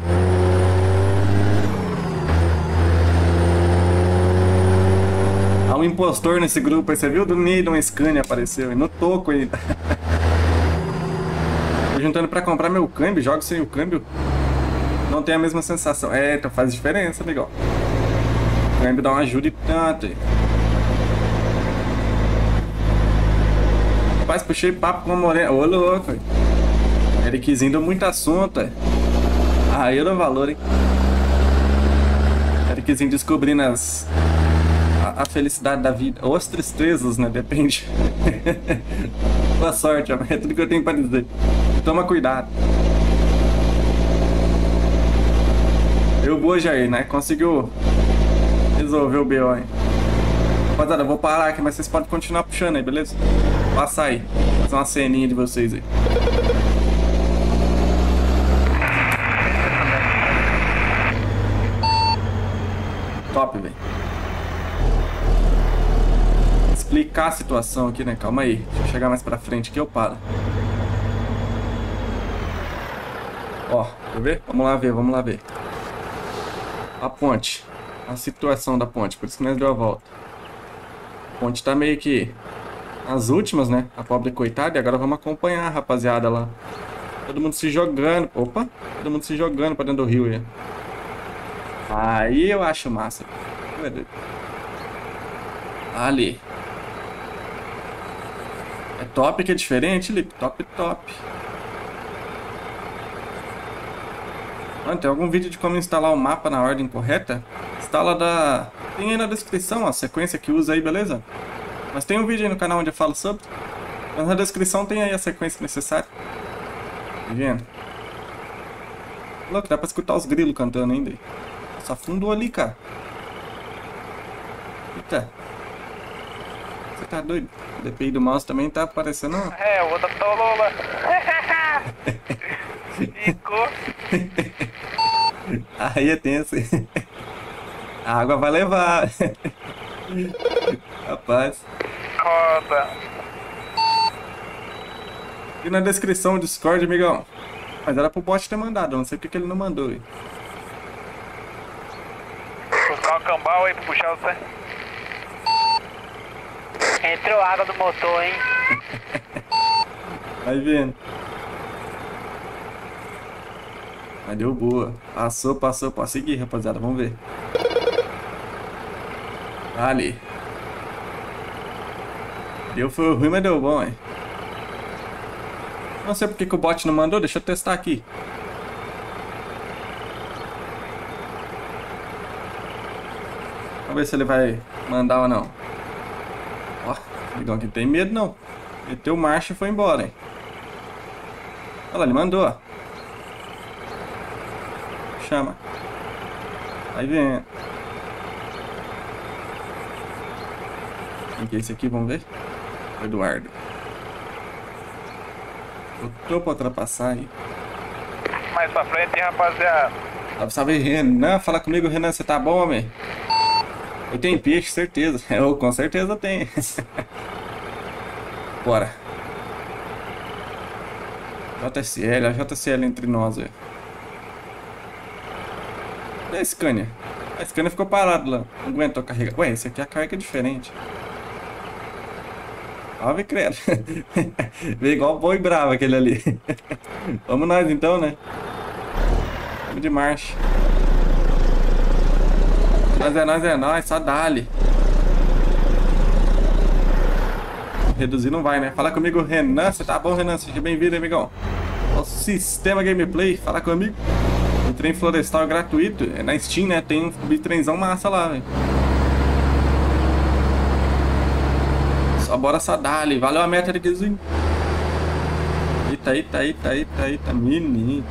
Há um impostor nesse grupo aí, você viu? Do meio um Scania apareceu, e no toco ainda. Tô juntando pra comprar meu câmbio, jogo sem o câmbio. Não tem a mesma sensação. É, então faz diferença, amigão. Vai me dar uma ajuda e tanto. Rapaz, puxei papo com a morena. Ô, louco. Ericzinho deu muito assunto. Aí eu dou valor, hein? Ericzinho descobrindo as... A, a felicidade da vida. Ou as tristezas, né? Depende. Boa sorte, é tudo que eu tenho pra dizer. Toma cuidado. Eu vou, Jair, né? Conseguiu resolver o BO aí. Rapaziada, eu vou parar aqui, mas vocês podem continuar puxando aí, beleza? Passa aí. Fazer uma ceninha de vocês aí. Top, velho. Explicar a situação aqui, né? Calma aí. Deixa eu chegar mais pra frente aqui, eu paro. Ó, quer ver? Vamos lá ver, vamos lá ver. A ponte a situação da ponte, por isso que nós deu a volta. A ponte tá meio que as últimas, né? A pobre coitada, e agora vamos acompanhar a rapaziada lá. Todo mundo se jogando. Opa! Todo mundo se jogando pra dentro do rio aí. Aí eu acho massa. Ali. É top que é diferente, Lip? Top, top. Mano, tem algum vídeo de como instalar o mapa na ordem correta? Instala da... Tem aí na descrição a sequência que usa aí, beleza? Mas tem um vídeo aí no canal onde eu falo sobre. Mas na descrição tem aí a sequência necessária. Tá vendo? Louco, dá pra escutar os grilos cantando ainda. Só afundou ali, cara. Eita. Você tá doido? O DPI do mouse também tá aparecendo... É, o outro tolula. Ficou. Aí é tenso. A água vai levar. Rapaz. Roda. E na descrição do Discord, amigão. Mas era pro bot ter mandado, não sei porque que ele não mandou. Aí. Buscar o cambal aí pra puxar você. Entrou água do motor, hein? Vai vendo. Mas deu boa. Passou, passou. Pode seguir, rapaziada. Vamos ver. Ali. Deu foi ruim, mas deu bom, hein? Não sei porque que o bot não mandou. Deixa eu testar aqui. Vamos ver se ele vai mandar ou não. Ó, amigão aqui não tem medo não. Meteu marcha e foi embora, hein? Olha lá, ele mandou, ó. Chama. Aí vem. Quem que é esse aqui? Vamos ver. Eduardo. Eu tô pra ultrapassar aí. Mais pra frente, hein, rapaziada. Salve, salve, Renan. Fala comigo, Renan. Você tá bom, homem? Eu tenho peixe, certeza. Eu com certeza tenho. Bora. JSL, a JSL entre nós, velho. Cadê a Scania? A Scania ficou parado lá. Não aguentou carregar. Ué, esse aqui a carga é diferente. Ave credo. Veio igual boi bravo aquele ali. Vamos nós então, né? Vamos de marcha. Nós é nós, é nós, só dali. Reduzir não vai, né? Fala comigo, Renan. Você tá bom, Renan? Seja bem-vindo, amigão. O Sistema Gameplay, fala comigo. O trem florestal é gratuito. É na Steam, né? Tem um bitrenzão massa lá, velho. Só bora só dali. Valeu a meta de Guizinho. Eita, eita, eita, eita, eita. Menino.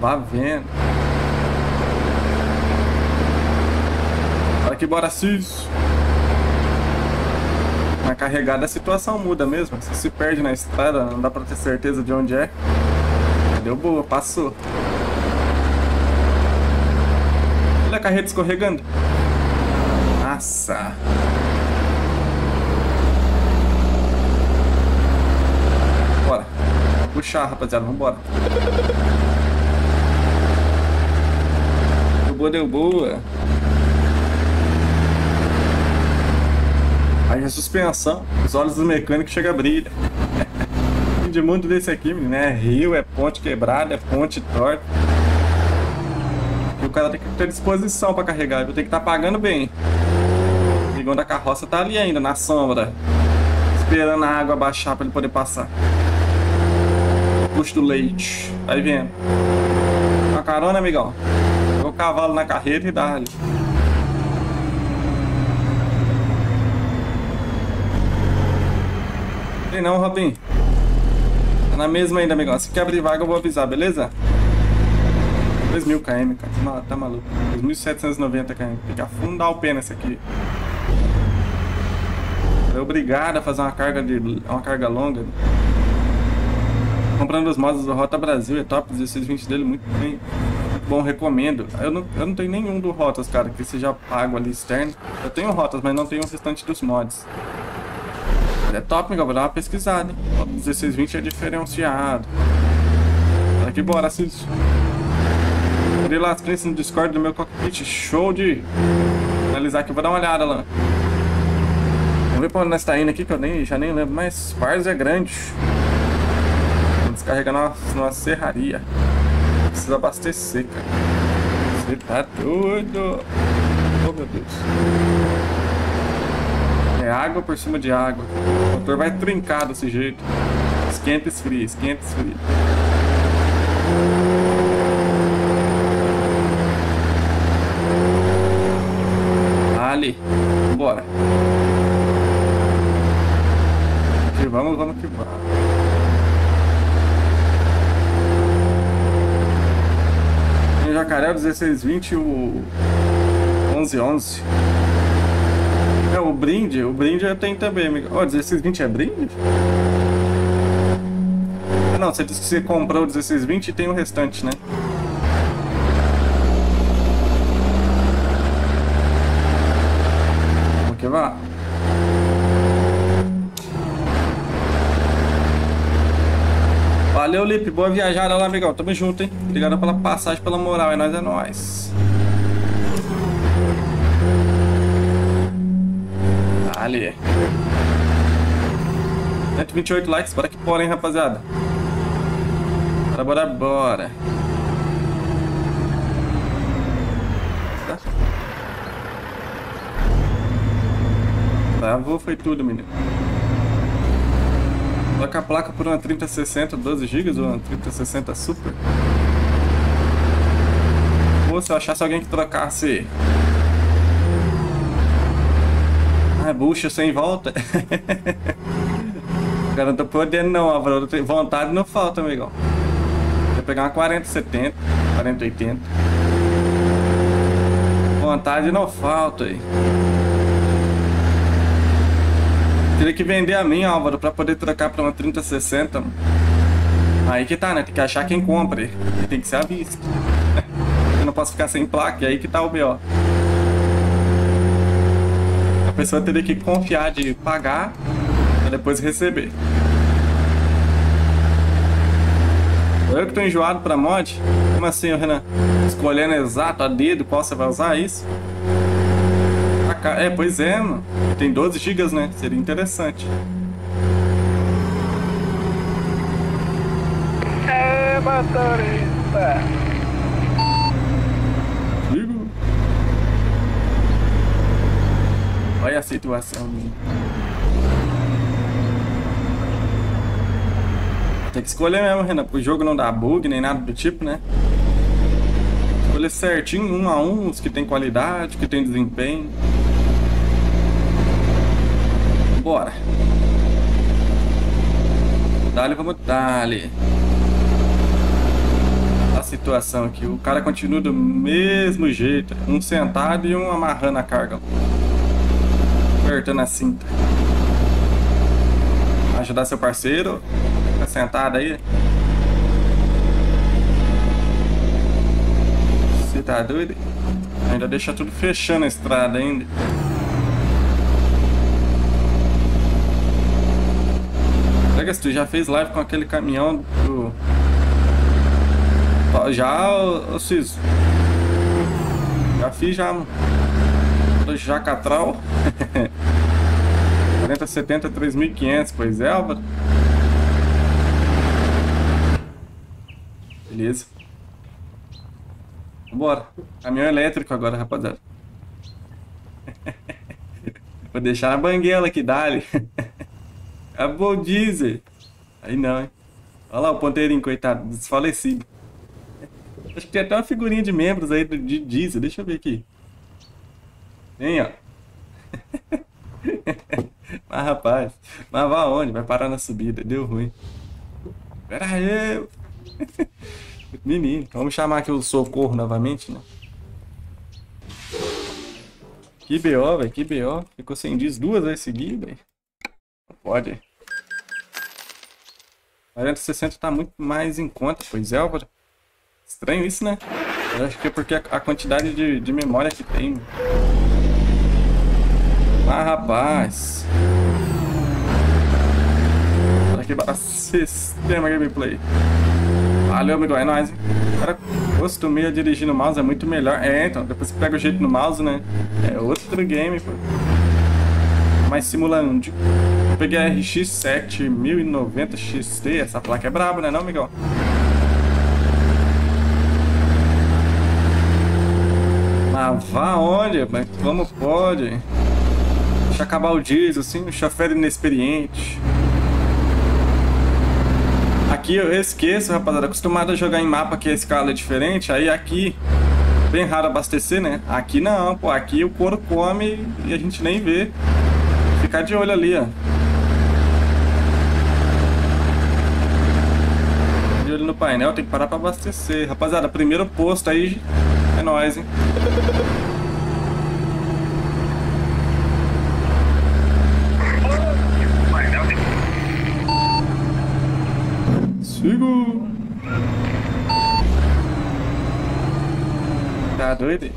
Vá vendo. Bora que bora, Cis. Na carregada a situação muda mesmo. Você se perde na estrada, não dá pra ter certeza de onde é. Deu boa, passou. Olha carreta escorregando. Nossa. Bora. Puxar, rapaziada. Vambora. Deu boa, deu boa. Aí a suspensão, os olhos do mecânico chega a brilhar. de mundo desse aqui, menino, é rio, é ponte quebrada, é ponte torta. E o cara tem que ter disposição pra carregar, viu? Tem que estar tá pagando bem. O ligão da carroça tá ali ainda, na sombra. Esperando a água baixar pra ele poder passar. Puxa do leite. Vai vendo. Uma carona, amigão. Pega o cavalo na carreta e dá ali. Tem não, Robin. Tá na mesma ainda, amigão. Se quer abrir vaga, eu vou avisar, beleza? 2.000 km, cara. Tá maluco. 2.790 km. Tem que afundar o pé nesse aqui. É obrigado a fazer uma carga, de, uma carga longa. Comprando os modos do Rota Brasil, é top. 1620 dele, muito bem. Bom, recomendo. Eu não, eu não tenho nenhum do Rotas, cara, que seja pago ali externo. Eu tenho Rotas, mas não tenho o restante dos mods. É top, meu, vou dar uma pesquisada. O 1620 é diferenciado. Aqui, bora, Cis. Abri lá as crenças no Discord do meu cockpit. Show de analisar aqui. Vou dar uma olhada lá. Vamos ver pra onde nós tá indo aqui, que eu nem, já nem lembro. Mas Pars é grande. Vamos descarregar numa, numa serraria. Precisa abastecer, cara. Você tá doido. Oh, meu Deus. É água por cima de água. O motor vai trincar desse jeito. Esquenta e esfria, esquenta e esfria. Ali. Bora. Que vamos, vamos que vamos. Tem jacaré 1620 o 1111. É, o brinde, o brinde tenho também, amigo. Ó, oh, 1620 é brinde? Não, você disse que você comprou o 1620 e tem o restante, né? Vamos que vá. Valeu, Lipe. Boa viajada lá, amigão. Tamo junto, hein? Obrigado pela passagem, pela moral. É nóis, é nóis. Ali. 128 likes, bora que hein, rapaziada. Bora, bora, bora. Travou, foi tudo, menino. Troca a placa por uma 3060 12 GB ou uma 3060 Super. Ou se eu achasse alguém que trocasse Ah, bucha sem volta. Cara, não tô podendo não, Álvaro. Vontade não falta, amigão. Vou pegar uma 40, 70, 40, 80. Vontade não falta aí. Teria que vender a minha, Álvaro, pra poder trocar pra uma 3060. Aí que tá, né? Tem que achar quem compre. Tem que ser à vista. Eu não posso ficar sem placa, e aí que tá o B.O. A pessoa teria que confiar de pagar pra depois receber. Eu que tô enjoado pra mod? Como assim, Renan? Escolhendo exato a dedo qual você vai usar isso? É, pois é, mano. Tem 12 GB, né? Seria interessante. É, motorista. Digo. Olha a situação, menino. Tem que escolher mesmo, Renan, pro jogo não dar bug nem nada do tipo, né? Escolher certinho, um a um, os que tem qualidade, que tem desempenho. Bora. Dali, vamos dali. A situação aqui, o cara continua do mesmo jeito. Um sentado e um amarrando a carga. Apertando a cinta. Ajudar seu parceiro. Fica sentado aí. Você tá doido? Ainda deixa tudo fechando a estrada ainda. Vegas, tu já fez live com aquele caminhão do. Já, ô Ciso. Já fiz já. Do Jacatral. 4070 3500, pois é, Álvaro. Beleza. Vambora. Caminhão elétrico agora, rapaziada. Vou deixar na banguela aqui, dali. Acabou o diesel. Aí não, hein? Olha lá o ponteirinho, coitado, desfalecido. Acho que tem até uma figurinha de membros aí de diesel. Deixa eu ver aqui. Tem, ó. mas rapaz, mas vai aonde? Vai parar na subida. Deu ruim. Pera aí. Menino, vamos chamar aqui o socorro novamente, né? Que BO, velho, que BO. Ficou sem diesel duas vezes seguidas. Não pode. 4060 tá muito mais em conta, pois é, Álvaro. Estranho isso, né? Eu acho que é porque a quantidade de, de memória que tem. Ah, rapaz. Olha aqui para sistema gameplay. Valeu, amigo. É nóis, hein? Cara, acostumei a dirigir no mouse, é muito melhor. É, então, depois que pega o jeito no mouse, né? É outro game, pô. Mais simulando peguei a RX 7090 XT, essa placa é braba, né não, Miguel? Mas vá onde? Mas como pode? Deixa acabar o diesel, assim, o chofer inexperiente. Aqui eu esqueço, rapaziada, acostumado a jogar em mapa que a escala é diferente, aí aqui bem raro abastecer, né? Aqui não, pô, aqui o couro come e a gente nem vê. Ficar de olho ali, ó. no painel, tem que parar pra abastecer. Rapaziada, primeiro posto aí é nóis, hein? Sigo! Tá doido?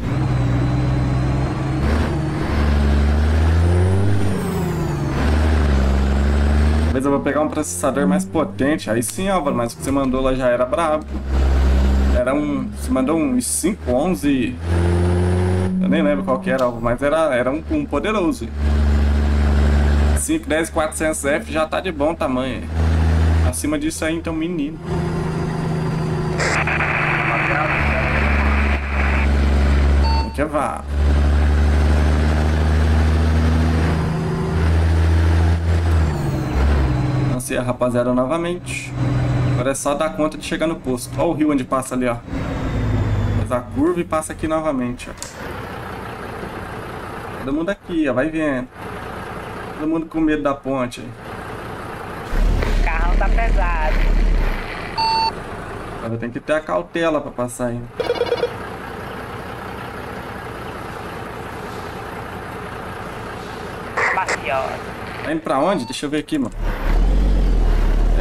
Eu vou pegar um processador mais potente. Aí sim, Álvaro, mas o que você mandou lá já era brabo. Era um... Você mandou um 511... Eu nem lembro qual que era, mas era, era um, um poderoso. 510 400F já tá de bom tamanho. Acima disso aí, então, menino. Que vá. Lancei a rapaziada novamente. Agora é só dar conta de chegar no posto. Olha o rio onde passa ali, ó. Faz a curva e passa aqui novamente, ó. Todo mundo aqui, ó. Vai vendo. Todo mundo com medo da ponte. O carrão tá pesado. Agora tem que ter a cautela pra passar ainda. Maciosa. Tá indo pra onde? Deixa eu ver aqui, mano.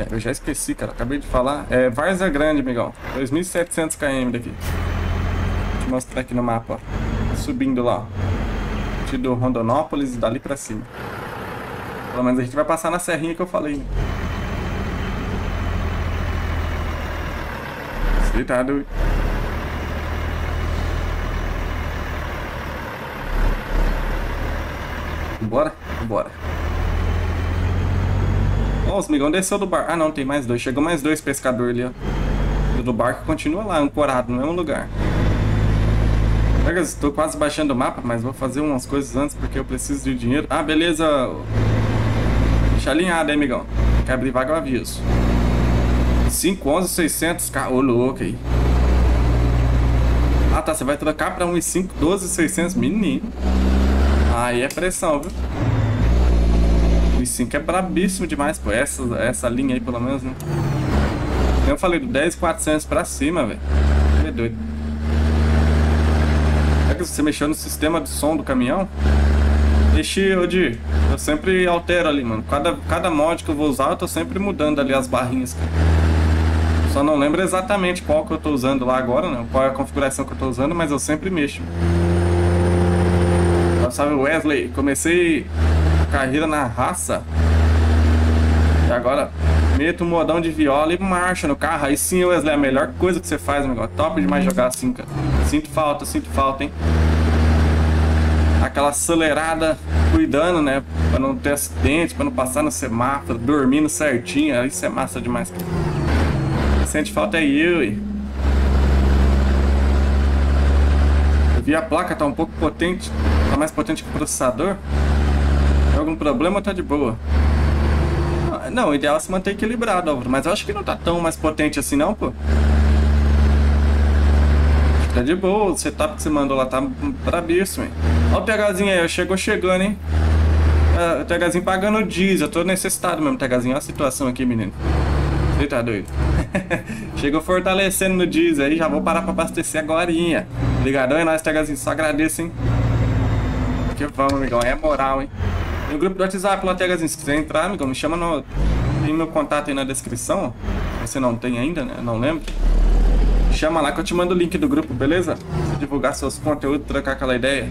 É, eu já esqueci, cara. Acabei de falar. É Várzea Grande, amigão. 2.700 km daqui. Vou te mostrar aqui no mapa. Subindo lá, ó. Sentido Rondonópolis e dali pra cima. Pelo menos a gente vai passar na serrinha que eu falei, né? Você tá doido. Bora? Bora. Ó, os migão desceu do barco. Ah, não, tem mais dois. Chegou mais dois pescadores ali, ó. O do barco continua lá, ancorado no mesmo lugar. Estou quase baixando o mapa, mas vou fazer umas coisas antes porque eu preciso de dinheiro. Ah, beleza. Deixa alinhado, hein, amigão. Quer abrir vaga, eu aviso. 5, 11, 600. Ca- Ô, louco aí. Ah, tá. Você vai trocar pra 1,5, 12, 600. Menino. Aí é pressão, viu? 5 é brabíssimo demais, pô. Essa, essa linha aí, pelo menos, né? Eu falei do 10,400 pra cima, velho. É doido. É que você mexeu no sistema de som do caminhão? Mexi, Odi. Eu sempre altero ali, mano. Cada, cada mod que eu vou usar, eu tô sempre mudando ali as barrinhas, cara. Só não lembro exatamente qual que eu tô usando lá agora, né? Qual é a configuração que eu tô usando, mas eu sempre mexo. Salve Wesley, comecei carreira na raça. E agora meto um modão de viola e marcha no carro. Aí sim, Wesley, é a melhor coisa que você faz, amigo. Top demais jogar assim, cara. Sinto falta, sinto falta, hein? Aquela acelerada, cuidando, né? Pra não ter acidente, pra não passar no semáforo, dormindo certinho. Isso é massa demais, cara. Sente falta é hein? Eu vi a placa, tá um pouco potente. Tá mais potente que o processador. Algum problema tá de boa? Ah, Não, o ideal é se manter equilibrado, Álvaro. Mas eu acho que não tá tão mais potente assim não, pô. Tá de boa. O setup que você mandou lá tá brabíssimo, hein? Olha o THzinho aí, ó. chegou chegando, hein? Ah, o THzinho pagando o diesel. Eu tô necessitado mesmo, THzinho. Olha a situação aqui, menino. Você tá doido? Chegou fortalecendo no diesel aí, já vou parar pra abastecer agorinha. Obrigadão, é nóis, THzinho. Só agradeço, hein? Que vamos, amigão. É moral, hein? Tem o grupo do WhatsApp THzinho. Se quiser entrar, amigão, me chama no... Tem meu contato aí na descrição. Você não tem ainda, né? Não lembro. Chama lá que eu te mando o link do grupo, beleza? Você divulgar seus conteúdos, trocar aquela ideia.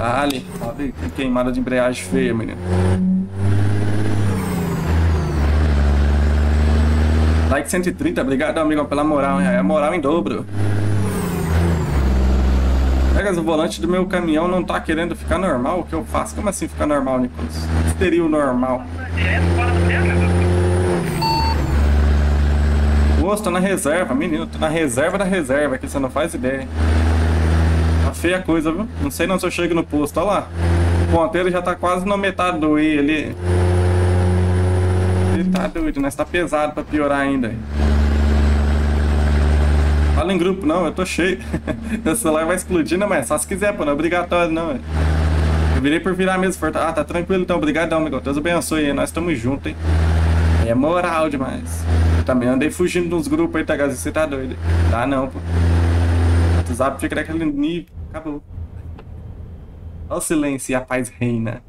Ali, olha que queimada de embreagem feia, menino. Like 130, obrigado, amigo, pela moral, é moral em dobro. O volante do meu caminhão não tá querendo ficar normal, o que eu faço? Como assim ficar normal, Nicolas? Seria o normal? Tô na reserva, menino, tô na reserva da reserva, que você não faz ideia. Tá feia a coisa, viu? Não sei não se eu chego no posto, olha lá. O ponteiro já tá quase na metade do E ali. Ele tá doido, né? Tá pesado pra piorar ainda. Fala em grupo, não, eu tô cheio. Meu celular vai explodir, não, mas só se quiser, pô, não é obrigatório, não. velho. Eu virei por virar mesmo, forta- Ah, tá tranquilo então, obrigadão, amigo. Deus abençoe aí, nós estamos juntos, hein. É moral demais. Eu também andei fugindo de uns grupos aí, tá, Gazi? Você tá doido? Tá não, pô. O WhatsApp fica naquele nível. Acabou. Olha o silêncio e a paz reina.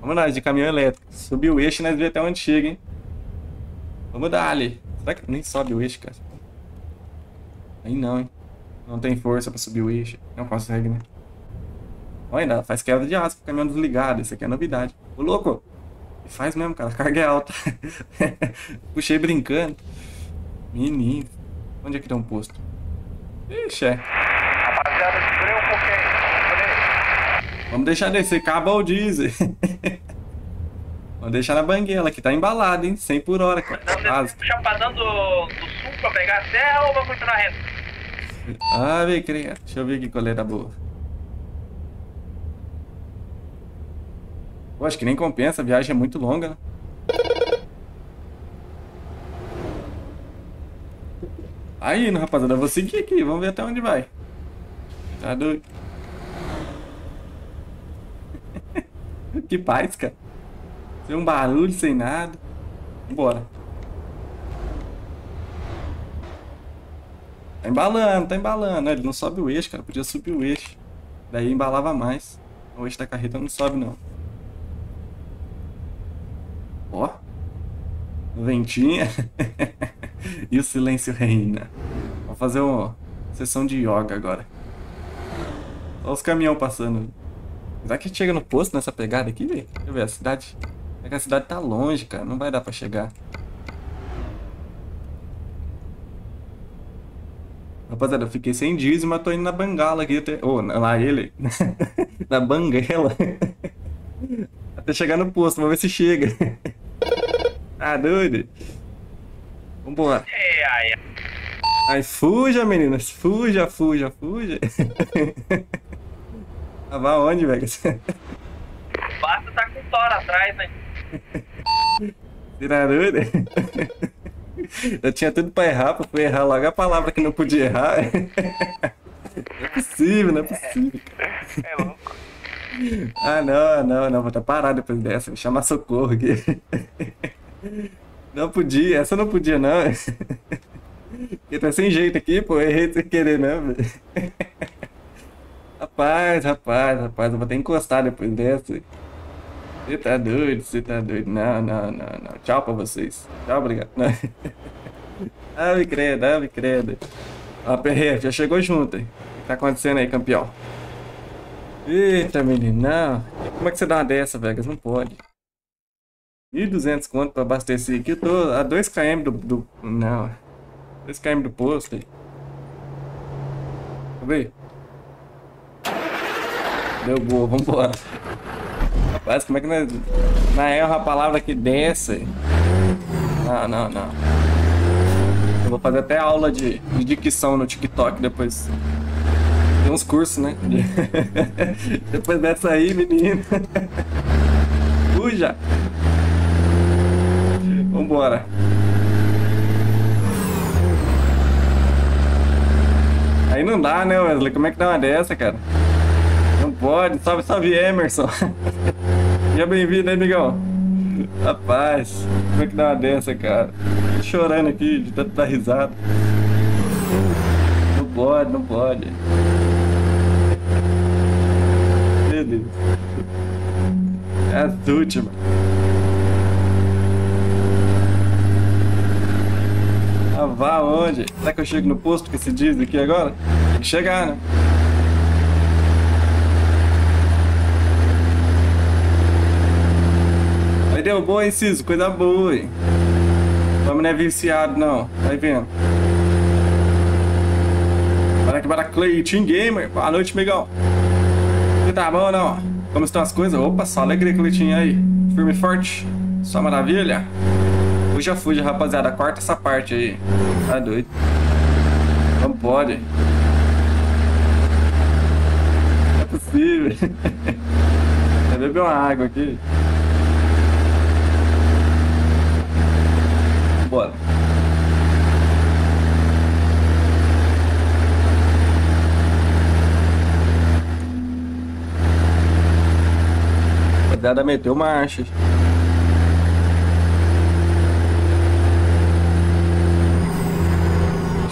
Vamos nós, de caminhão elétrico. Subiu o eixo nós vemos até onde chega, hein? Vamos dar ali. Será que nem sobe o eixo, cara? Aí não, hein? Não tem força pra subir o eixo. Não consegue, né? Olha, ainda faz queda de asa com o caminhão desligado. Isso aqui é novidade. Ô, louco! Faz mesmo, cara. A carga é alta. Puxei brincando. Menino. Onde é que tem um posto? Ixi, é. Rapaziada, segurei um pouquinho. Vamos deixar descer. Acabou o diesel. Vamos deixar na banguela, que tá embalado, hein? 100 por hora, cara. Não, você puxar pra do, do sul pra pegar a serra ou vai continuar reto? Ah, vem, criança. Deixa eu ver que coleira boa. Pô, acho que nem compensa, a viagem é muito longa, né? Aí, rapaziada, eu vou seguir aqui, vamos ver até onde vai. Tá doido? que paz, cara. Sem um barulho, sem nada. Bora. Tá embalando, tá embalando. Ele não sobe o eixo, cara. Podia subir o eixo. Daí embalava mais. O eixo da carreta não sobe, não. Ó. Ventinha. e o silêncio reina. Vou fazer uma sessão de yoga agora. Olha os caminhão passando. Será que chega no posto nessa pegada aqui, velho? Deixa eu ver, a cidade... É que a cidade tá longe, cara. Não vai dar pra chegar. Rapaziada, eu fiquei sem dízimo, mas tô indo na bangala aqui até... Ô, oh, lá ele. na banguela. até chegar no posto, vamos ver se chega. ah, doido. Vambora. Ai, fuja, meninas. Fuja, fuja, fuja. ah, vai onde, velho? Basta tá com tora atrás, né? Tiraruda. Eu tinha tudo pra errar, pra errar logo a palavra que não podia errar. Não é possível, não é possível. É louco. Ah, não, não, não. Vou até parar depois dessa. Vou chamar socorro aqui. Não podia, essa não podia, não. Porque tá sem jeito aqui, pô. Errei sem querer, não. Rapaz, rapaz, rapaz. Eu vou até encostar depois dessa. Você tá doido, você tá doido. Não, não, não, não. Tchau pra vocês. Tchau, obrigado. Ave credo, ave credo. Ó, Perreiro, já chegou junto. hein? O que tá acontecendo aí, campeão? Eita, menino, não. Como é que você dá uma dessa, Vegas? Não pode. 1.200 conto pra abastecer aqui. Eu tô a 2km do, do... Não. 2km do posto aí. Deixa eu ver. Deu boa, vambora. Rapaz, como é que nós... Na erra a palavra que desce. Não, não, não. Eu vou fazer até aula de, de dicção no TikTok depois. Tem uns cursos, né? depois dessa aí, menino. Fuja! Vambora. Aí não dá, né, Wesley? Como é que dá uma dessa, cara? Pode. Salve, salve, Emerson. Seja bem-vindo aí, amigão. Rapaz, como é que dá uma dessa, cara? Tô chorando aqui de tanto dar risada. Não pode, não pode. Meu Deus. É as últimas. Ah, vá onde? Será que eu chego no posto que se diz aqui agora? Tem que chegar, né? Aí deu boa, hein, Ciso? Coisa boa, hein? Vamos não é viciado, não. Vai vendo. Bora aqui para Team Gamer. Boa noite, migão. Você tá bom não? Como estão as coisas? Opa, só alegria, Cleitinho aí. Firme e forte. Só maravilha. Fuja, fuja, rapaziada. Corta essa parte aí. Tá doido. Não pode. Não é possível. Quer beber uma água aqui? Bora. Rapaziada, meteu marcha.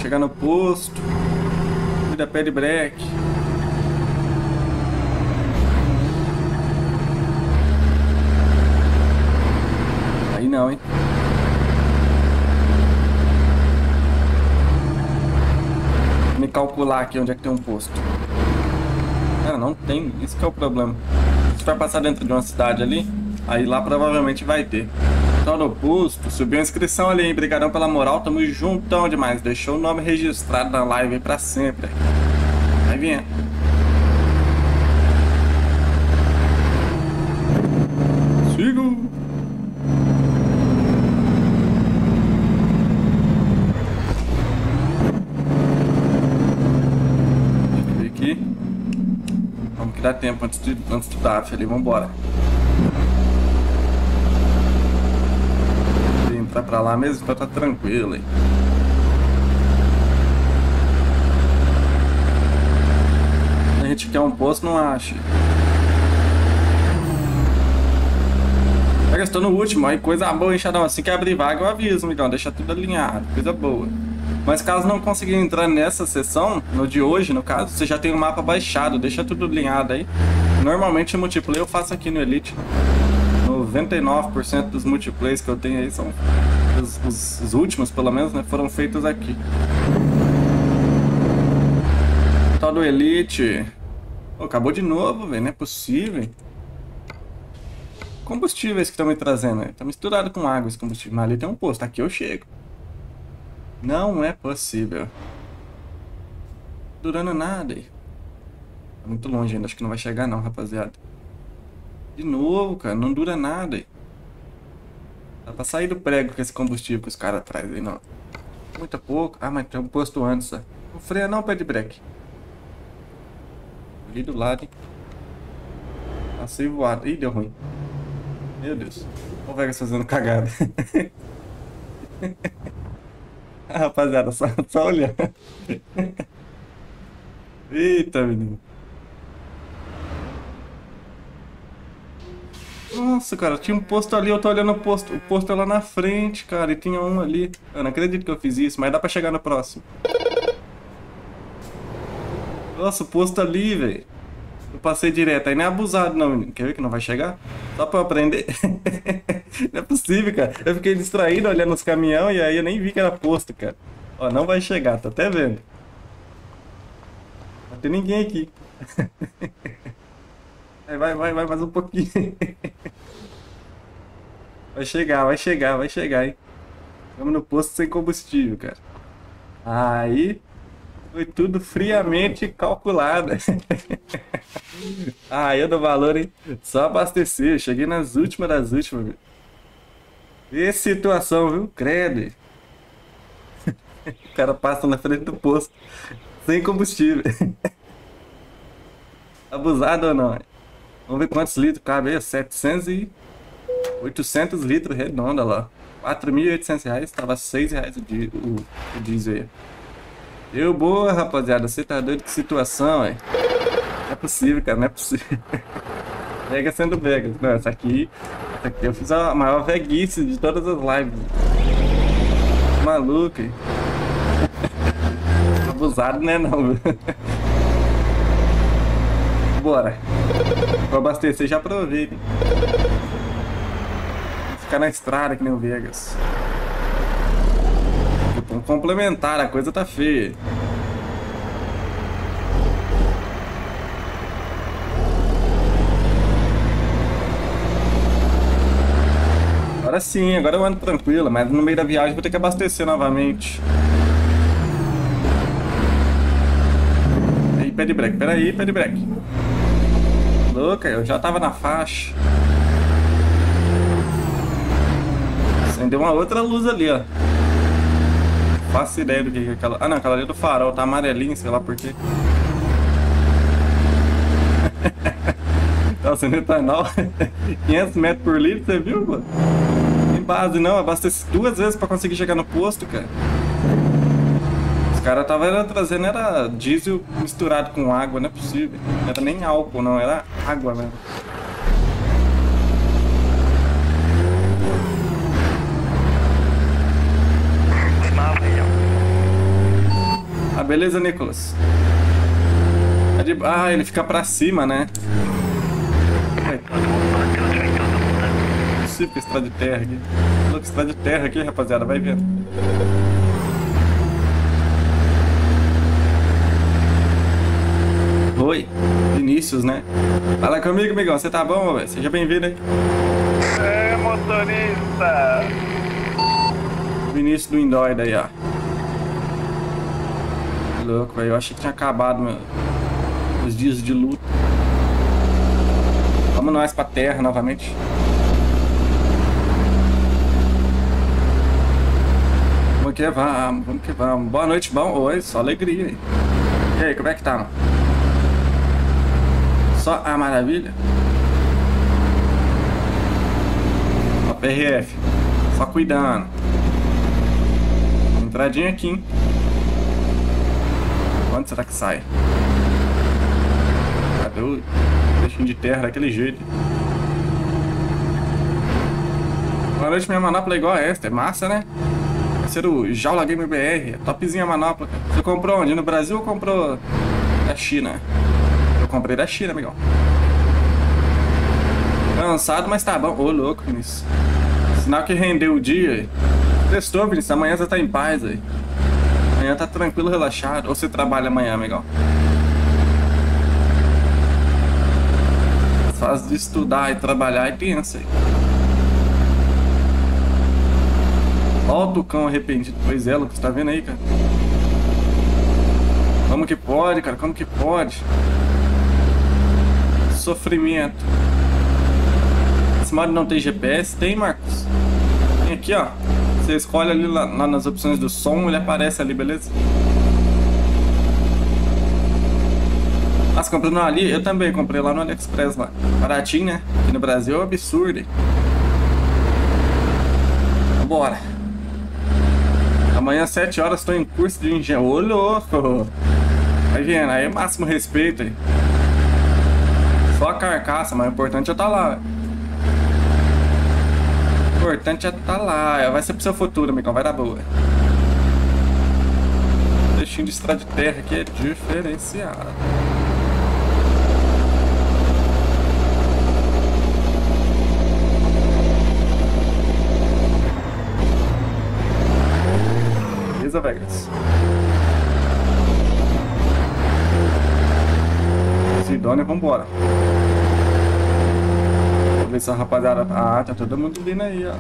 Chegar no posto. Cuida pé de breque. Aí não, hein? Vou me calcular aqui onde é que tem um posto. Cara, não tem. Isso que é o problema. Vai passar dentro de uma cidade ali, aí lá provavelmente vai ter. Então no posto, subiu a inscrição ali, hein? Brigadão pela moral, tamo juntão demais. Deixou o nome registrado na live aí pra sempre. Vai. Sigo. Deixa eu ver aqui. Vamos que dá tempo antes, de, antes do DAF ali, vambora. Se entrar pra lá mesmo, então tá tranquilo aí. gente quer um posto, não acha. Eu estou no último, aí coisa boa, enxadão. Assim que abrir vaga, eu aviso, então, deixa tudo alinhado, coisa boa. Mas caso não consiga entrar nessa sessão, no de hoje, no caso, você já tem o mapa baixado, deixa tudo alinhado aí. Normalmente o multiplayer eu faço aqui no Elite. 99% dos multiplayers que eu tenho aí são os, os, os, últimos, pelo menos, né, foram feitos aqui. Tal do Elite. Acabou de novo, velho, não é possível. Combustíveis que estão me trazendo, tá misturado com água esse combustível. Mas ali tem um posto, aqui eu chego. Não é possível. Durando nada. Tá muito longe ainda, acho que não vai chegar não, rapaziada. De novo, cara, não dura nada. Dá pra sair do prego com esse combustível que os caras trazem não. Muito pouco. Ah, mas tem um posto antes, ó. Não freia não, pé de breque. Ali do lado, hein. Passei voado. Ih, deu ruim. Meu Deus. O Vegas fazendo cagada. rapaziada, só, só olhando. Eita, menino. Nossa, cara, tinha um posto ali, eu tô olhando o posto. O posto é lá na frente, cara, e tinha um ali. Eu não acredito que eu fiz isso, mas dá pra chegar no próximo. Nossa, o posto ali, velho. Eu passei direto, aí não é abusado não, menino. Quer ver que não vai chegar? Só pra eu aprender. não é possível, cara. Eu fiquei distraído olhando os caminhões e aí eu nem vi que era posto, cara. Ó, não vai chegar, tô até vendo. Não tem ninguém aqui. Vai, vai, vai, mais um pouquinho. Vai chegar, vai chegar, vai chegar, hein? Estamos no posto sem combustível, cara. Aí foi tudo friamente calculado. Aí eu dou valor, hein? Só abastecer. Cheguei nas últimas das últimas, viu? E situação, viu? Credo. O cara passa na frente do posto sem combustível. Abusado ou não? Vamos ver quantos litros cabe aí. 700 e... 800 litros redonda lá. 4.800 reais. Tava 6 reais o, o, o diesel aí. Deu boa, rapaziada. Você tá doido? Que situação, aí. Não é possível, cara. Não é possível. Vega sendo Vegas. Não, essa aqui... Essa aqui eu fiz a maior veguice de todas as lives. Maluco, hein? Abusado, né, não, Bora. Vou abastecer já aproveita. Ficar na estrada que nem o Vegas. Vamos complementar, a coisa tá feia. Agora sim, agora eu ando tranquilo, mas no meio da viagem vou ter que abastecer novamente. Aí, pé de break, peraí, pé de break. Louca, eu já tava na faixa. Acendeu uma outra luz ali, ó. Faço ideia do que é aquela. Ah, não, aquela ali é do farol, tá amarelinho, sei lá por quê. tá acendendo etanol. 500 metros por litro, você viu, pô? Tem base não, abastece duas vezes pra conseguir chegar no posto, cara caras estavam trazendo era diesel misturado com água, não é possível. Não era nem álcool, não, era água mesmo. Ah, beleza, Nicolas. Ah, ele fica pra cima, né? Não é que estrada de terra aqui. Estrada de terra aqui, rapaziada, vai vendo. Oi, Vinícius, né? Fala comigo, amigão. Você tá bom, velho? Seja bem-vindo aí. É, motorista. Vinícius do Indói daí, ó. Louco, velho. Eu achei que tinha acabado meu... os dias de luta. Vamos nós pra terra novamente. Vamos que vamos, vamos que vamos. Boa noite, bom. Oi, só alegria. E aí, como é que tá, mano? Só a maravilha. Ó, PRF. Só cuidando. Entradinha aqui, hein? Quanto será que sai? doido. Deixinho de terra daquele jeito. Boa noite, minha manopla é igual a esta. É massa, né? Vai ser o Jaula Gamer BR. É topzinha a manopla. Você comprou onde? No Brasil ou comprou da China? Eu comprei da China, amigão. Cansado, mas tá bom. Ô, louco, Vinícius. Sinal que rendeu o dia. Testou, Vinícius. Amanhã você tá em paz aí. Amanhã tá tranquilo, relaxado. Ou você trabalha amanhã, amigão? Faz de estudar e trabalhar é tenso aí. Ó o Tucão arrependido. Pois é, Lucas, tá vendo aí, cara? Como que pode, cara? Como que pode? Sofrimento. Esse modo não tem GPS? Tem, Marcos. Tem aqui, ó. Você escolhe ali lá, lá nas opções do som, ele aparece ali, beleza? Mas comprando ali, eu também comprei lá no AliExpress lá. Baratinho, né? Aqui no Brasil é um absurdo. hein? Vambora. Amanhã, às 7 horas, estou em curso de engenharia. Ô, louco! Vai vendo, aí é máximo respeito aí. Só a carcaça, mas o importante é estar lá. velho. Importante é estar lá. Vai ser pro seu futuro, amigão. Vai dar boa. Deixinho de estrada de terra aqui é diferenciado. Beleza, Vegas? Sidônia, vambora. Ver se a rapaziada. Ah, tá todo mundo vindo aí, ó.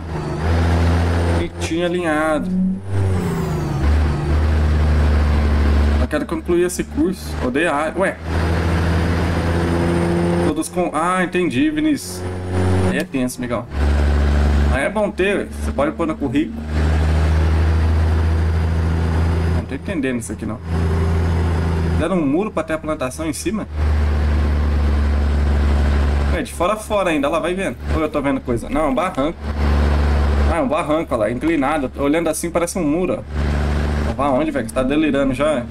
Bonitinho alinhado. Eu quero concluir esse curso. Odeio a. Ué. Todos com. Ah, entendi, Vinícius. Aí é tenso, amigão. Aí é bom ter, você pode pôr no currículo. Não tô entendendo isso aqui não. Fizeram um muro pra ter a plantação em cima? É, de fora a fora ainda, lá vai vendo. Ou eu tô vendo coisa? Não, é um barranco. Ah, é um barranco, olha lá, inclinado. Olhando assim parece um muro, ó. Vai aonde, velho? Você tá delirando já?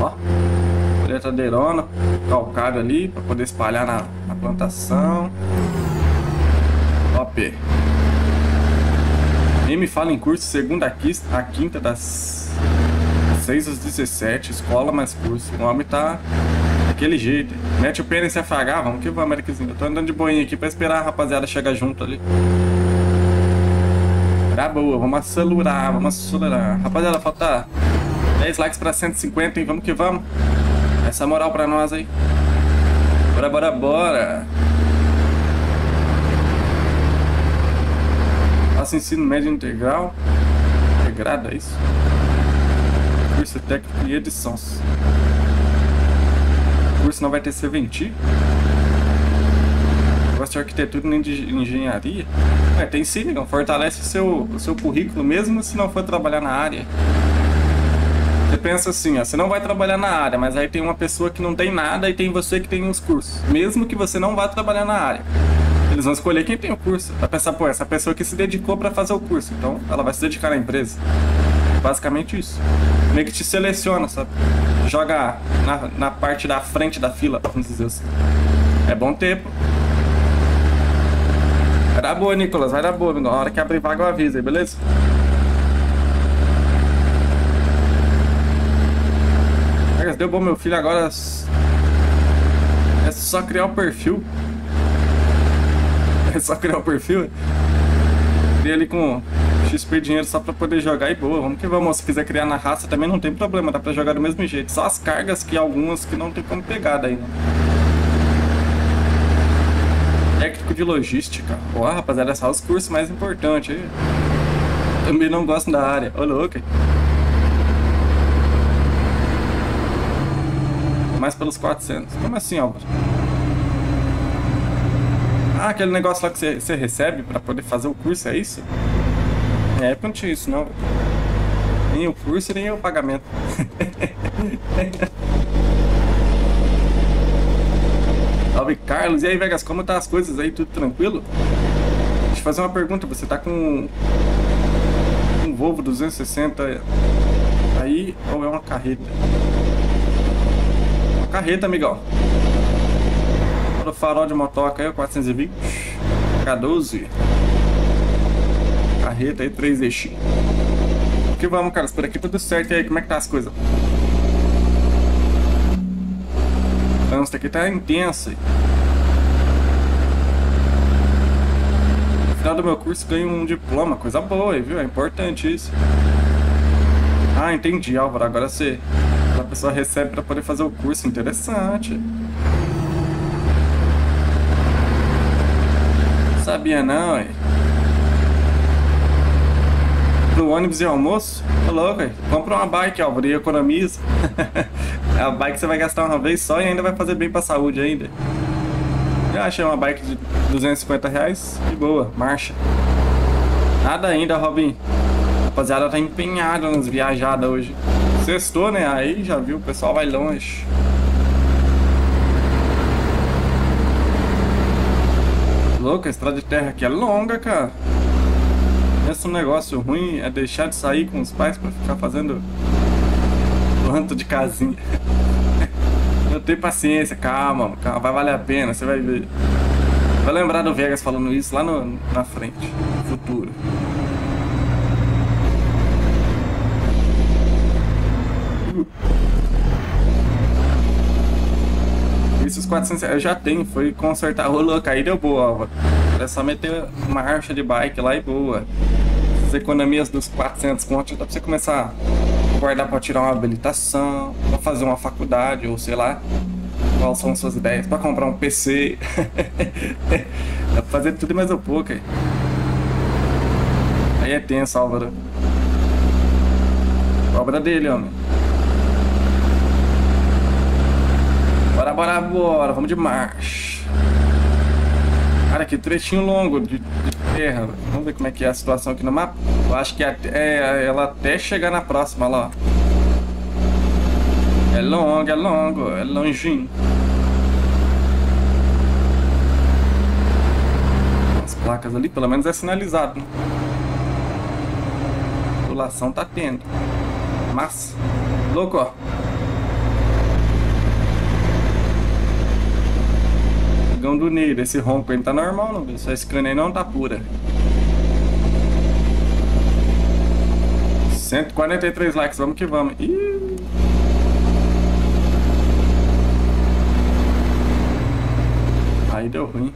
Ó. Colheitadeirona, calcário ali, pra poder espalhar na, na plantação. Top. Me fala em curso, segunda a quinta das 6 às 17, escola mais curso. O homem tá daquele jeito. Mete o pênis e afagar, vamos que vamos, Ericzinho. Eu tô andando de boinha aqui pra esperar a rapaziada chegar junto ali. Tá boa, vamos acelerar, vamos acelerar. Rapaziada, falta 10 likes pra 150, hein? Vamos que vamos. Essa moral pra nós aí. Bora, bora, bora. Faço ensino médio integral. Integrado, é isso? Curso técnico e edições. O curso não vai ter serventia. Gosto de arquitetura nem de engenharia. É, tem sim, negão. Fortalece o seu, o seu currículo mesmo se não for trabalhar na área. Você pensa assim, ó, você não vai trabalhar na área, mas aí tem uma pessoa que não tem nada e tem você que tem os cursos. Mesmo que você não vá trabalhar na área. Eles vão escolher quem tem o curso. Vai pensar, pô, essa pessoa que se dedicou pra fazer o curso. Então, ela vai se dedicar na empresa. Basicamente isso. Meio que te seleciona, sabe? Joga na, na parte da frente da fila, vamos dizer assim. É bom tempo. Vai dar boa, Nicolas. Vai dar boa. Na hora que abrir vaga eu aviso aí, beleza? Deu bom, meu filho. Agora é só criar o perfil. É só criar o perfil. Cria ali com XP dinheiro só pra poder jogar e boa. Vamos que vamos. Se quiser criar na raça também não tem problema. Dá pra jogar do mesmo jeito. Só as cargas que algumas que não tem como pegar daí, né? Técnico de logística. Ó, rapaziada, só os cursos mais importantes aí. Também não gosto da área. Ô, louco. Mais pelos 400. Como assim, Álvaro? Ah, aquele negócio lá que você, recebe pra poder fazer o curso, é isso? É, época não tinha isso, não. Nem o curso, nem o pagamento. Salve, Carlos. E aí, Vegas, como tá as coisas aí? Tudo tranquilo? fazer uma pergunta. Você tá com um Volvo 260 aí ou é uma carreta? Uma carreta, amigão. Olha o farol de motoca aí, o 420. K12. Carreta aí, 3 eixos. Que vamos, cara. Por aqui tudo certo. E aí, como é que tá as coisas? Trânsito aqui tá intenso. No final do meu curso ganho um diploma, coisa boa, viu? É importante isso. Ah, entendi, Álvaro. Agora você. A pessoa recebe para poder fazer o curso. Interessante. Sabia não, hein? Pro ônibus e almoço? Tô louco, hein? Compra uma bike, Álvaro, e economiza. a bike você vai gastar uma vez só e ainda vai fazer bem pra saúde ainda. Eu achei uma bike de 250 reais de boa, marcha. Nada ainda, Robin. Rapaziada tá empenhada nas viajadas hoje. Sextou, né? Aí já viu, o pessoal vai longe. Louco, a estrada de terra aqui é longa, cara. Pensa um negócio ruim é deixar de sair com os pais pra ficar fazendo planto de casinha. Não tem paciência, calma, calma, vai valer a pena, você vai ver. Vai lembrar do Vegas falando isso lá no, na frente, no futuro. Esses 400 eu já tenho, foi consertar, rolou, aí deu boa, Álvaro. É só meter marcha de bike lá e boa. As economias dos 400 contos dá pra você começar a guardar pra tirar uma habilitação, pra fazer uma faculdade, ou sei lá. Quais são suas ideias? Pra comprar um PC. dá pra fazer tudo mais um pouco aí. Aí é tenso, Álvaro. Obra dele, homem. Bora, bora. Vamos de marcha. Cara, que trechinho longo de, de terra. Vamos ver como é que é a situação aqui no mapa. Eu acho que é, ela até chegar na próxima lá. É longo, é longo, é longinho. As placas ali, pelo menos é sinalizado, né? População tá tendo. Massa. Louco, ó. Do Neiro, esse ronco aí tá normal, não, essa scan aí não tá pura. 143 likes, vamos que vamos. Ih. Aí deu ruim.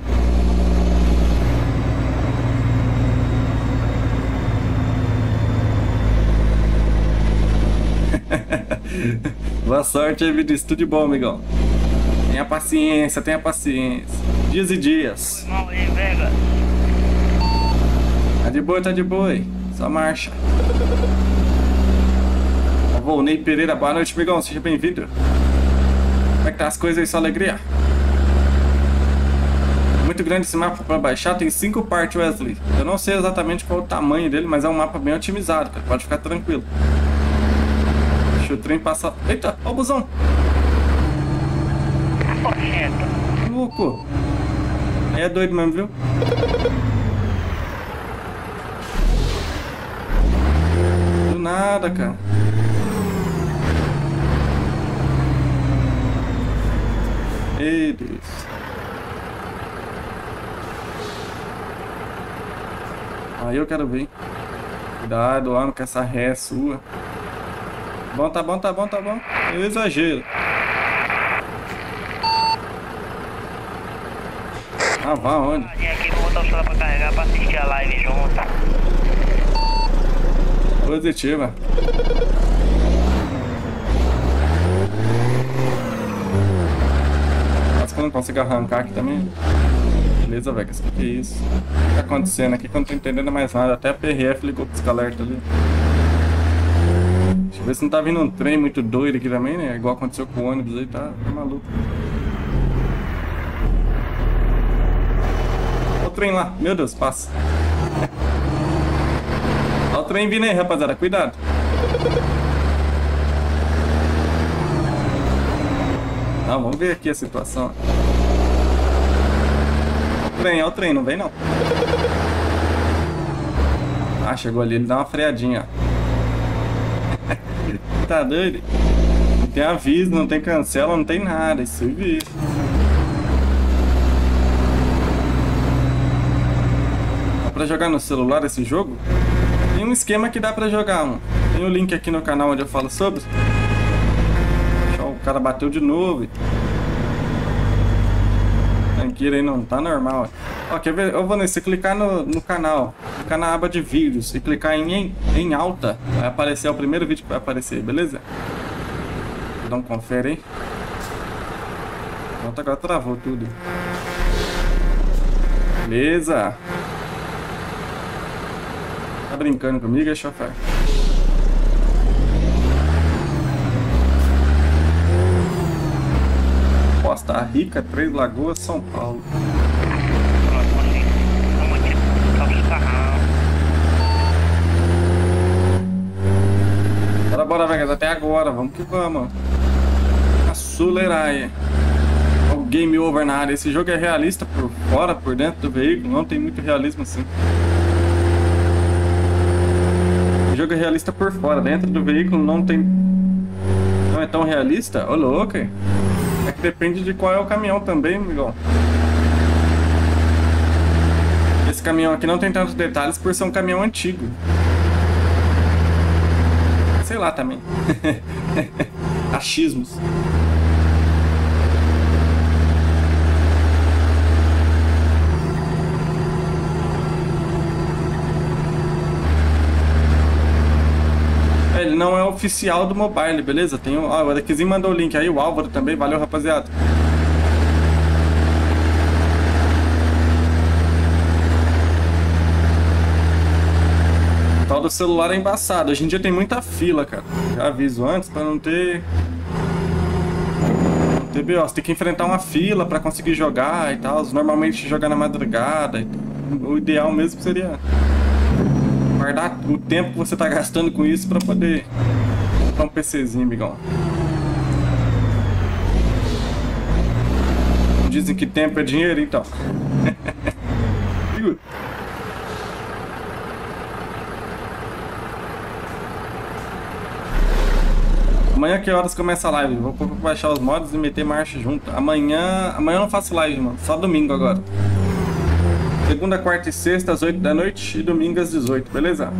Boa sorte aí, Vinícius. Tudo de bom, amigão. Tenha paciência, tenha paciência. Dias e dias. Tá de boa, tá de aí. Só marcha. Volney Pereira, boa noite, amigão. Seja bem-vindo. Como é que tá as coisas aí, sua alegria? Muito grande esse mapa para baixar, tem cinco partes, Wesley. Eu não sei exatamente qual o tamanho dele, mas é um mapa bem otimizado, cara. Pode ficar tranquilo. Deixa o trem passar. Eita, ó o busão. Louco. Aí é doido mesmo, viu? Do nada, cara. Ei, Deus. Aí eu quero ver. Cuidado, homem, com essa ré sua. Bom, tá bom, tá bom, tá bom. Eu exagero. Ah, vá onde? Aqui, vou botar o celular pra carregar pra assistir a live junto. Positiva. Quase que eu não consigo arrancar aqui também. Beleza, velho. O que é isso? O que tá acontecendo aqui que eu não tô entendendo mais nada. Até a PRF ligou com os alerta ali. Deixa eu ver se não tá vindo um trem muito doido aqui também, né? Igual aconteceu com o ônibus aí, tá, tá maluco. Olha o trem lá. Meu Deus, passa. Olha o trem vindo aí, rapaziada. Cuidado. Não, vamos ver aqui a situação. O trem, olha o trem, não vem não. Ah, chegou ali, ele dá uma freadinha. tá doido? Não tem aviso, não tem cancela, não tem nada. Isso vi. Dá pra jogar no celular esse jogo? Tem um esquema que dá pra jogar, mano. Tem o link aqui no canal onde eu falo sobre. O cara bateu de novo. Tranquilo aí, não tá normal. Ó, quer ver? Ô, Vanessa, se clicar no, no canal, clicar na aba de vídeos e clicar em, em, em alta, vai aparecer é o primeiro vídeo que vai aparecer, beleza? Dá um confere aí. Pronto, agora travou tudo. Beleza. Brincando comigo, é chofer? Costa Rica, Três Lagoas, São Paulo. Bora, bora, Vegas, até agora, vamos que vamos. Acelerare. O game over na área. Esse jogo é realista por fora, por dentro do veículo, não tem muito realismo assim. Jogo é realista por fora, dentro do veículo não tem. Não é tão realista? Ô louco? É que depende de qual é o caminhão também, amigão. Esse caminhão aqui não tem tantos detalhes por ser um caminhão antigo. Sei lá também. Achismos. Não é oficial do mobile, beleza? Tem o. Ó, o Adequizinho mandou o link aí, o Álvaro também. Valeu, rapaziada. O tal do celular é embaçado. Hoje em dia tem muita fila, cara. Já aviso antes pra não ter. Não ter BO. Você tem que enfrentar uma fila pra conseguir jogar e tal. Normalmente jogar na madrugada. O ideal mesmo seria guardar o tempo que você tá gastando com isso pra poder comprar um PCzinho, amigão. Dizem que tempo é dinheiro, então. Viu? Amanhã que horas começa a live? Vou baixar os mods e meter marcha junto. Amanhã. Amanhã eu não faço live, mano. Só domingo agora. Segunda, quarta e sexta, às 8 da noite e domingo às 18, beleza?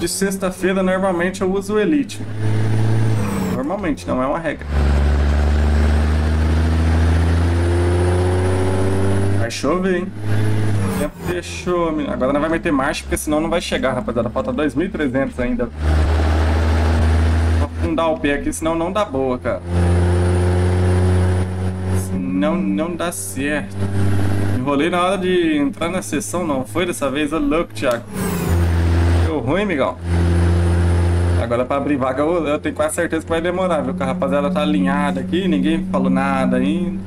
De sexta-feira, normalmente eu uso o Elite. Normalmente, não é uma regra. Vai chover, hein? O tempo menino. Agora não vai meter marcha, porque senão não vai chegar, rapaziada. Falta 2.300 ainda. Vou afundar o pé aqui, senão não dá boa, cara não, não dá certo. Enrolei na hora de entrar na sessão, não foi dessa vez? Ô louco, Thiago. Deu ruim, migão. Agora pra abrir vaga eu, eu tenho quase certeza que vai demorar, viu? Que a rapaziada tá alinhada aqui, ninguém falou nada ainda.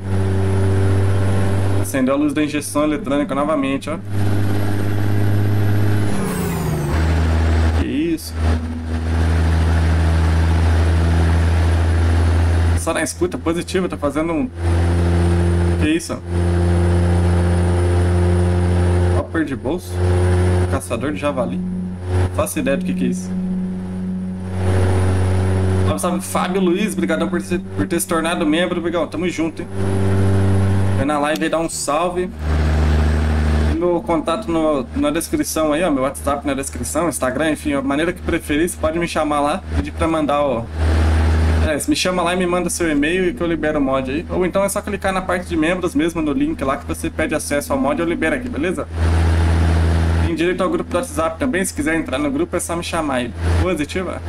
Acendeu a luz da injeção eletrônica novamente, ó. Que isso? Só na escuta positiva, tá fazendo um que isso? Hopper de bolso? Caçador de javali? Não faço ideia do que, que é isso. Salve, salve, Fábio Luiz, obrigadão por, por ter se tornado membro, obrigado, tamo junto, hein? Vai na live aí, dá um salve. Meu contato no, na descrição aí, ó, meu WhatsApp na descrição, Instagram, enfim, a maneira que preferir, você pode me chamar lá, pedir pra mandar, ó, é, me chama lá e me manda seu e-mail e que eu libero o mod aí. Ou então é só clicar na parte de membros mesmo no link lá que você pede acesso ao mod e eu libero aqui, beleza? Tem direito ao grupo do WhatsApp também, se quiser entrar no grupo é só me chamar aí. Positiva?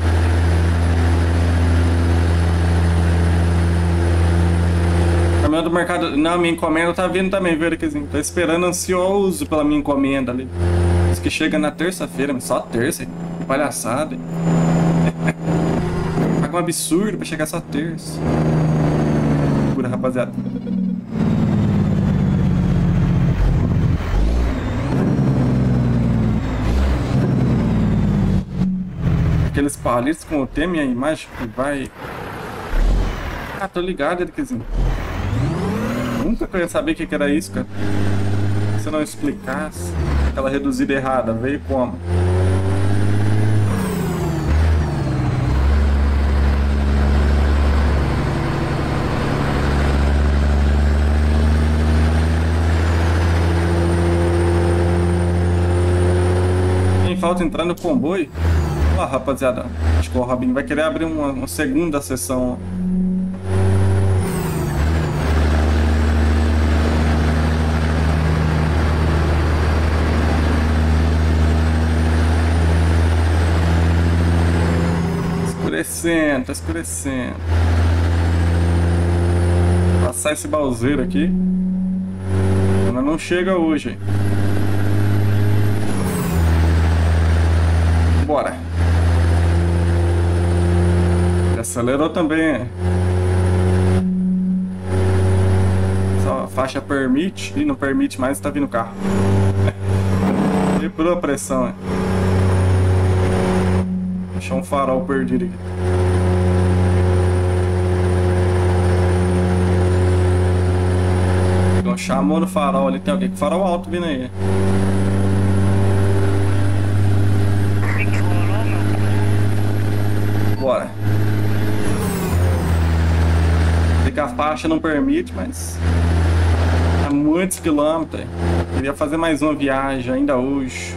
Caminhão do mercado. Não, minha encomenda tá vindo também, viu, Eriquezinho? Tô esperando ansioso pela minha encomenda ali. Diz que chega na terça-feira, só terça. hein? Que palhaçada. hein? Um absurdo pra chegar só terça. Rapaziada. Aqueles palitos com o tema e a imagem que vai. Ah, tô ligado, Eriquezinho. Nunca que eu ia saber o que, era isso, cara. você não explicasse aquela reduzida errada? Veio como? Falta entrar no comboio? Ó, rapaziada, acho que o Robin vai querer abrir uma, uma segunda sessão. Escurecendo, tá escurecendo. Passar esse balzeiro aqui. Mas não chega hoje. Bora. Ele acelerou também. Só faixa permite e não permite mais, tá vindo carro. Quebrou a pressão. Deixou um farol perdido aqui. Chamou no farol ali, tem alguém com farol alto vindo aí. O que que rolou, meu? Bora. Sei que a faixa não permite, mas. Há muitos quilômetros. Queria fazer mais uma viagem ainda hoje.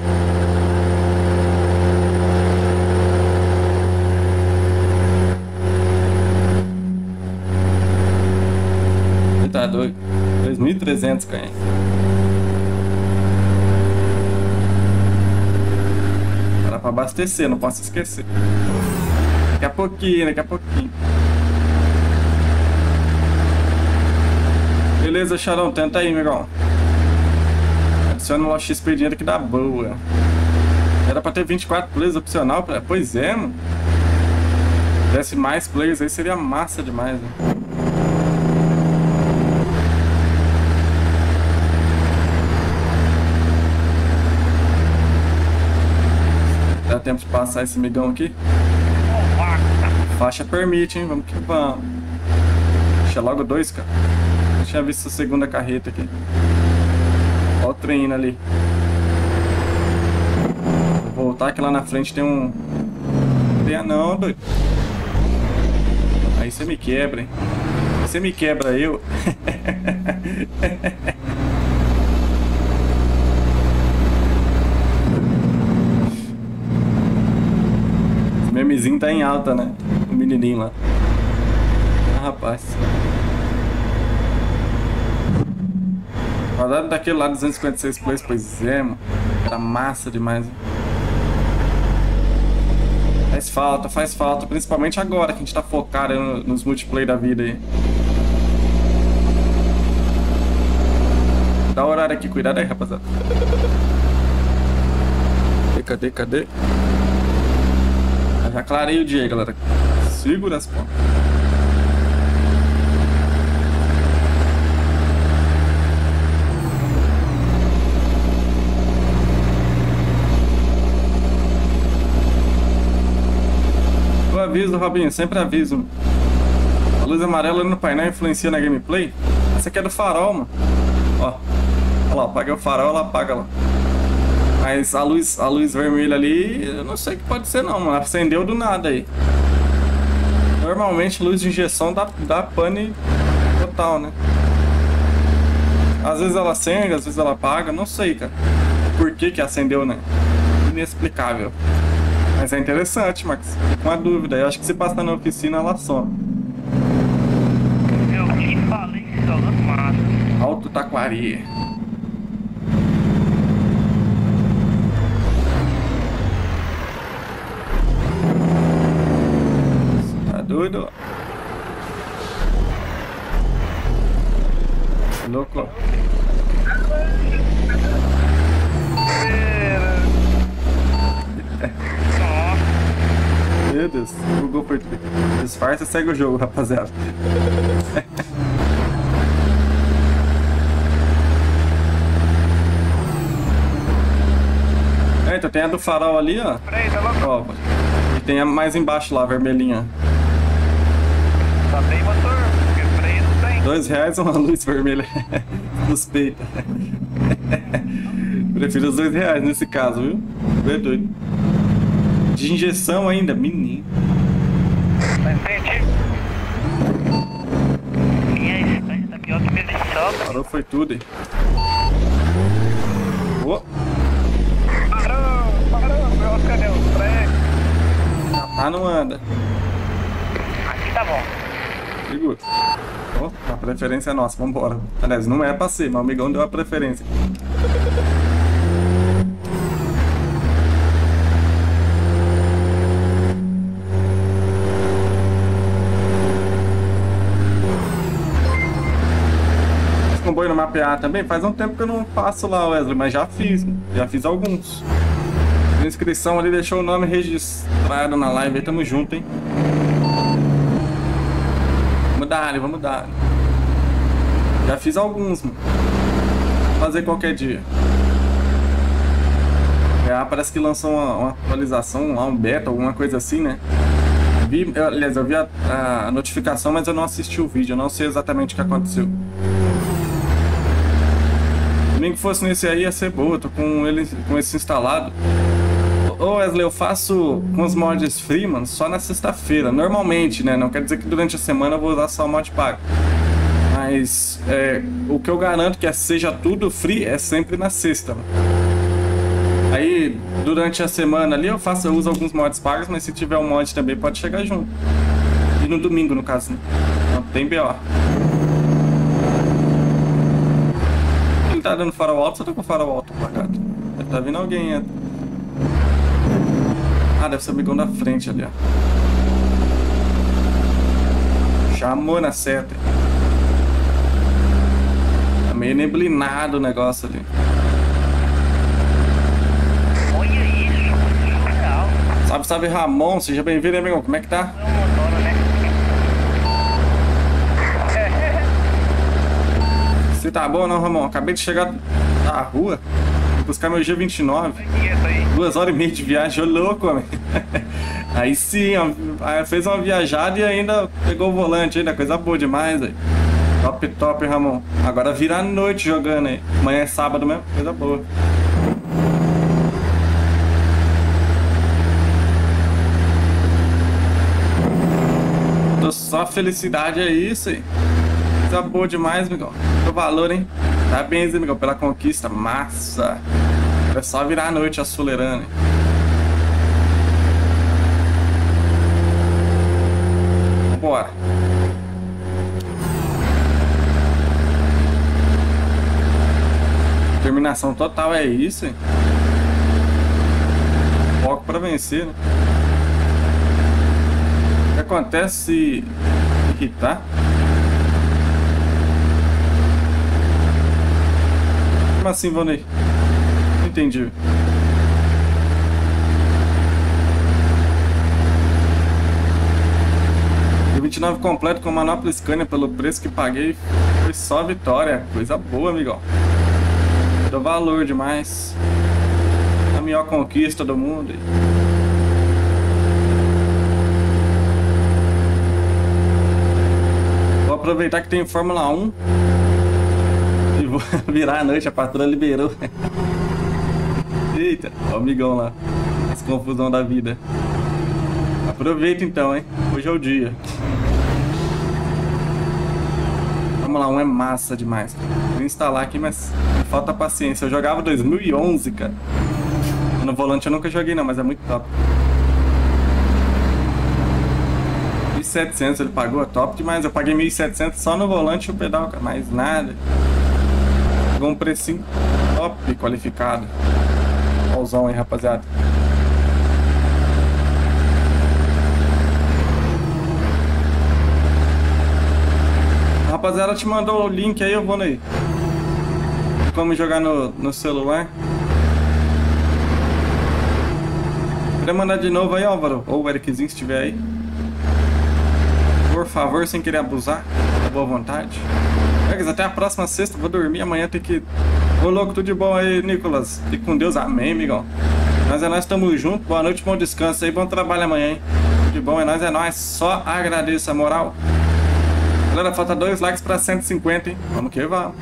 Tá doido? 2.300 km. Abastecer, não posso esquecer. Daqui a pouquinho, daqui a pouquinho. Beleza, Charão, tenta aí, amigão. Adiciona o XP dinheiro que dá boa. Era pra ter 24 players opcional. pra- Pois é, mano. Se tivesse mais players aí seria massa demais, né? Dá tempo de passar esse migão aqui? Faixa permite, hein? Vamos que vamos. Deixa logo dois, cara. Tinha visto a segunda carreta aqui. Olha o trem indo ali. Vou voltar que lá na frente tem um. Tem não, doido. Aí você me quebra, hein? Você me quebra eu. Esse memezinho tá em alta, né? O menininho lá. Ah, rapaz. Rodada daquele lá 256 plays, pois é, mano. Era massa demais. hein? Faz falta, faz falta. Principalmente agora que a gente tá focado no- nos multiplayer da vida aí. Dá horário aqui, cuidado aí, rapaziada. Cadê, cadê, cadê? Já clarei o dia galera. Segura as pontas. Aviso, Robinho, sempre aviso. A luz amarela no painel influencia na gameplay? Essa aqui é do farol, mano. Ó. Olha lá, apaguei o farol, ela apaga lá. Mas a luz, a luz vermelha ali, eu não sei o que pode ser não, mano. Acendeu do nada aí. Normalmente luz de injeção dá, dá pane total, né? Às vezes ela acende, às vezes ela apaga, não sei, cara. Por que que acendeu, né? Inexplicável. Mas é interessante, Max. Uma dúvida. Eu acho que se passar na oficina, ela some. Eu te falei que jogando massa. Alto Taquari. Tá doido? Louco. Nossa. Meu Deus, Google Português. Disfarça, segue o jogo, rapaziada. É, então tem a do farol ali, ó. Tá louco? Ó, e tem a mais embaixo lá, vermelhinha. Só tem motor, porque freio não tem. Dois reais uma luz vermelha. Suspeita. Prefiro os dois reais nesse caso, viu? É doido. De injeção ainda, menino. Tá entendi. Minha Espanha tá pior que. Parou, foi tudo, hein? Ô, Parou, parou, meu deu freio. ah, não anda. Aqui tá bom. Segura. Ó, a preferência é nossa, vambora. Aliás, não é pra ser, mas o amigão deu a preferência. Fiz comboio no mapear também? Faz um tempo que eu não faço lá, Wesley, mas já fiz. Já fiz alguns. Na inscrição ali deixou o nome registrado na live tamo junto, hein? Vamos dar, vamos dar. Já fiz alguns, mano. Vou fazer qualquer dia. É, parece que lançou uma, uma atualização lá, um beta, alguma coisa assim, né? Vi, eu, aliás, eu vi a, a notificação, mas eu não assisti o vídeo, eu não sei exatamente o que aconteceu. Nem que fosse nesse aí ia ser boa, tô com ele com esse instalado. Ô Wesley, eu faço com os mods free, mano, só na sexta-feira. Normalmente, né? Não quer dizer que durante a semana eu vou usar só mod pago. Mas é, o que eu garanto que é, seja tudo free é sempre na sexta. Mano. Aí, durante a semana ali, eu faço, eu uso alguns mods pagos, mas se tiver um mod também pode chegar junto. E no domingo, no caso, né? Não tem BO. Tá dando farol alto, você tá com farol alto apagado? Deve tá vindo alguém, é. Ah, deve ser o amigão da frente ali, ó. Chamou na seta. Tá meio neblinado o negócio ali. Olha isso. Salve, salve Ramon, seja bem-vindo, amigão. Como é que tá? É um motor, né? Você tá bom não, Ramon? Acabei de chegar da rua. Buscar meu G29. E isso aí? Duas horas e meia de viagem, ô louco, homem. Aí sim, fez uma viajada e ainda pegou o volante ainda, coisa boa demais, aí. Top, top, Ramon. Agora vira a noite jogando aí. Amanhã é sábado mesmo, coisa boa. Tô só felicidade, é isso aí. Coisa boa demais, Miguel. O valor, hein? Parabéns, Miguel, pela conquista. Massa. É só virar a noite acelerando. hein? Bora. Determinação total é isso, hein? Foco pra vencer, né? O que acontece se irritar? Como assim, Vonei? Não entendi. E 29 completo com manopla Scania pelo preço que paguei. Foi só vitória. Coisa boa, amigão. Deu valor demais. A melhor conquista do mundo. Vou aproveitar que tem Fórmula 1 e vou virar a noite. A patroa liberou. Eita, o amigão lá. As confusão da vida. Aproveita então, hein? Hoje é o dia. Fórmula 1 é massa demais. Vou instalar aqui, mas falta paciência. Eu jogava 2011, cara. No volante eu nunca joguei não, mas é muito top. 1.700 ele pagou, é top demais. Eu paguei 1.700 só no volante e o pedal, cara. Mais nada. Pagou um precinho top, qualificado. Pauzão aí, rapaziada. Rapaziada te mandou o link aí, eu vou aí. Como jogar no, no celular. Quer mandar de novo aí, Álvaro? Ou o Ericzinho, se estiver aí. Por favor, sem querer abusar. Da boa vontade. Até a próxima sexta. Vou dormir. Amanhã tem que. Ô louco, tudo de bom aí, Nicolas. E com Deus, amém, amigão. Nós é nós, estamos juntos. Boa noite, bom descanso aí. Bom trabalho amanhã, hein? Tudo de bom, é nós, é nós. Só agradeço a moral. Galera, falta dois likes pra 150, hein? Vamos que vamos.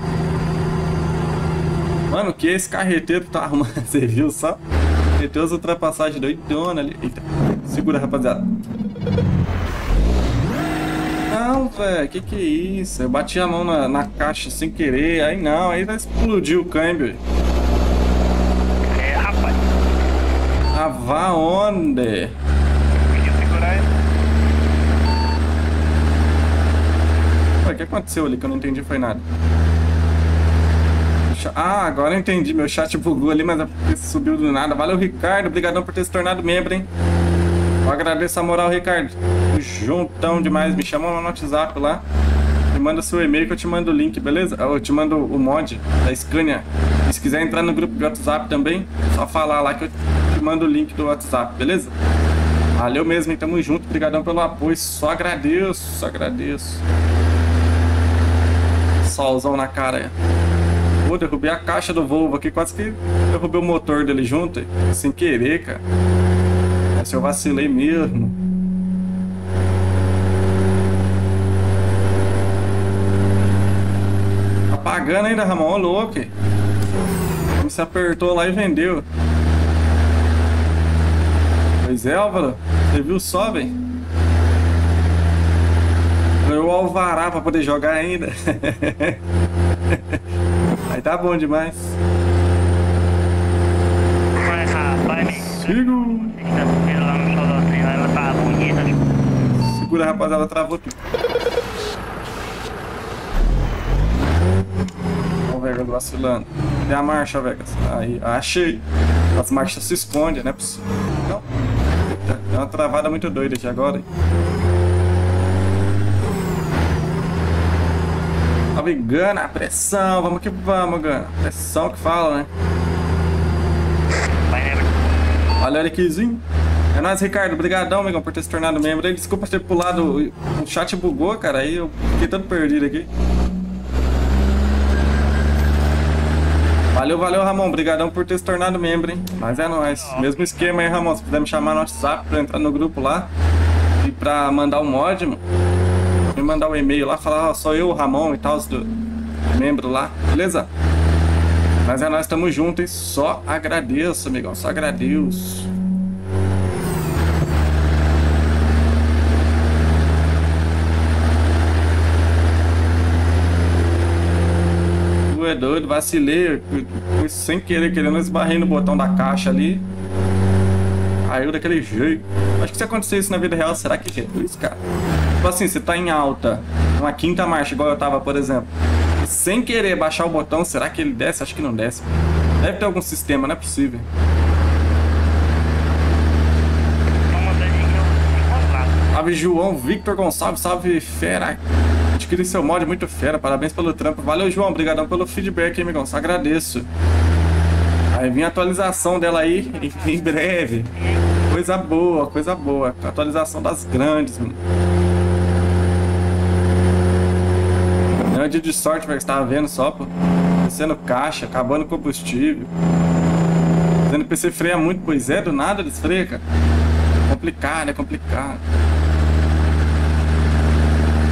Mano, que esse carreteiro tá arrumando? Você viu só? Meteu as ultrapassagens doidona ali. Eita, segura, rapaziada. Não, velho, que que é isso? Eu bati a mão na, na caixa sem querer, aí não, aí vai explodir o câmbio. É, rapaz. Ah, vá onde? Ué, o que aconteceu ali que eu não entendi foi nada? Ah, agora eu entendi. Meu chat bugou ali, mas é subiu do nada. Valeu, Ricardo. Obrigadão por ter se tornado membro, hein? Eu agradeço a moral, Ricardo. Juntão demais. Me chama no WhatsApp lá. Me manda seu e-mail que eu te mando o link, beleza? Eu te mando o mod da Scania. E se quiser entrar no grupo de WhatsApp também, só falar lá que eu te mando o link do WhatsApp, beleza? Valeu mesmo, hein? Tamo junto. Obrigadão pelo apoio. Só agradeço, só agradeço. Solzão na cara. Pô, derrubei a caixa do Volvo aqui, quase que derrubei o motor dele junto, sem querer, cara. Essa eu vacilei mesmo. Tá pagando ainda, Ramon, ô louco. você apertou lá e vendeu. Pois é, Álvaro. Você viu só, velho? O alvará pra poder jogar ainda. Aí tá bom demais. Mas, rapaz, me Sigo. sexta-feira lá no Xodózinho, ela tá bonita. Segura, rapaziada, travou tudo. Ó Vegas vacilando. Cadê a marcha, Vegas? Aí, achei. As marchas se escondem, é possível. Não. Deu uma travada muito doida aqui agora. hein? Salve, Gana, pressão, vamos que vamos, Gana. Pressão que fala, né? Valeu, Eriquezinho. É nóis, Ricardo. Obrigadão, amigão, por ter se tornado membro. Desculpa ter pulado. O chat bugou, cara. Aí eu fiquei todo perdido aqui. Valeu, valeu, Ramon. Obrigadão por ter se tornado membro, hein? Mas é nóis. Mesmo esquema aí, Ramon. Se puder me chamar no WhatsApp pra entrar no grupo lá e pra mandar o mod, mano. Me mandar o e-mail lá, falar, ó, sou eu, o Ramon e tal, do membro lá. Beleza? Mas é nós, tamo junto, hein? Só agradeço, amigão. Só agradeço. Tu é doido, vacilei. Sem querer, querendo esbarrei no botão da caixa ali. Caiu daquele jeito. Acho que se acontecer isso na vida real, será que reduz, cara? Tipo assim, você tá em alta, uma quinta marcha, igual eu tava, por exemplo. Sem querer baixar o botão, será que ele desce? Acho que não desce. Deve ter algum sistema, não é possível. Salve João Victor Gonçalves, salve fera. Adquiri seu mod muito fera, parabéns pelo trampo. Valeu, João, obrigadão pelo feedback, amigão. Só agradeço. Aí vem a atualização dela aí em breve. Coisa boa, coisa boa. Atualização das grandes, mano. É dia de sorte, velho, que você vendo só, pô. Descendo caixa, acabando combustível. O PC freia muito, pois é, do nada eles freiam, cara. Complicado, é complicado.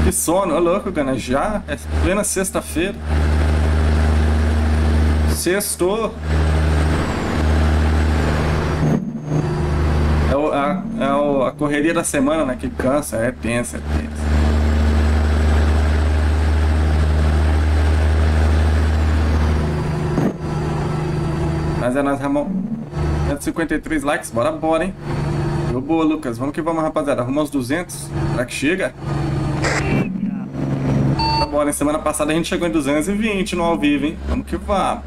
Que sono, ô louco, Gana. Já é plena sexta-feira. Sextou. É, o- a, é o- a correria da semana, né? Que cansa, é tensa, é tensa. Mas é nós, Ramon. 153 likes, bora, bora, hein? Deu boa, Lucas. Vamos que vamos, rapaziada. Arruma uns 200. Será que chega? Tá bom, né? Semana passada a gente chegou em 220 no ao vivo, hein? Vamos que vamos.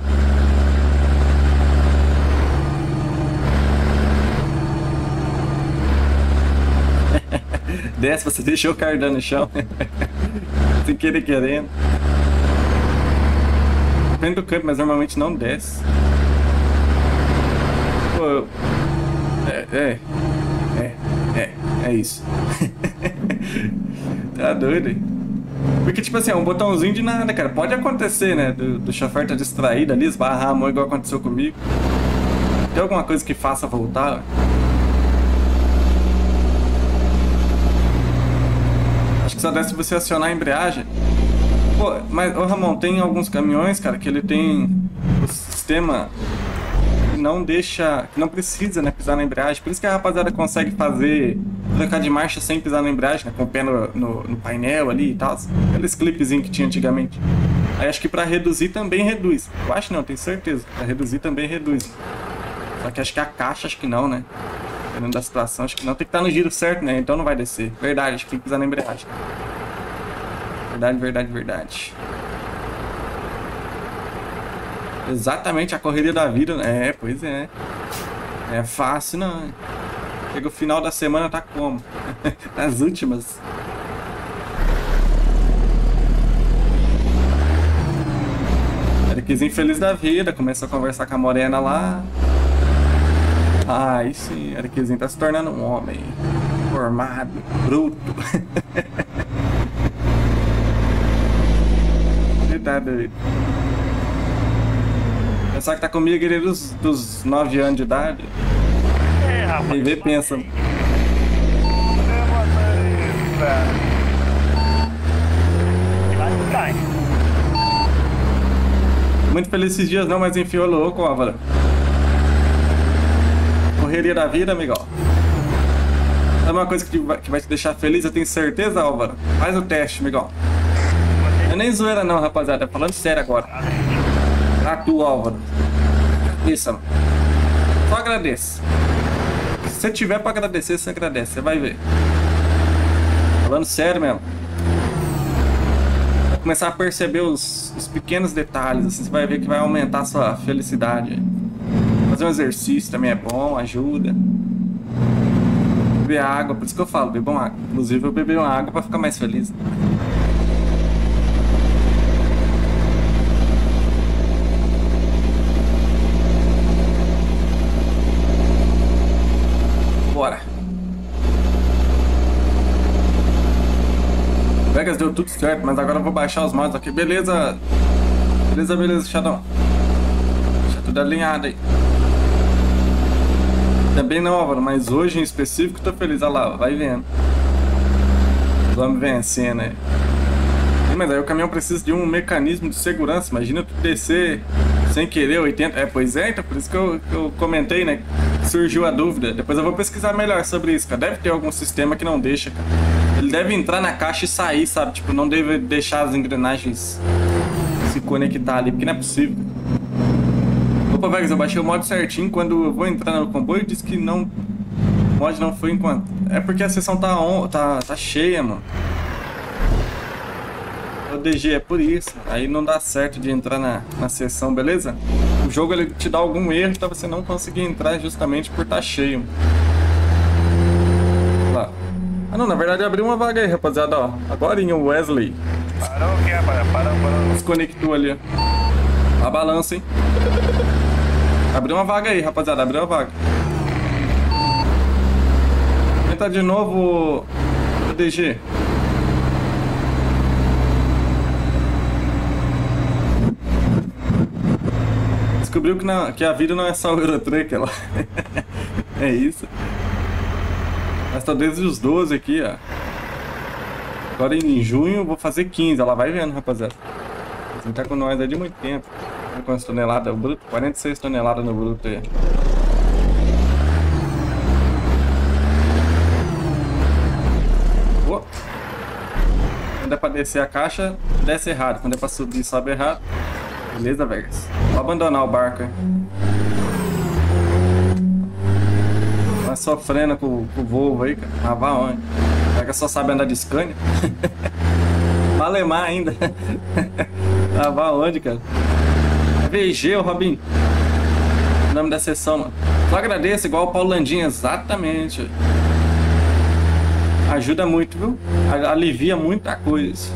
Desce, você deixou o cardan no chão. Sem querer querendo. Depende do campo, mas normalmente não desce. É, é, é, é, é isso. tá doido, hein? Porque, tipo assim, é um botãozinho de nada, cara. Pode acontecer, né? Do, do chofer tá distraído ali, esbarrar a mão igual aconteceu comigo. Tem alguma coisa que faça voltar? Acho que só desce você acionar a embreagem. Pô, mas, ô Ramon, tem alguns caminhões, cara, que ele tem o sistema não deixa, que não precisa, né, pisar na embreagem. Por isso que a rapaziada consegue fazer, trocar de marcha sem pisar na embreagem, né, com o pé no, no, no painel ali e tal. Aqueles clipezinhos que tinha antigamente. Aí acho que pra reduzir também reduz. Eu acho não, tenho certeza. Pra reduzir também reduz. Só que acho que a caixa, acho que não, né? Dependendo da situação, acho que não. Tem que estar no giro certo, né? Então não vai descer. Verdade, acho que tem que pisar na embreagem. Verdade, verdade, verdade. Exatamente a correria da vida. né? É, pois é. É fácil não. Chega o final da semana, tá como? Nas últimas. Eriquezinho feliz da vida, começou a conversar com a morena lá. Ai, sim, Eriquezinho tá se tornando um homem formado, bruto. Ele tá doido. Pensar que tá comigo ele dos, dos 9 anos de idade. É, rapaz. E vê pensa. Eu. Muito feliz esses dias não, mas enfim, ô louco, Álvaro. Correria da vida, amigão. Sabe uma coisa que, que vai te deixar feliz, eu tenho certeza, Álvaro? Faz o teste, amigão. É nem zoeira não, rapaziada. É falando sério agora. Tu, Álvaro. Isso. Só agradece. Se tiver pra agradecer, você agradece. Você vai ver. Falando sério mesmo. Vai começar a perceber os, os pequenos detalhes. Assim, você vai ver que vai aumentar a sua felicidade. Fazer um exercício também é bom, ajuda. Beber água, por isso que eu falo, bebam água. Inclusive eu bebi uma água pra ficar mais feliz. Bora. Vegas deu tudo certo, mas agora eu vou baixar os mods aqui. Beleza. Beleza, beleza, Xadão. Deixa tudo alinhado aí. Também não, Álvaro, mas hoje em específico tô feliz. Olha lá, vai vendo. Vamos vencendo aí. Mas aí o caminhão precisa de um mecanismo de segurança. Imagina tu descer sem querer 80. É, pois é, então por isso que eu, que eu comentei, né? Surgiu a dúvida. Depois eu vou pesquisar melhor sobre isso, cara. Deve ter algum sistema que não deixa, cara. Ele deve entrar na caixa e sair, sabe? Tipo, não deve deixar as engrenagens se conectar ali, porque não é possível. Opa, Vegas, eu baixei o modo certinho. Quando eu vou entrar no comboio, diz que não. O mod não foi enquanto. É porque a sessão tá, on... tá, tá cheia, mano. O DG é por isso. Aí não dá certo de entrar na, na sessão, beleza? O jogo ele te dá algum erro pra você não conseguir entrar justamente por tá cheio. Ah não, na verdade abriu uma vaga aí, rapaziada, ó. Agora o Wesley Parou o que, rapaz? Parou, parou. desconectou ali, ó. A balança, hein? Abriu uma vaga aí, rapaziada. Abriu uma vaga. Tenta de novo o DG. Descobriu que, na- que a vida não é só o Eurotruck, ela. é isso. Mas tá desde os 12 aqui, ó. Agora em junho vou fazer 15, ela vai vendo, rapaziada. Você tá com nós aí de muito tempo. Quantas toneladas? O bruto? 46 toneladas no bruto aí. Quando é pra descer a caixa, desce errado. Quando é pra subir, sobe errado. Beleza, Vegas? Vou abandonar o barco aí. Tá sofrendo com, com o Volvo aí, cara. Mas vá onde? Será que só sabe andar de Scania? Malemar ainda. ah, vá onde, cara? VG, ô Robin. O nome da sessão, mano. Só agradeço, igual o Paulo exatamente. Ajuda muito, viu? Alivia muita coisa.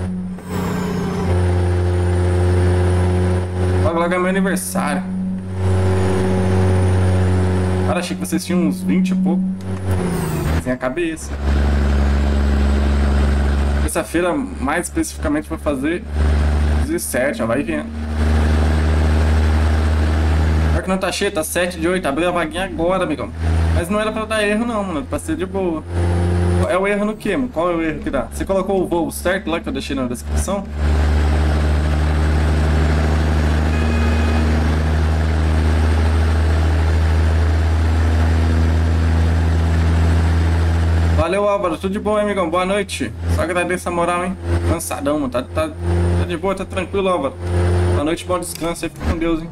Logo, logo é meu aniversário. Cara, achei que vocês tinham uns 20 e pouco. Sem a cabeça. Terça-feira, mais especificamente, vou fazer 17, ó, vai vendo. Pior que não tá cheio, tá 7 de 8. Abriu a vaguinha agora, amigão. Mas não era pra dar erro, não, mano. Pra ser de boa. é o erro no quê, mano? Qual é o erro que dá? Você colocou o voo certo lá que eu deixei na descrição? Valeu, Álvaro. Tudo de bom, hein, amigão? Boa noite. Só agradeço a moral, hein? Cansadão, mano. Tá, tá, tá de boa, tá tranquilo, Álvaro. Boa noite, bom descanso aí. Fica com Deus, hein?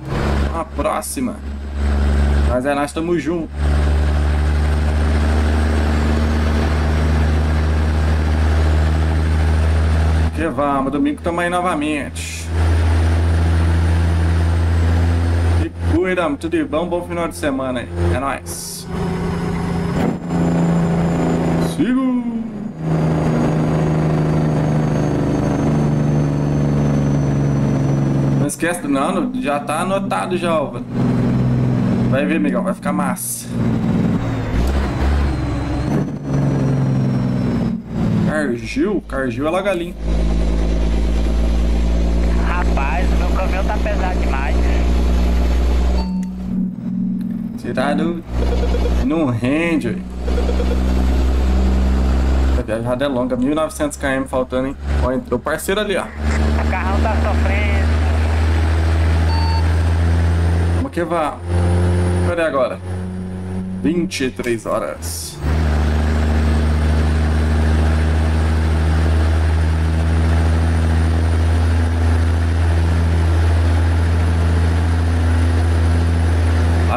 Uma próxima. Mas é, nós estamos juntos. Que vamos, domingo tamo aí novamente. E cuida, tudo de bom, bom final de semana aí. É nóis. Sigo. Não esquece, não, já tá anotado já, ó. Vai ver, amigão, vai ficar massa. Cargil? Cargil é Lagalim. Rapaz, meu caminhão tá pesado demais. Tirado. Não rende, ué. A viajada é longa, 1900 km faltando, hein? Ó, entrou o parceiro ali, ó. O carrão tá sofrendo. Vamos que vá. Cadê agora? 23 horas.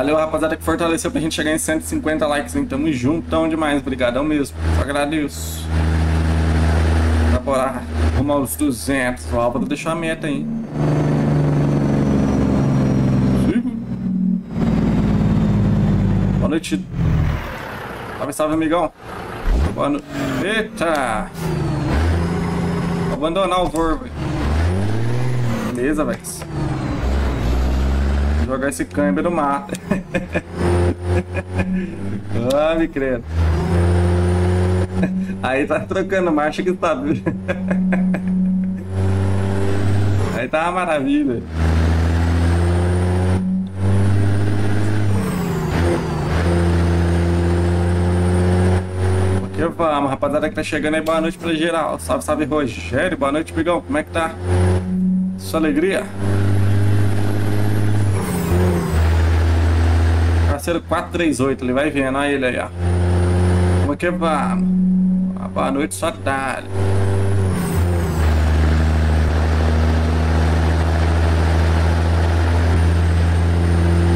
Valeu, rapaziada, que fortaleceu pra gente chegar em 150 likes, hein? Tamo juntão demais, brigadão mesmo. Só agradeço. Bora rumo aos 200. O Álvaro deixou a meta, hein? Boa noite. Salve, salve, amigão. Boa noite. Eita! Vou abandonar o Vorbo. Beleza, velho. Jogar esse câmbio no mato. ah, me credo. Aí tá trocando marcha que tá duro. Aí tá uma maravilha. Que vamos, rapaziada que tá chegando aí, boa noite pra geral. Salve, salve, Rogério. Boa noite, Bigão. Como é que tá? Sua alegria? Parceiro 438, ele vai vendo, olha ele aí, ó. Como é que vamos? Uma boa noite, só tarde.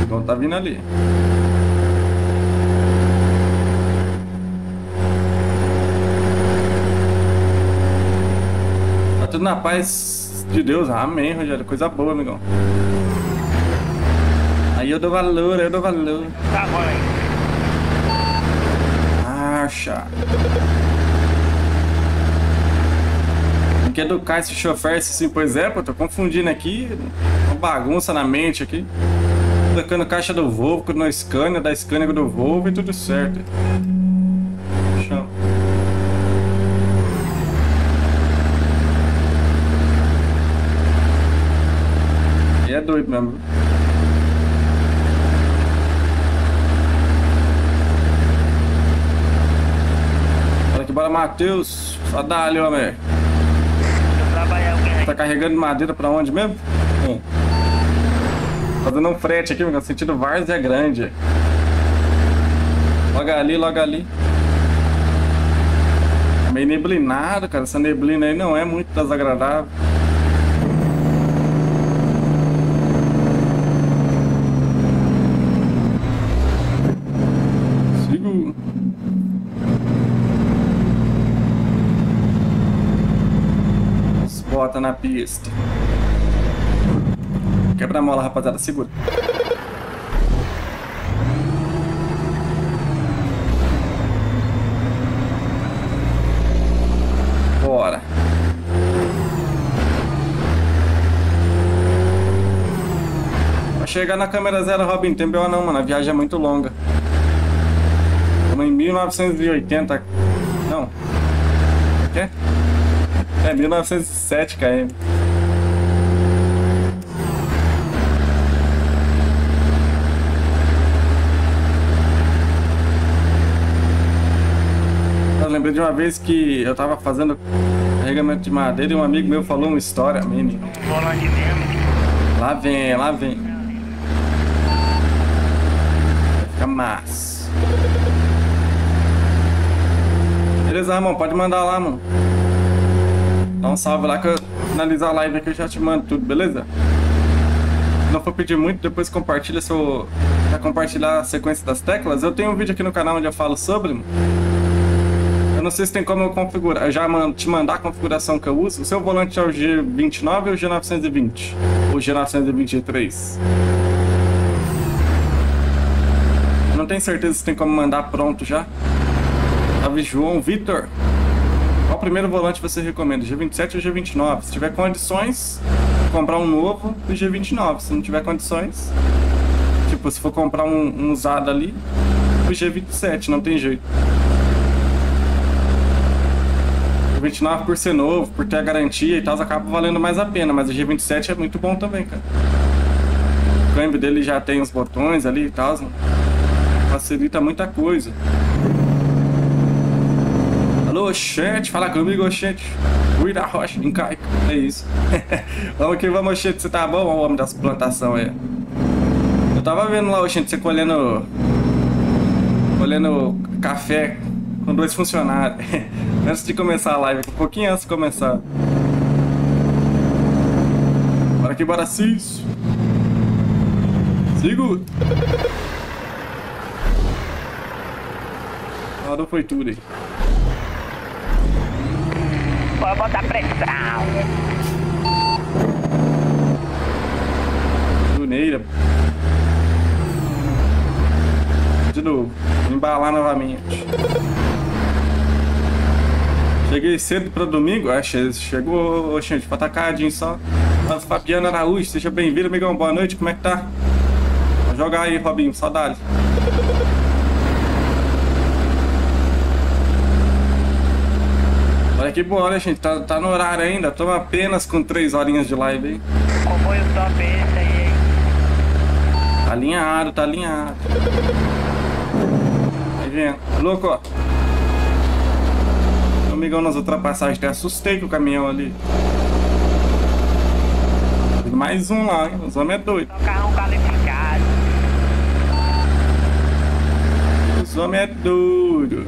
Então tá vindo ali. Tá tudo na paz de Deus. Amém, Rogério. Coisa boa, amigão. Aí eu dou valor, eu dou valor. Tá bom. Acha. Tem que educar esse chofer, assim, pois é, pô, tô confundindo aqui. Uma bagunça na mente aqui. Tocando caixa do Volvo no Scania, da Scania do Volvo e tudo certo. Chama. E é doido mesmo. Bora, Matheus. Só dá ali, homem. Tá carregando madeira pra onde mesmo? Hum. Fazendo um frete aqui, meu, sentido Várzea Grande. Logo ali, logo ali. É meio neblinado, cara. Essa neblina aí não é muito desagradável. Sigo. Na pista. Quebra a mola, rapaziada. Segura. Bora. Vai chegar na câmera zero, Robin. Tem B.O. não, mano. A viagem é muito longa. Estamos em 1980. Não. O quê? É 1907 km. lembrei de uma vez que eu tava fazendo carregamento de madeira e um amigo meu falou uma história, menino. Lá vem, lá vem. Vai ficar massa. Beleza, Ramon, pode mandar lá, mano. Dá um salve lá que eu finalizar a live aqui eu já te mando tudo, beleza? Se não for pedir muito, depois compartilha seu. Pra compartilhar a sequência das teclas. Eu tenho um vídeo aqui no canal onde eu falo sobre. Eu não sei se tem como eu configurar. Eu já te mandar a configuração que eu uso. O seu volante é o G29 ou o G920? Ou G923? Eu não tenho certeza se tem como mandar pronto já. Salve João Vitor. Qual primeiro volante você recomenda? G27 ou G29? Se tiver condições, comprar um novo o G29. Se não tiver condições, tipo, se for comprar um, um usado ali, o G27, não tem jeito. O 29 por ser novo, por ter a garantia e tal, acaba valendo mais a pena, mas o G27 é muito bom também, cara. O câmbio dele já tem os botões ali e tal, facilita muita coisa. Alô, Oxente, fala comigo, Oxente. Rui da Rocha, incaico. É isso. vamos que vamos, Oxente. Você tá bom, o homem das plantações aí? Eu tava vendo lá, Oxente, você colhendo. colhendo café com dois funcionários. antes de começar a live, um pouquinho antes de começar. Bora que bora, Cis. Sigo. Parou foi tudo aí. Pode botar pressão. Tuneira. De novo. Embalar novamente. Cheguei cedo para domingo. Ah, che- chegou, gente, pra tacadinho só. Mas Fabiano Araújo, seja bem-vindo, amigão. Boa noite, como é que tá? Vou jogar aí, Robinho, saudade. Olha que boa, né, gente? Tá, tá no horário ainda. Estamos apenas com 3 horinhas de live aí. Comboio top esse aí, hein? Tá alinhado, tá alinhado. Aí vem, louco, ó. Meu amigão nas ultrapassagens, até assustei com o caminhão ali. Tem Mais um lá, hein? Os homens é doido. Um carrão qualificado. Os homens é doido.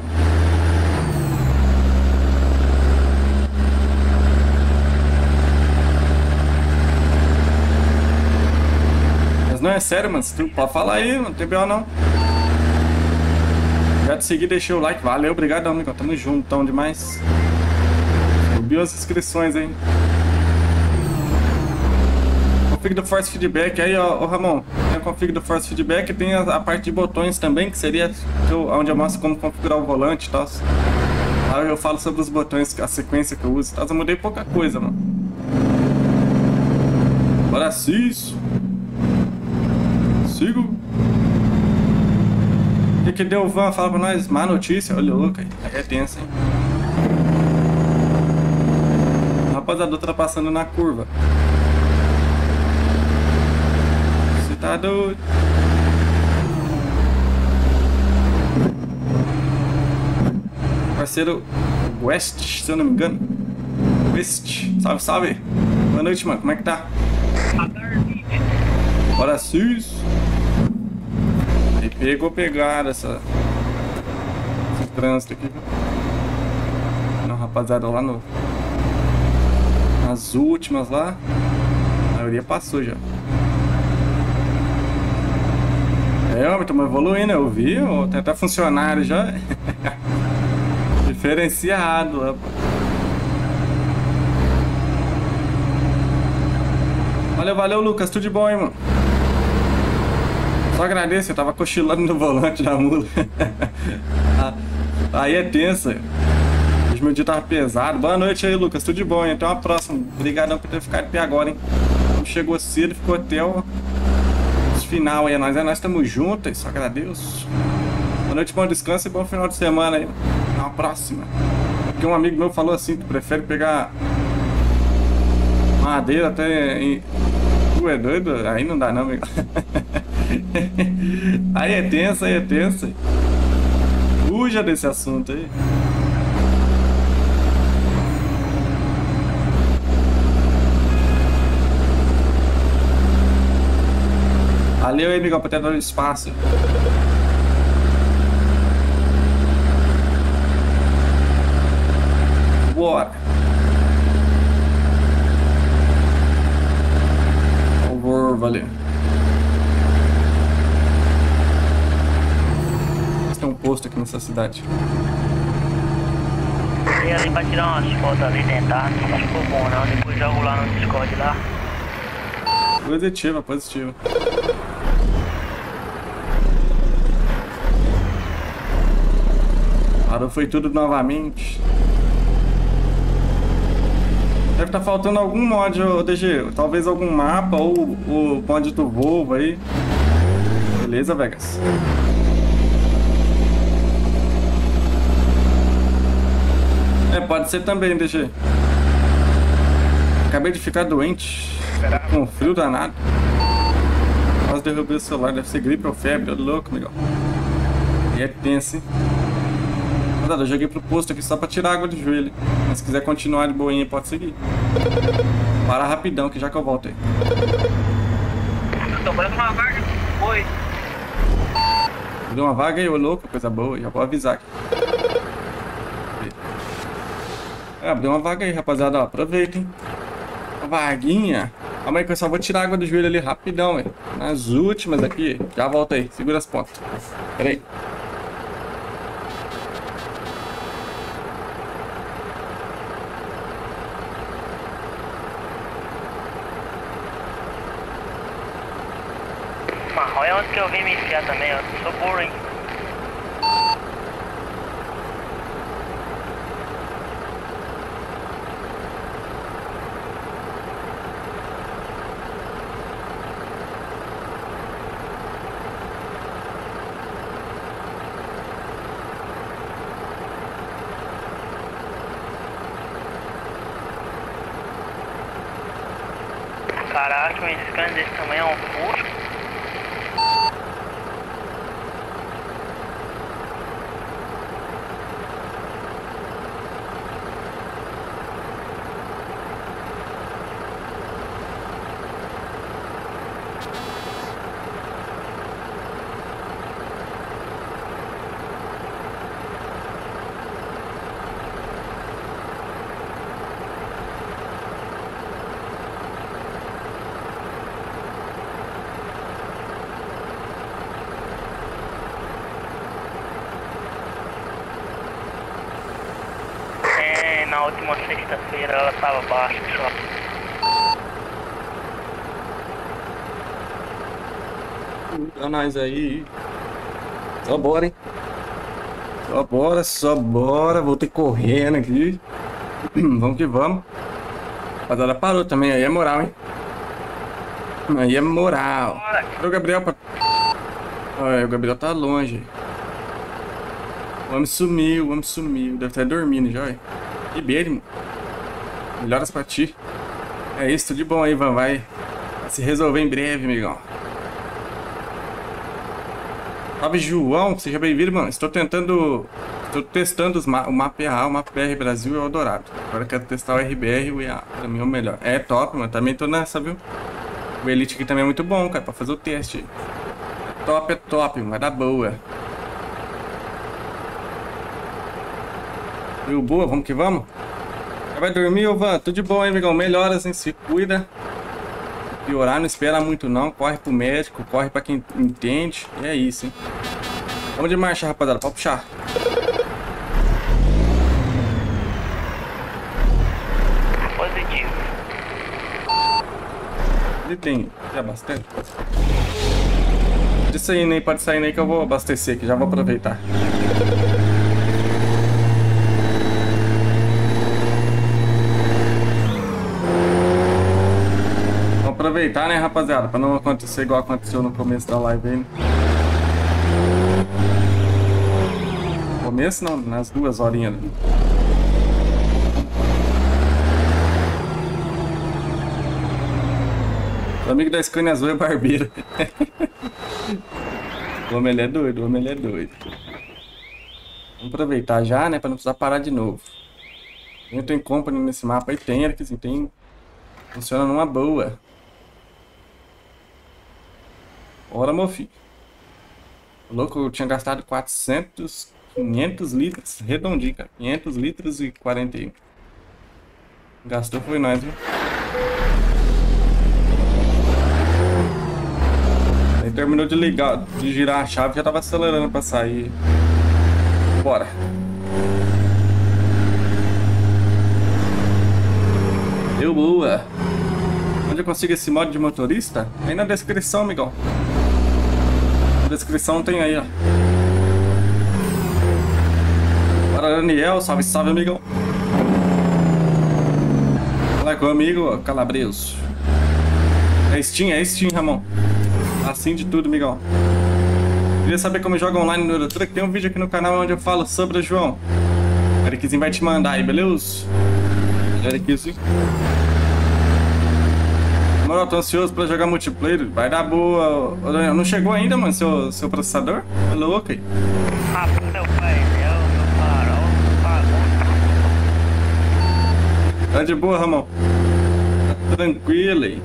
Mas não é sério, mano. Tu pode falar aí, não tem B.O. não. Já te segui, deixei o like. Valeu, obrigado, amigo. Tamo juntão demais. Subiu as inscrições, hein? config do Force Feedback aí, ó, ô Ramon. Tem a config do Force Feedback tem a, a parte de botões também, que seria eu- onde eu mostro como configurar o volante e tal. Aí eu falo sobre os botões, a sequência que eu uso e tal. Eu mudei pouca coisa, mano. Bora, Cis. Sigo. O que, que deu o Van? Fala pra nós. Má notícia. Olha, louco aí. É tenso, hein? Rapaziada tá passando na curva. Você tá doido? Parceiro West, se eu não me engano. West. Salve, salve. Boa noite, mano. Como é que tá? Bora, Cis. Pegou pegada essa. Esse trânsito aqui. Não, rapaziada, lá no. Nas últimas lá. A maioria passou já. É, homem, estamos evoluindo, eu vi. ó, Tem até funcionário já. Diferenciado. Valeu, valeu, Lucas. Tudo de bom, hein, mano? Só agradeço, eu tava cochilando no volante da mula. Aí é tensa. Hoje meu dia tava pesado. Boa noite aí, Lucas. Tudo de bom, hein? Até uma próxima. Obrigadão por ter ficado até agora, hein? Chegou cedo, ficou até o final aí. Nós, é, nós estamos juntos, só agradeço. Boa noite, bom descanso e bom final de semana aí. Até uma próxima. Porque um amigo meu falou assim, que prefere pegar madeira até em... Tu é doido? Aí não dá não, amigo. aí é tensa, aí é tensa. Fuja desse assunto aí. Valeu aí, Miguel, por ter dado espaço. Bora. Over, valeu. Posto aqui nessa cidade. E ali pra tirar umas fotos ali tá? Não ficou bom não, depois jogo lá no Discord lá. Positiva, positiva. Parou foi tudo novamente. Deve estar faltando algum mod, ô DG. Talvez algum mapa ou o mod do Volvo aí. Beleza, Vegas? É, ser também, DG. Acabei de ficar doente. Com frio danado. Quase derrubei o celular. Deve ser gripe ou febre. Ô, louco, legal. E é tenso, hein? Eu joguei pro posto aqui só pra tirar água do joelho. Mas se quiser continuar de boinha, pode seguir. Para rapidão, que já que eu volto aí. Sobrando uma vaga, foi. Deu uma vaga aí, ô louco, coisa boa. Já vou avisar aqui. É, deu uma vaga aí, rapaziada. Ó? Uma vaguinha. Calma aí que eu só vou tirar a água do joelho ali rapidão, velho. Nas últimas aqui. Já volto aí. Segura as pontas. Pera aí. Olha onde que eu vim me enfiar também, ó. Sou burro, hein? Caraca, um scan desse tamanho é um fusco. É, na última sexta-feira ela tava baixa só. Dá nós aí. Só bora, hein? Só bora, só bora. Vou ter correndo aqui. vamos que vamos. Rapaziada parou também. Aí é moral, hein? Aí é moral. O Gabriel? Pra... O Gabriel tá longe. O homem sumiu, o homem sumiu. Deve estar dormindo já, olha. Que beijo, mano. Melhoras pra ti. É isso, tudo de bom aí, Van. Vai se resolver em breve, amigão. Salve, João. Seja bem-vindo, mano. Estou tentando... Estou testando ma o mapa EA, o mapa BR Brasil e o Eldorado. Agora quero testar o RBR e o EA. Pra mim é o melhor. É top, mano. Também tô nessa, viu? O Elite aqui também é muito bom, cara, pra fazer o teste. Top, é top. Vai dar boa. Viu, boa? Vamos que vamos? Já vai dormir, ô Van? Tudo de bom, hein, amigão? Melhoras, hein? Se cuida. Piorar, não espera muito não. Corre pro médico, corre pra quem entende. E é isso, hein? Vamos de marcha, rapaziada. Pode puxar. Positivo. Ele tem. Já bastante? Pode sair, né? Pode sair aí que eu vou abastecer aqui. Já vou aproveitar. Vamos aproveitar, né, rapaziada? Pra não acontecer igual aconteceu no começo da live aí. né? Começo não, nas duas horinhas. né? O amigo da Scania Azul é barbeiro. o homem ele é doido, o homem ele é doido. Vamos aproveitar já, né? Pra não precisar parar de novo. Tenho company nesse mapa aí, tem, Ericzinho, tem. Funciona numa boa. Bora, meu filho. Louco, eu tinha gastado 400, 500 litros, redondinho, cara. 500 litros e 41. Gastou foi nós, viu? Aí terminou de ligar, de girar a chave, já tava acelerando pra sair. Bora. Deu boa. Onde eu consigo esse mod de motorista? Aí na descrição, amigão. Na descrição tem aí, ó. Bora, Daniel. Salve, salve, amigão. Fala com o amigo Calabreso. É Steam, é Steam, Ramon. Assim de tudo, amigão. Queria saber como joga online no Eurotruck? Tem um vídeo aqui no canal onde eu falo sobre, João. O Ericzinho vai te mandar aí, beleza? Ericzinho. Eu tô ansioso pra jogar multiplayer. Vai dar boa. Não chegou ainda, mano, seu, seu processador? É louco aí. Tá de boa, Ramon. Tá tranquilo aí.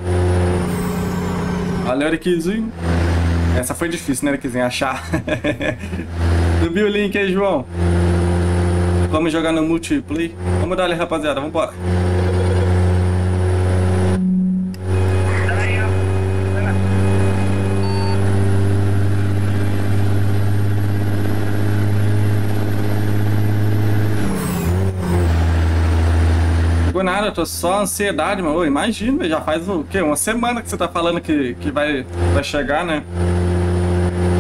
Valeu, Eriquizinho. Essa foi difícil, né, Eriquizinho? Achar. tu viu o link aí, João? Vamos jogar no multiplayer? Vamos dar ali, rapaziada. Vambora. Chegou nada, eu tô só ansiedade, mano. Ô, imagina, já faz o quê? Uma semana que você tá falando que, que vai, vai chegar, né?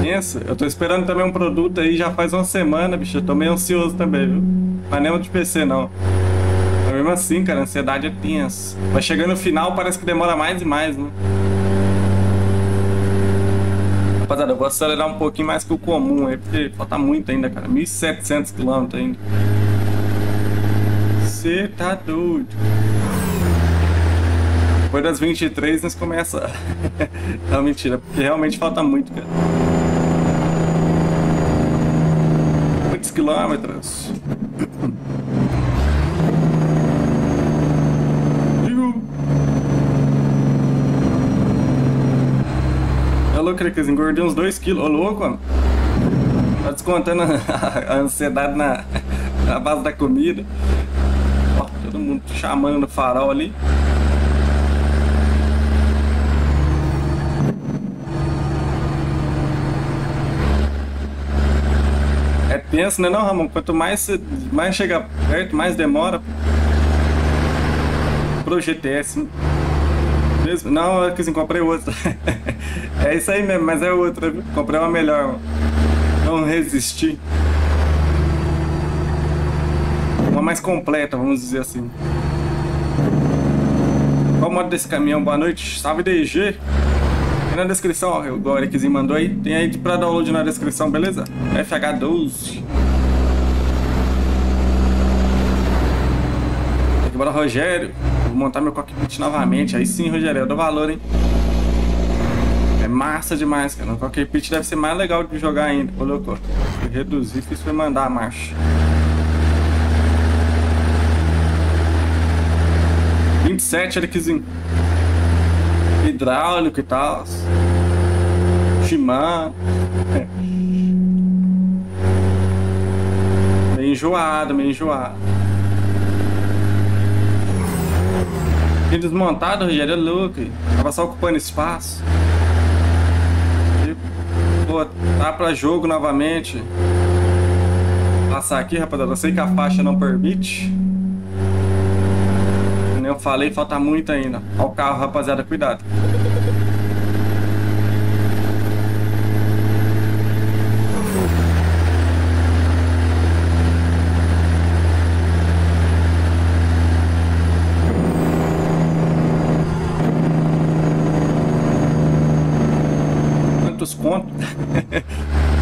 Pensa, eu tô esperando também um produto aí já faz uma semana, bicho. Eu tô meio ansioso também, viu? Mas nem de PC, não. Mas mesmo assim, cara, a ansiedade é tensa. Vai chegando no final, parece que demora mais e mais, né? Rapaziada, eu vou acelerar um pouquinho mais que o comum aí, porque falta muito ainda, cara. 1.700 km ainda. Você tá doido. Depois das 23 nós começa. Não, mentira, porque realmente falta muito, cara. Muitos quilômetros. É louco, Crecas, engordei uns 2 quilos. Ô, louco, mano. Tá descontando a, a ansiedade na, na base da comida. Chamando no farol ali. É tenso, né não, Ramon? Quanto mais, mais chega perto, mais demora. Pro GTS. Mesmo? Não, é que assim, comprei outra. é isso aí mesmo, mas é outra? Comprei uma melhor. Não resisti. Uma mais completa, vamos dizer assim. Qual o modo desse caminhão? Boa noite. Salve DG. Na descrição, ó, o Ericzinho mandou aí. Tem aí pra download na descrição, beleza? FH12. Aqui bora, Rogério. Vou montar meu cockpit novamente. Aí sim, Rogério, eu dou valor, hein? É massa demais, cara. O cockpit deve ser mais legal de jogar ainda. Colocou. Fui reduzir, fiz foi mandar a marcha. 27, Ericzinho. Hidráulico e tal. Shimano. Meio enjoado, meio enjoado. Fiquei desmontado, Rogério, é louco. hein? Tava só ocupando espaço. E, tá pra jogo novamente. Passar aqui, rapaziada. Eu sei que a faixa não permite. Eu falei, falta muito ainda. Olha o carro, rapaziada, cuidado. Quantos contos?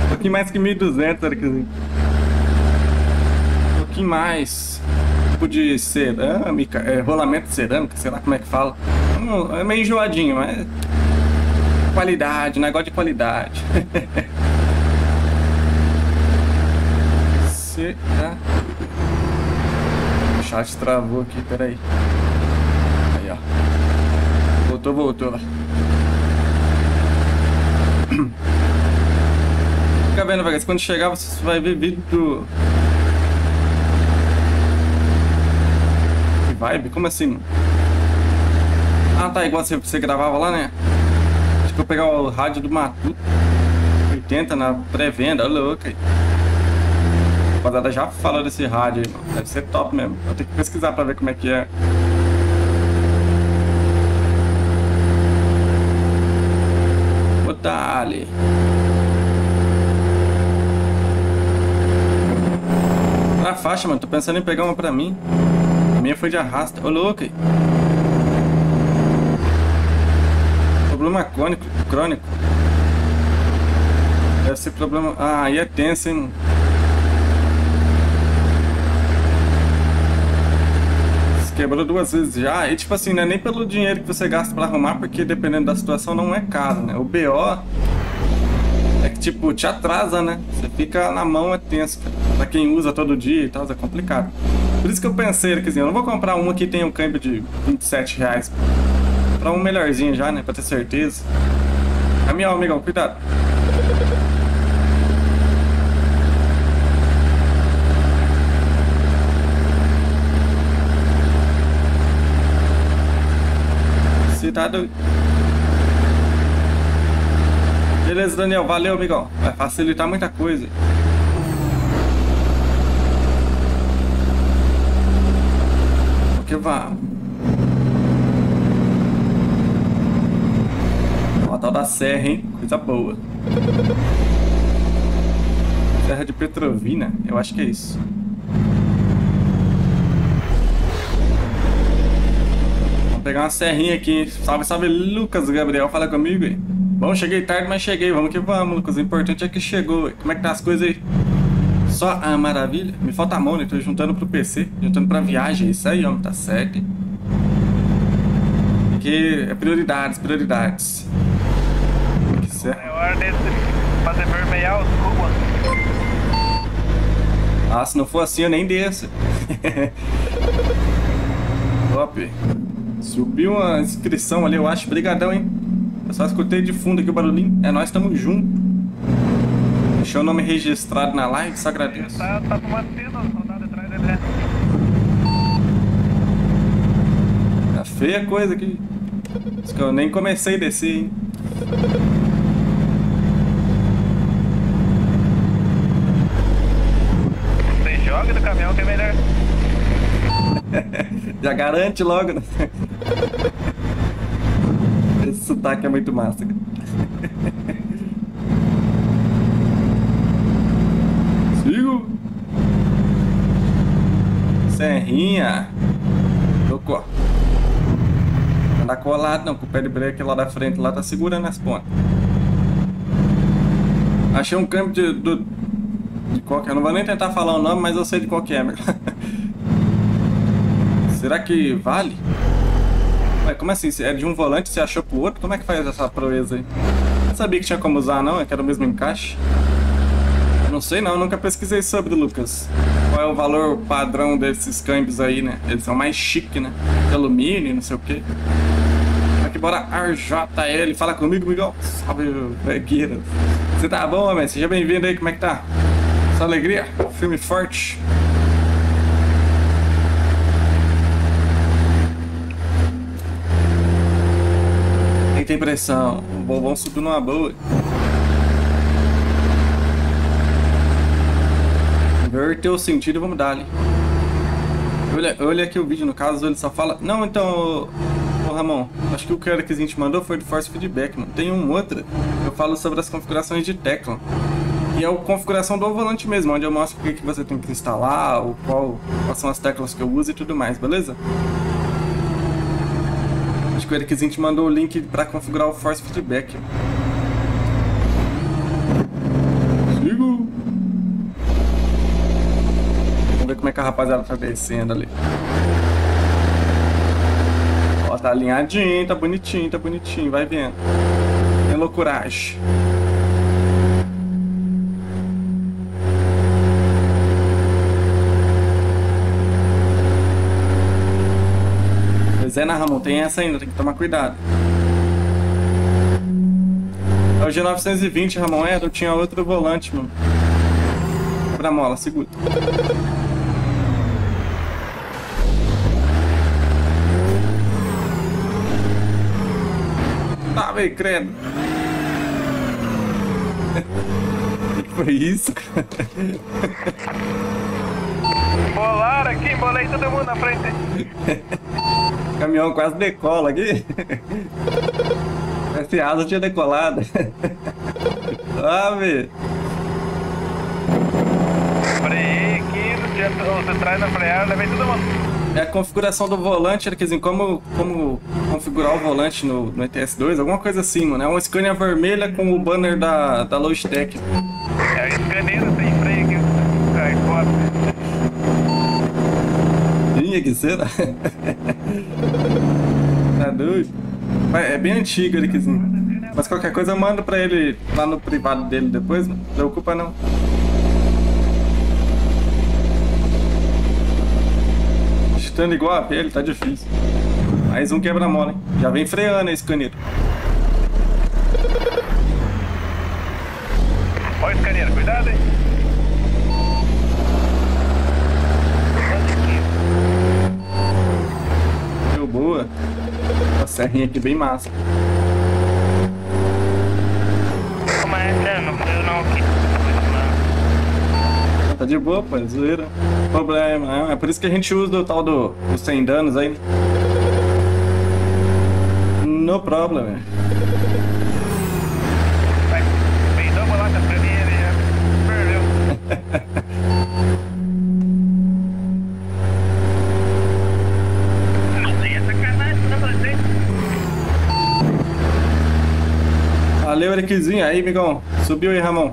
um pouquinho mais que 1.200, Arquizinho. Um pouquinho mais. Tipo de cerâmica, é, rolamento de cerâmica, sei lá como é que fala. Hum, É meio enjoadinho, mas. Qualidade, negócio de qualidade. Tá. O chat travou aqui, peraí. Aí, ó. Voltou, voltou. Fica vendo, Vegas. Quando chegar, você vai ver vídeo do. Vibe? Como assim? Ah, tá. Igual você, você gravava lá, né? Acho que eu pegar o rádio do Matu. 80 na pré-venda. Ô, louco aí. Rapaziada já falou desse rádio aí, mano. Deve ser top mesmo. Vou ter que pesquisar pra ver como é que é. Dali. Ah, faixa, mano. Tô pensando em pegar uma pra mim. Minha foi de arrasta. Ô, louco. Problema crônico. crônico. Deve ser problema... Ah, aí é tenso, hein? Se Quebrou duas vezes já. E tipo assim, não é nem pelo dinheiro que você gasta pra arrumar, porque dependendo da situação não é caro, né? O BO é que tipo, te atrasa, né? Você fica na mão, é tenso. Pra quem usa todo dia e tal, é complicado. Por isso que eu pensei, quer dizer, eu não vou comprar uma que tem um câmbio de 27 reais. Pra um melhorzinho já, né? Pra ter certeza. Caminhão, amigão, cuidado. Você tá doido. Beleza, Daniel. Valeu, amigão. Vai facilitar muita coisa. Ó, tal da serra, hein? Coisa boa. Serra de Petrovina. Eu acho que é isso. Vamos pegar uma serrinha aqui. Salve, salve, Lucas Gabriel. Fala comigo aí. Bom, cheguei tarde, mas cheguei. Vamos que vamos, Lucas. O importante é que chegou. Como é que tá as coisas aí? Só a maravilha. Me falta a mão, né? Tô juntando pro PC, juntando pra viagem. Isso aí, homem, tá certo. Porque é prioridades, prioridades. Que certo. É fazer vermelhar os cubos. Ah, se não for assim, eu nem desço. Top. Subiu uma inscrição ali, eu acho. Brigadão, hein? Eu só escutei de fundo aqui o barulhinho. É, nós estamos juntos. Deixou o nome registrado na live, só agradeço. Tá, tá tomando tiro, soldado atrás dele. né? Tá feia coisa aqui. Acho que eu nem comecei a descer, hein? Você joga do caminhão que é melhor. Já garante logo, né? Esse sotaque é muito massa, cara. Sigo. Serrinha. Tocou. Não Andar colado não, com o pé de break lá da frente lá tá segurando as pontas. Achei um câmbio de, do, de qual que é. Eu não vou nem tentar falar o nome, mas eu sei de qual que é. Será que vale? Ué, como assim? É de um volante, você achou pro outro? Como é que faz essa proeza aí? Não sabia que tinha como usar, não? É que era o mesmo encaixe. Não sei não, nunca pesquisei sobre, Lucas. Qual é o valor padrão desses câmbios aí, né? Eles são mais chique, né? Alumínio, não sei o quê. Aqui, bora RJL. Fala comigo, Miguel. Salve, vegueira. Você tá bom, homem? Seja bem-vindo aí, como é que tá? Sua alegria? Filme forte. Tem pressão? O bombom subiu numa boa. Inverteu o sentido, vamos dar ali. Olha, olha aqui o vídeo, no caso, ele só fala... Não, então, ô, Ramon, acho que o cara que a gente mandou foi do Force Feedback, mano. Tem um outro, eu falo sobre as configurações de tecla. E é a configuração do volante mesmo, onde eu mostro o que, que você tem que instalar, o qual, quais são as teclas que eu uso e tudo mais, beleza? Acho que o Eric Zint mandou o link pra configurar o Force Feedback. Sigo! Vamos ver como é que a rapaziada tá descendo ali. Ó, tá alinhadinho, tá bonitinho, tá bonitinho, vai vendo. Tem loucuragem. Pois é, né, Ramon? Tem essa ainda, tem que tomar cuidado. É o o G920, Ramon. É, eu tinha outro volante, mano. Quebra a mola, segura. Velho, credo. Que foi isso, cara? Bolaram aqui, bolei todo mundo na frente. O caminhão quase decola aqui. Esse asa tinha decolado. Ah, velho. Freiei aqui, você traz na freada, levei todo mundo. É a configuração do volante, quer dizer, como, como configurar o volante no, no ETS2, alguma coisa assim, mano. É uma Scania vermelha com o banner da, da Logitech. É a escaneira, tem freio aqui. Cai fora. Tinha que ser? Tá doido? É bem antigo ele. Mas qualquer coisa eu mando pra ele lá no privado dele depois, não preocupa não. Estando igual a ele, tá difícil. Mais um quebra-mola, hein? Já vem freando esse caneiro. Olha o escaneiro, cuidado, hein. Deu boa. A serrinha aqui bem massa. Como é essa? Não fui eu não aqui. Tá de boa, pô, é zoeira. Problema, é, é por isso que a gente usa o tal do, dos 100 danos aí. No problem. E. Valeu, Eriquezinho. Aí, migão. Subiu aí, Ramon.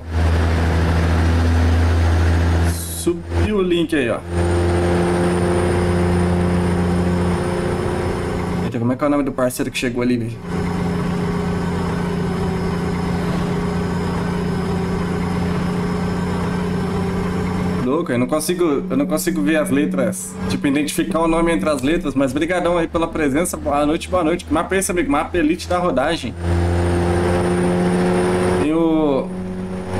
Subiu o link aí, ó. Eita, como é que é o nome do parceiro que chegou ali, velho? Louco, eu não consigo, eu não consigo ver as letras, tipo, identificar o nome entre as letras, mas brigadão aí pela presença, boa noite, boa noite. Mapa é esse, amigo? Mapa Elite da rodagem. Tem o,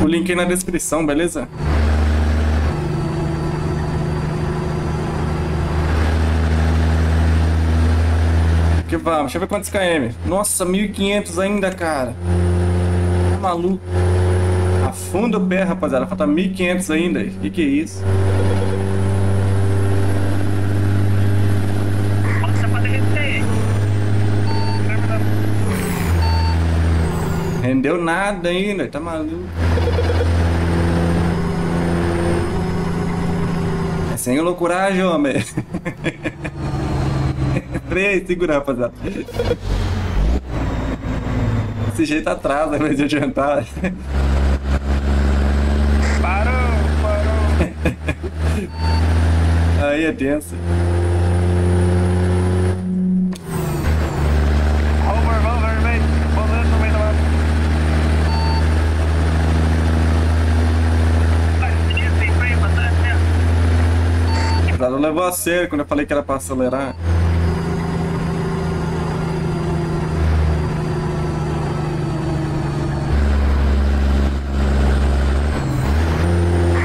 o link aí na descrição, beleza? Vamos, deixa eu ver quantos km. Nossa, 1500 ainda, cara. Tá maluco. Afunda o pé, rapaziada. Falta 1500 ainda. Que que é isso? Rendeu nada ainda, tá maluco. É sem loucuragem, homem. Freia aí, segura, rapaziada. Esse jeito atrasa, ao invés de adiantar. Parou, parou. Aí é tenso. Over, over, vem. Bolando no meio do mato. Ai, menino, sem freio, passou assim, Ela levou a sério quando eu falei que era pra acelerar.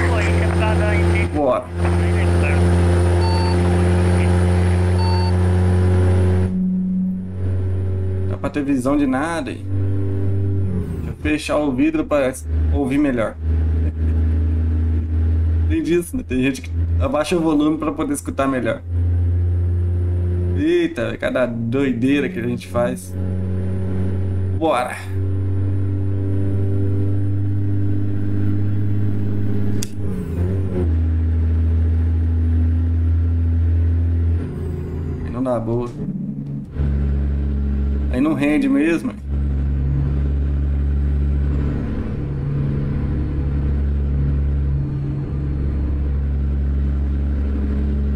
Pô, isso é por causa da gente. Bora. Dá pra ter visão de nada. Deixa eu fechar o vidro pra ouvir melhor. Tem disso, né? Tem gente que abaixa o volume pra poder escutar melhor. Eita, cada doideira que a gente faz. Bora! Não dá boa. Aí não rende mesmo.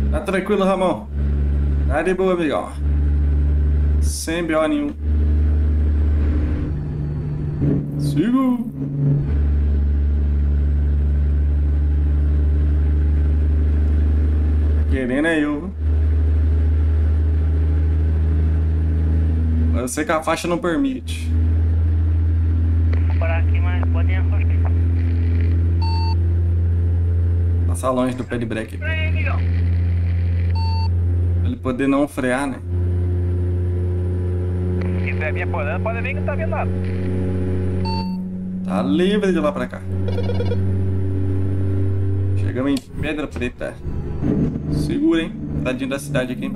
Tá tranquilo, Ramon. Tá de boa, amigão. Sem B.O. nenhum. Sigo. Querendo é eu. viu? Mas eu sei que a faixa não permite. Para encostar aqui, mas pode encostar. Passar longe do pé de break. Pra ele poder não frear, né? Se quiser vir apoiando, pode vir que não tá vendo nada. Tá livre de lá pra cá. Chegamos em Pedra Preta. Segura, hein? Tadinho da cidade aqui é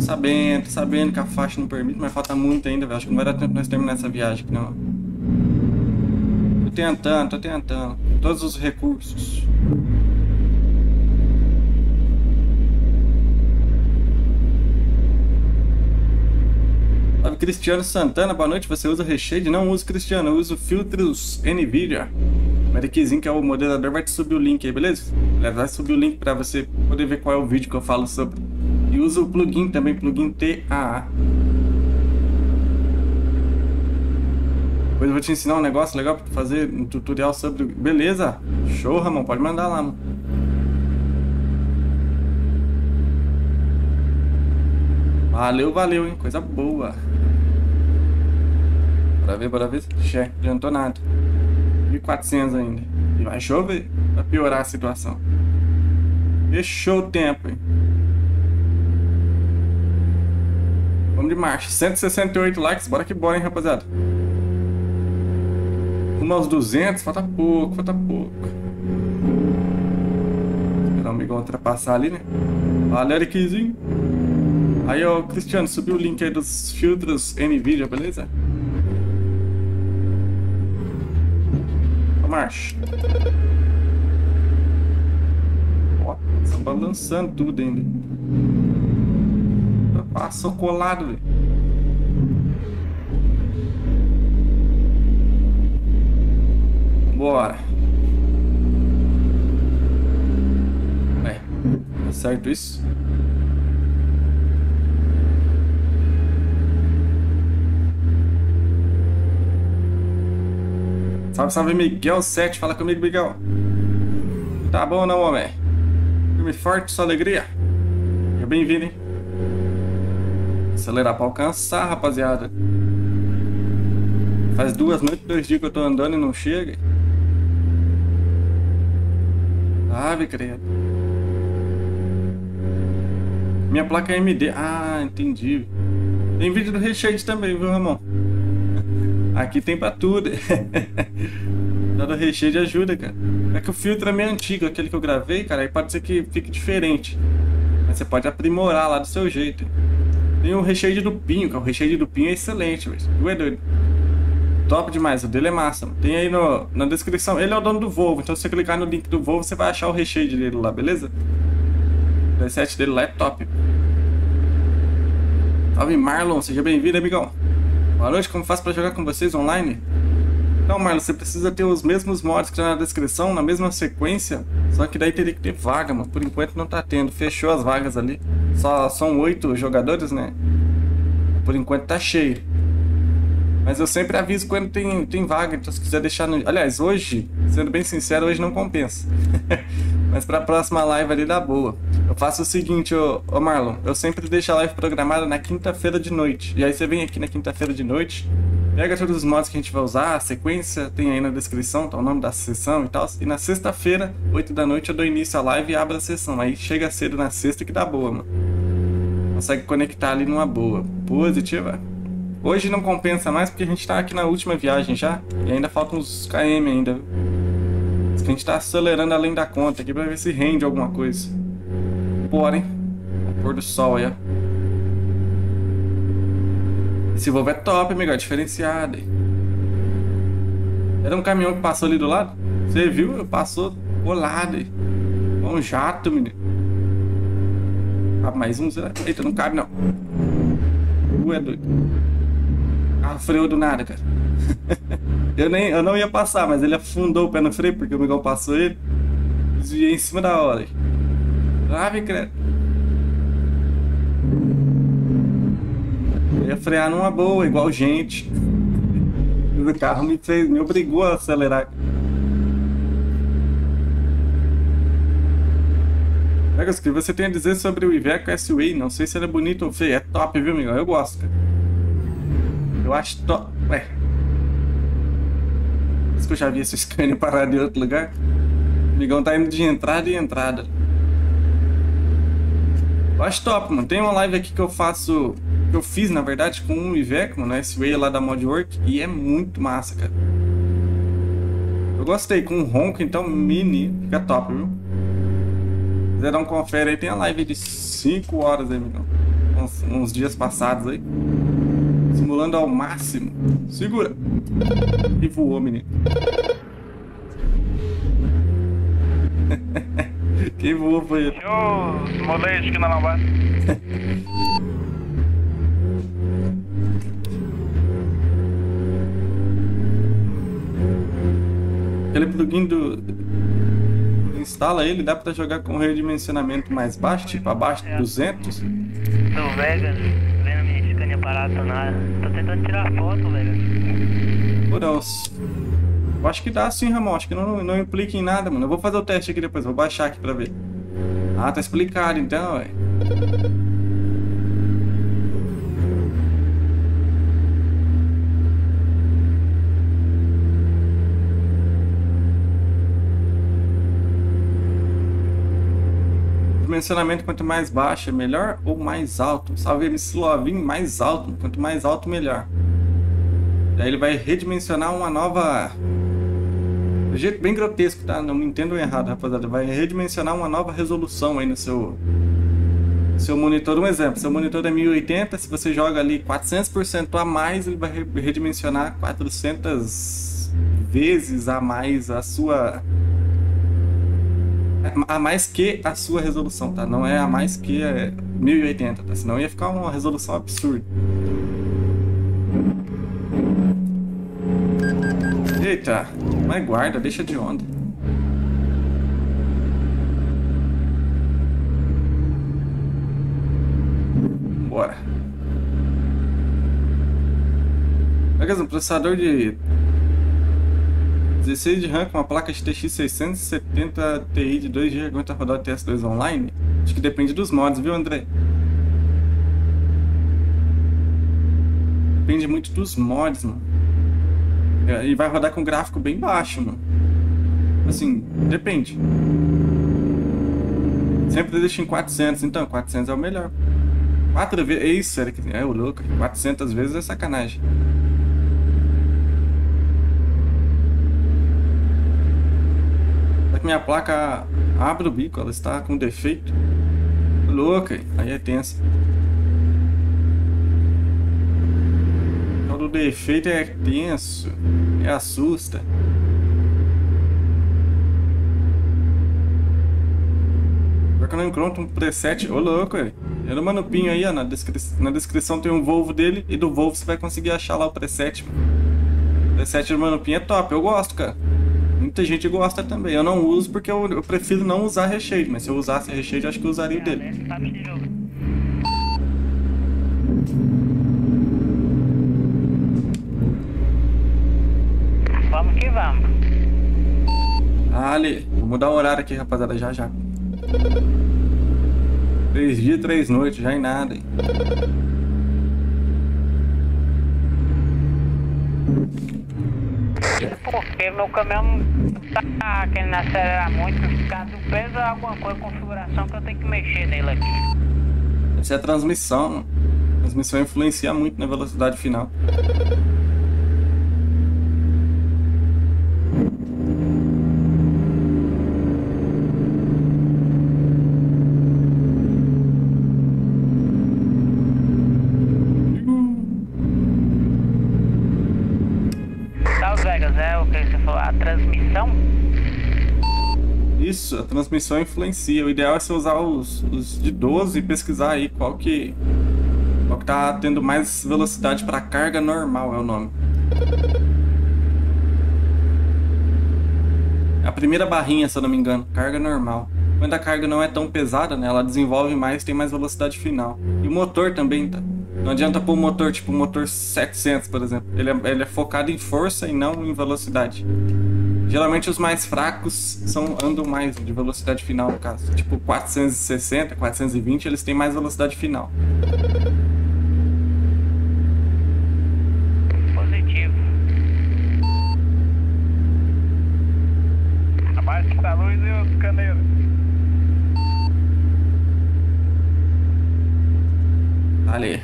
Sabendo, sabendo que a faixa não permite, mas falta muito ainda, velho. Acho que não vai dar tempo nós terminar essa viagem aqui, não. Tô tentando, tô tentando. Todos os recursos. Salve Cristiano Santana, boa noite. Você usa Reshade? Não uso Cristiano, eu uso filtros NVIDIA. O Ericzinho, que é o moderador, vai te subir o link aí, beleza? Ele vai subir o link pra você poder ver qual é o vídeo que eu falo sobre. E usa o plugin também, plugin TAA. Depois eu vou te ensinar um negócio legal pra fazer um tutorial sobre. Beleza? Show, Ramon, pode mandar lá, mano. Valeu, valeu, hein? Coisa boa. Bora ver, bora ver. Não adiantou nada. 1400 ainda. E vai chover pra piorar a situação. Fechou o tempo, hein? Vamos de marcha. 168 likes. Bora que bora, hein, rapaziada. Rumo aos 200. Falta pouco, falta pouco. Esperar o amigão ultrapassar ali, né? Valeu, Eriquezinho. Aí, ó, Cristiano, subiu o link aí dos filtros NVIDIA, beleza? Marcha. Ó, tá balançando tudo ainda. Passou colado, velho. Bora. É, tá certo isso? Salve, salve, Miguel 7. Fala comigo, Miguel. Tá bom não, homem? Firme forte, sua alegria. Seja bem-vindo, hein? Acelerar pra alcançar, rapaziada. Faz duas noites, dois dias que eu tô andando e não chega. Ave, credo. Minha placa é MD. Ah, entendi. Tem vídeo do Reshade também, viu, Ramon? Aqui tem pra tudo. Dado recheio de ajuda, cara. É que o filtro é meio antigo, aquele que eu gravei, cara, aí pode ser que fique diferente. Mas você pode aprimorar lá do seu jeito. Tem o recheio do pinho, cara. O recheio do pinho é excelente, velho. Tu é doido. Top demais, o dele é massa. Mano. Tem aí no, na descrição. Ele é o dono do Volvo, então se você clicar no link do Volvo, você vai achar o recheio dele lá, beleza? O preset dele lá é top. Salve Marlon, seja bem-vindo, amigão. Boa noite, como faço para jogar com vocês online? Então, Marlon, você precisa ter os mesmos mods que tá na descrição, na mesma sequência, só que daí teria que ter vaga, mano. Por enquanto não tá tendo, fechou as vagas ali. Só são oito jogadores, né? Por enquanto tá cheio. Mas eu sempre aviso quando tem, tem vaga, então se quiser deixar no... Aliás, hoje, sendo bem sincero, hoje não compensa. Mas pra próxima live ali dá boa. Eu faço o seguinte, ô, ô Marlon, eu sempre deixo a live programada na quinta-feira de noite. E aí você vem aqui na quinta-feira de noite, pega todos os modos que a gente vai usar, a sequência tem aí na descrição, tá o nome da sessão e tal. E na sexta-feira, 8 da noite, eu dou início à live e abro a sessão. Aí chega cedo na sexta que dá boa, mano. Consegue conectar ali numa boa. Positiva. Hoje não compensa mais porque a gente tá aqui na última viagem já. E ainda faltam uns KM ainda. A gente tá acelerando além da conta aqui pra ver se rende alguma coisa. Bora, hein? O pôr do sol aí, ó. Esse Volvo é top, amigo. É diferenciado, hein? Era um caminhão que passou ali do lado. Você viu? Passou colado, hein? Um jato, menino. Ah, mais um. Será? Eita, não cabe, não. Ué, doido. Ah, freou do nada, cara. eu, nem, eu não ia passar, mas ele afundou o pé no freio porque o Miguel passou ele. Desviei em cima da hora. Ave, credo. Ia frear numa boa, igual gente. O carro me fez, me obrigou a acelerar. Vegas, o que você tem a dizer sobre o Iveco S-Way? Não sei se ele é bonito ou feio. É top, viu, Miguel? Eu gosto, cara. Eu acho top. Ué, que eu já vi esse Scania parado em outro lugar. O amigão tá indo de entrada e entrada. Eu acho top, mano. Tem uma live aqui que eu faço. Eu fiz, na verdade, com um Iveco, mano, S-Way lá da Modwork. E é muito massa, cara. Eu gostei, com um ronco, então mini. Fica top, viu? Se quiser dar um confere aí, tem a live de 5 horas aí. Uns, uns dias passados aí. Simulando ao máximo. Segura. E voou, menino. Quem voou foi ele. Show, molejo que na lombar. Aquele plugin do. Instala ele, dá pra jogar com redimensionamento mais baixo, tipo abaixo de 200. Do Vegas, vendo minha Scania parada na Tô tentando tirar foto. Por Deus. Eu acho que dá sim, Ramon. Acho que não, não implica em nada, mano. Eu vou fazer o teste aqui depois, vou baixar aqui pra ver. Ah, tá explicado então, ué. Dimensionamento quanto mais baixo é melhor ou mais alto? Salve MC Lovinho, mais alto. Quanto mais alto, melhor. Daí ele vai redimensionar uma nova. De jeito bem grotesco, tá? Não me entendam errado, rapaziada. Vai redimensionar uma nova resolução aí no seu. Seu monitor, um exemplo, seu monitor é 1080, se você joga ali 400% a mais, ele vai re- redimensionar 400 vezes a mais a sua a mais que a sua resolução, tá? Não é a mais que é 1080, tá? Senão ia ficar uma resolução absurda. Eita, mas guarda, deixa de onda. Bora. Beleza, um processador de 16 de RAM com uma placa GTX 670 Ti de 2 GB aguenta rodar o TS2 online? Acho que depende dos mods, viu, André? Depende muito dos mods, mano. É, E vai rodar com gráfico bem baixo, mano. Assim, depende. Sempre deixa em 400, então 400 é o melhor. 4 vezes. É isso, era que. É o louco. 400 vezes é sacanagem. Só que minha placa abre o bico, ela está com defeito. Louca, aí é tensa. Todo defeito é tenso, é assusta. Que eu não encontro um preset. Ô louco, velho. É no Manupinho aí, ó. Na, descri... na descrição tem um Volvo dele e do Volvo você vai conseguir achar lá o preset. O preset do Manupinho é top, eu gosto, cara. Muita gente gosta também. Eu não uso porque eu, eu prefiro não usar recheio, mas se eu usasse recheio, eu acho que eu usaria o dele. Vamos que vamos. Ali, vou mudar o horário aqui, rapaziada, já já. Três dias, três noites, já em nada. hein. Porque meu caminhão tá querendo acelerar muito, por causa do peso ou alguma coisa, configuração que eu tenho que mexer nele aqui. Essa é a transmissão. A transmissão influencia muito na velocidade final. Tá, os Vegas, é o que você falou, a transmissão? Isso, a transmissão influencia. O ideal é você usar os, os de 12 e pesquisar aí qual que, qual que tá tendo mais velocidade para carga normal, é o nome. A primeira barrinha, se eu não me engano, carga normal. Quando a carga não é tão pesada, né, ela desenvolve mais, tem mais velocidade final. E o motor também, tá? Não adianta pôr um motor, tipo um motor 700, por exemplo. Ele é, ele é focado em força e não em velocidade. Geralmente os mais fracos são andam mais de velocidade final, no caso. Tipo 460, 420, eles têm mais velocidade final. Positivo. Baixa a luz e os caneiros. Ali.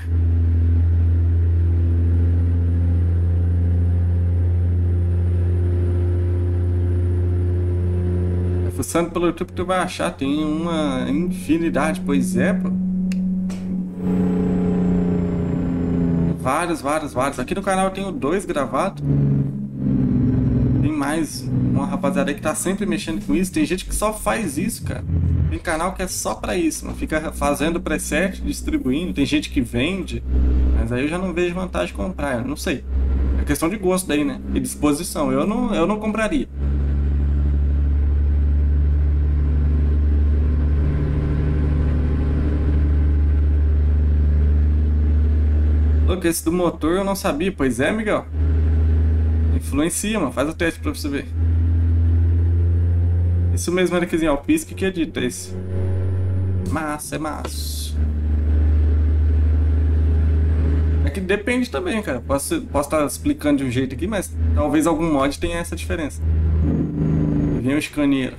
Fuçando pelo YouTube tu vai achar, tem uma infinidade, pois é, pô. Vários, vários, vários. Aqui no canal eu tenho dois gravados. Tem mais uma rapaziada que tá sempre mexendo com isso. Tem gente que só faz isso, cara. Tem canal que é só pra isso, mano. Fica fazendo preset, distribuindo. Tem gente que vende. Mas aí eu já não vejo vantagem de comprar. Eu não sei. É questão de gosto daí, né? E disposição. Eu não, eu não compraria. Esse do motor eu não sabia. Pois é, Miguel. Influencia, mano. Faz o teste pra você ver. Isso mesmo, Eriquezinho. O Pisque que edita esse. Massa, é massa. É que depende também, cara. Posso, posso estar explicando de um jeito aqui, mas talvez algum mod tenha essa diferença. Vem o escaneiro.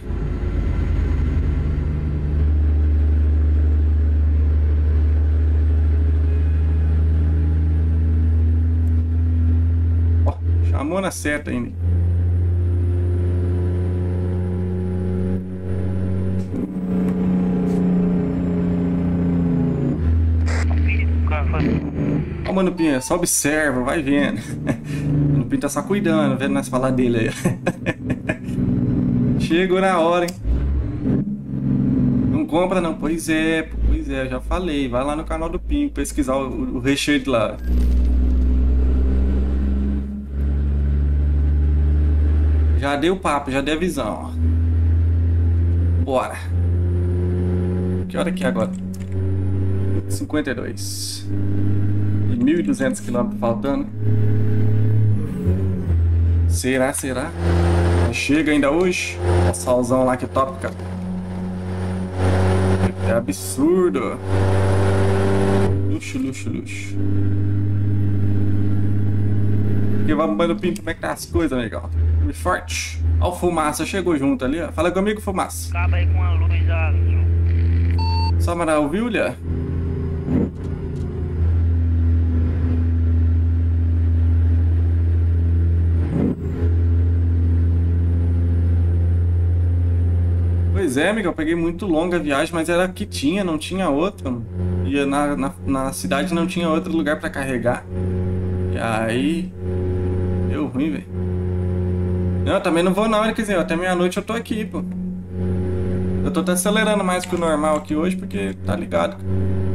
Ó, chamou na certa ainda. Ó, Mano Pinha, só observa, vai vendo. Mano Pinha tá só cuidando, vendo nós falar dele aí. Chegou na hora, hein? Não compra não, pois é, pois é, já falei. Vai lá no canal do Pinho pesquisar o, o recheio de lá. Já dei o papo, já dei a visão. Bora. Que hora que é agora? 52. E 1.200 km faltando. Será, será? Chega ainda hoje? É solzão lá que top, cara. É absurdo. Luxo, luxo, luxo. E vamos, mano, Pinto, como é que tá as coisas, legal? Firme e forte. Ó, o Fumaça chegou junto ali, ó. Fala comigo, Fumaça. Acaba aí com a luz ouviu? Pois é, amigo, eu peguei muito longa a viagem, mas era que tinha, não tinha outra. E na, na, na cidade não tinha outro lugar pra carregar. E aí. Deu ruim, velho. Não, eu também não vou não, quer dizer, até meia-noite eu tô aqui, pô. Eu tô até acelerando mais que o normal aqui hoje, porque tá ligado.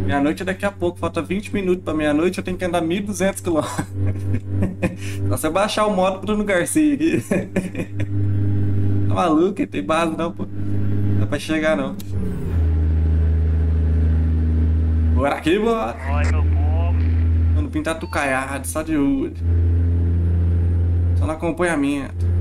Meia-noite é daqui a pouco, falta 20 minutos pra meia-noite, eu tenho que andar 1.200 km. Só você baixar o modo Bruno Garcia aqui. tá maluco? Tem base não, pô. Não dá pra chegar não. Bora aqui, bora. Oi, meu povo. Mano, pintar tucaiado, só de olho. Só no acompanhamento.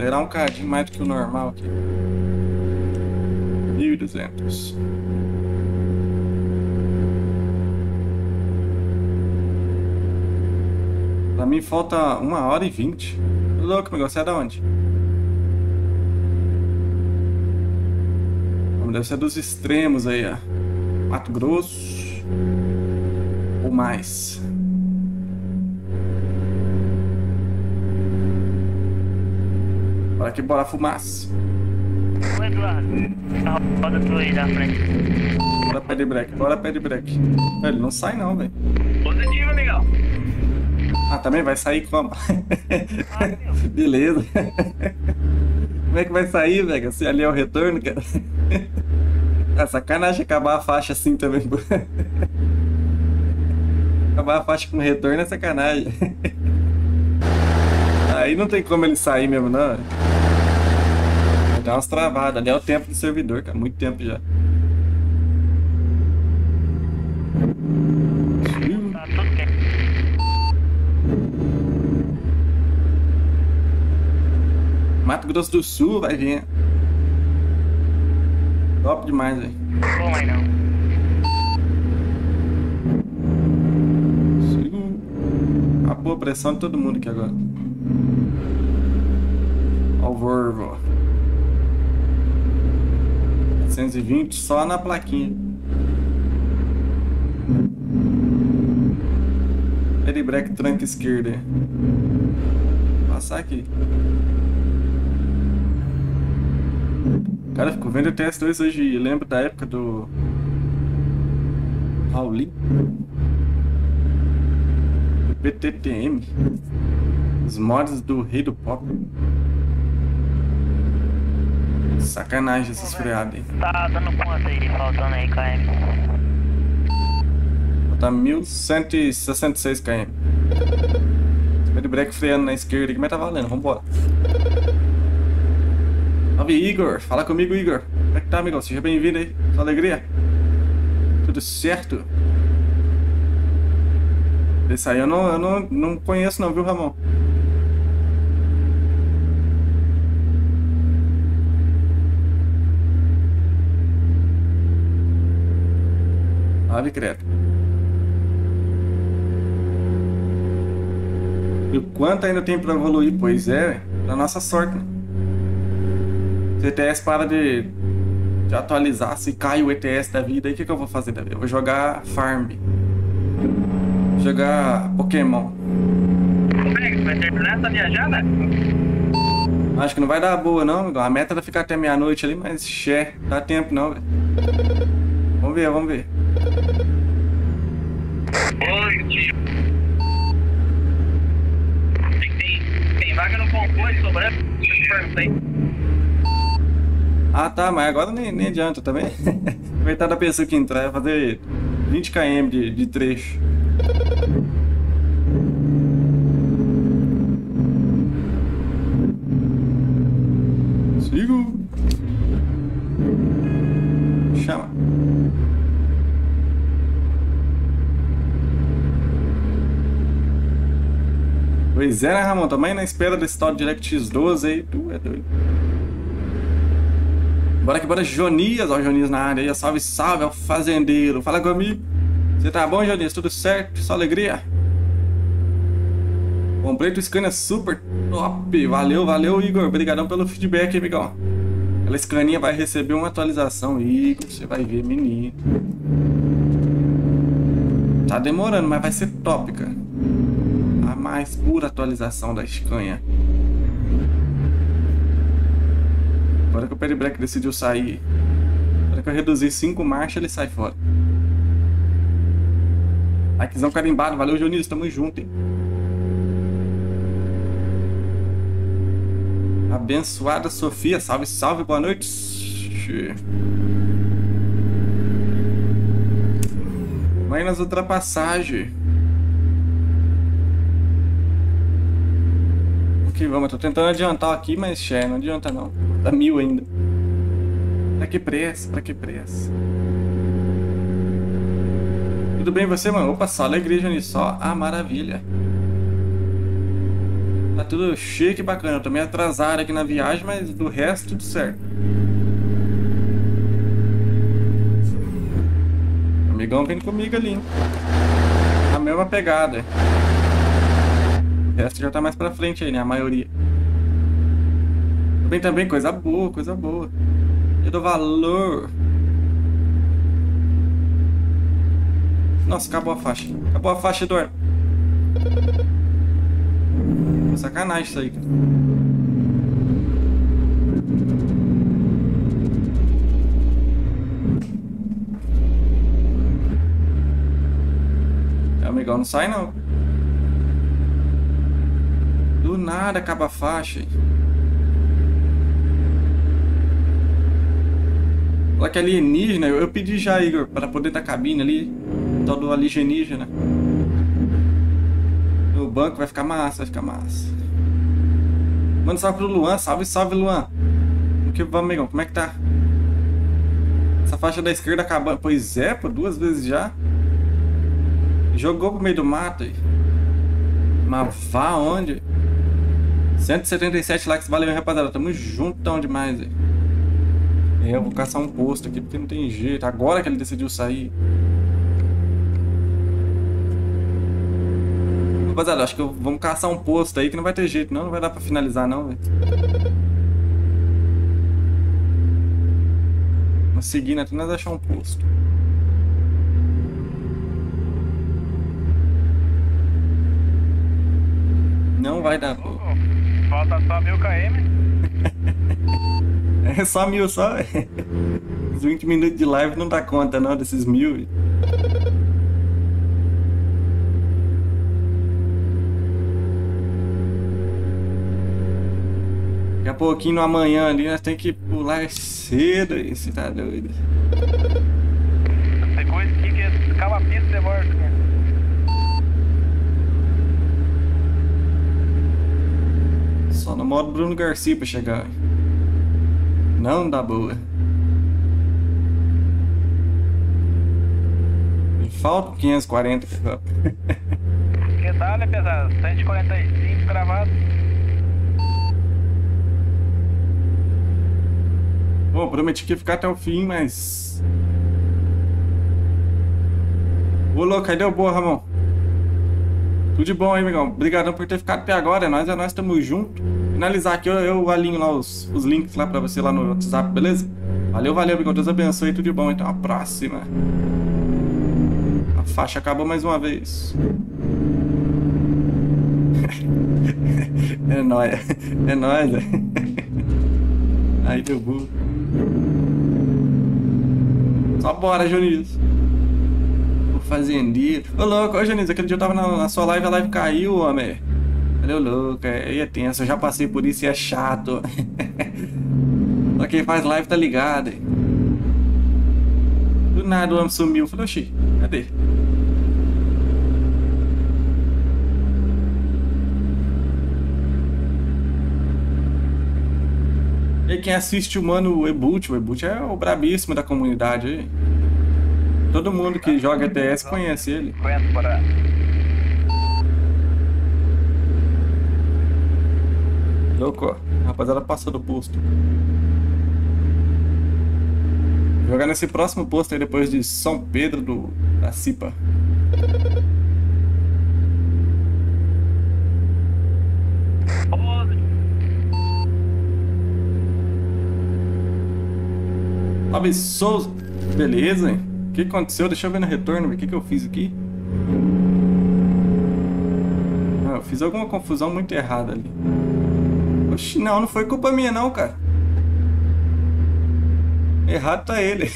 Acelerar um cadinho mais do que o normal aqui. 1200. Pra mim falta uma hora e vinte. Louco, meu, você é da onde? Deve ser dos extremos aí, ó. Mato Grosso. Ou mais. Bora que bora fumaça. Ô, Eduardo. Roda tua aí da frente. Bora pé de break, bora pé de break. Ele não sai não, velho. Positivo, Miguel. Ah, também vai sair como? Ah. Beleza. Como é que vai sair, velho? Se ali é o retorno, cara. Ah, sacanagem acabar a faixa assim também. Acabar a faixa com retorno é sacanagem. Aí não tem como ele sair mesmo, não. Dar umas travadas. O tempo do servidor, cara. Muito tempo já. Mato Grosso do Sul vai vir. Top demais, velho. Como aí não? Acabou a pressão de todo mundo aqui agora. Ó o Volvo. 720 só na plaquinha. Ele break tranca esquerda. Passar aqui. Cara, ficou vendo o TS2 hoje. Lembro da época do. Raulin. Do PTTM. Os mods do Rei do Pop. Sacanagem esses freados aí. Tá dando quanto aí, faltando aí, KM? Tá 1166 km. Speed break freando na esquerda aqui, mas tá valendo, vambora. Salve Igor, fala comigo Igor. Como é que tá, amigão? Seja bem-vindo aí. Sua alegria? Tudo certo? Esse aí eu não, eu não, não conheço não, viu, Ramon? Ave credo. E o quanto ainda tem pra evoluir? Pois é, pra nossa sorte, né? Se o ETS para de, de atualizar, se cai o ETS da vida, aí o que, que eu vou fazer da? Eu vou jogar Farm. Jogar Pokémon. É? Acho que não vai dar boa não, amigão. A meta era ficar até meia-noite ali, mas xé, dá tempo não, velho. Vamos ver, vamos ver. Tem, tem, vaga no concurso sobrando? Ah tá, mas agora nem, nem adianta também. Aproveitar da pessoa que entrar, fazer 20 km de, de trecho. Sigo. Chama. Pois é, né, Ramon? Também na espera desse tal DirectX 12 aí. Tu é doido. Bora que bora, Jonias. Ó, Jonias na área aí. ó. Salve, salve, o fazendeiro. Fala comigo. Você tá bom, Jonias? Tudo certo? Só alegria? Comprei o Scania super top. Valeu, valeu, Igor. Obrigadão pelo feedback, amigão. Aquela Scania vai receber uma atualização. Igor, você vai ver, menino. Tá demorando, mas vai ser top, cara. Mais pura atualização da Scania. Agora que o Perry Black decidiu sair. Agora que eu reduzir 5 marchas, ele sai fora. Likezão carimbado. Valeu, Jonis. Tamo junto, hein? Abençoada Sofia. Salve, salve. Boa noite. Vai nas ultrapassagens. Vamos. Eu tô tentando adiantar aqui, mas xé, não adianta não. Tá mil ainda. Pra que pressa? Pra que pressa? Tudo bem você, mano? Opa, só alegria nisso. Só ah, maravilha. Tá tudo chique e bacana. Eu tô meio atrasado aqui na viagem, mas do resto tudo certo. O amigão vem comigo ali. hein? A mesma pegada. Resto já tá mais pra frente aí, né? A maioria. Também também, coisa boa, coisa boa. Eu dou valor. Nossa, acabou a faixa. Acabou a faixa, Eduardo. Sacanagem isso aí, cara. É, amigão, não sai não. Do nada acaba a faixa. Olha que alienígena, eu, eu pedi já, Igor, para poder da cabine ali, tal do alienígena. No banco vai ficar massa, vai ficar massa. Manda salve pro Luan, salve, salve, Luan. O que vamos, amigão? Como é que tá? Essa faixa da esquerda acabando. Pois é, pô, duas vezes já. Jogou pro meio do mato aí. Mas vá onde? 177 likes, valeu, rapaziada. Tamo juntão demais aí. É, eu vou caçar um posto aqui porque não tem jeito. Agora que ele decidiu sair. Rapaziada, acho que eu- vamos caçar um posto aí que não vai ter jeito, não. Não vai dar pra finalizar, não, velho. Vamos seguindo até nós achar um posto. Não vai dar, pô. Falta só mil km. É só mil só. Os 20 minutos de live não dá conta, não, desses mil. Daqui a pouquinho no amanhã ali nós tem que pular cedo você tá doido. Tem coisa aqui que escala a pista demora. Modo Bruno Garcia pra chegar. Não dá boa. Falta 540 pra- Que tal, né, pesado? 145 gravado. Pô, prometi que ia ficar até o fim, mas. Ô, louco, aí deu boa, Ramon. Tudo de bom aí, amigão. Obrigadão por ter ficado até agora. É nóis, é nós, tamo junto. Finalizar aqui, eu, eu alinho lá os, os links lá pra você lá no WhatsApp, beleza? Valeu, valeu, amigão. Deus abençoe. Tudo de bom. Então, a próxima. A faixa acabou mais uma vez. é nóis. É nóis, é. Aí deu burro. Só bora, Juninho. O fazendeiro. Ô louco, ô Juninho, aquele dia eu tava na, na sua live, a live caiu, homem. Valeu, louco, aí é tenso, eu já passei por isso e é chato. Só quem faz live tá ligado. Do nada o homem sumiu. Falei, oxi, cadê? E quem assiste o mano o Ebut, o Ebut é o brabíssimo da comunidade aí. Todo mundo que joga ETS conhece ele. 50 por ano. Louco, ó. Rapaziada passou do posto. Vou jogar nesse próximo posto aí depois de São Pedro do, da Cipa. Fábio Souza. Beleza, hein? O que aconteceu? Deixa eu ver no retorno, o que, que eu fiz aqui. Ah, eu fiz alguma confusão muito errada ali. Oxi, não, não foi culpa minha não, cara. Errado tá ele.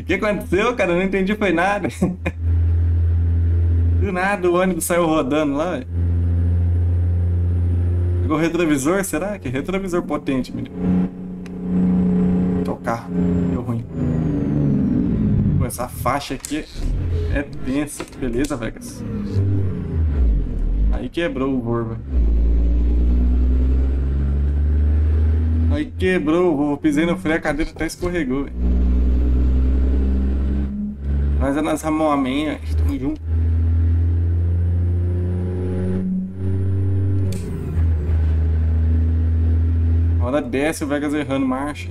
O que aconteceu, cara? Eu não entendi, foi nada. Do nada o ônibus saiu rodando lá. Pegou retrovisor, será? Que retrovisor potente, menino. Tô carro, deu ruim. Pô, essa faixa aqui é tensa. Beleza, Vegas? Aí quebrou o Volvo. Aí quebrou. Pisei no freio, a cadeira até escorregou. velho. Nós é nas Ramon Amém, velho. tamo junto. A hora desce o Vegas errando marcha.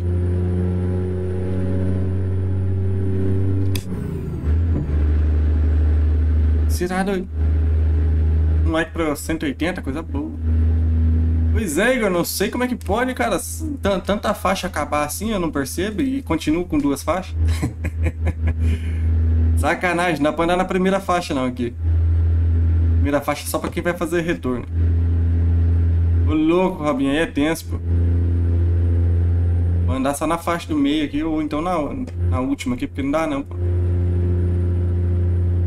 Será doido? Um like pra 180, coisa boa. Pois é, Igor, não sei como é que pode, cara, tan- tanta faixa acabar assim, eu não percebo, e continuo com duas faixas. Sacanagem, não dá pra andar na primeira faixa não aqui. Primeira faixa só pra quem vai fazer retorno. Ô louco, Robinho, aí é tenso, pô. Vou andar só na faixa do meio aqui, ou então na, na última aqui, porque não dá não, pô.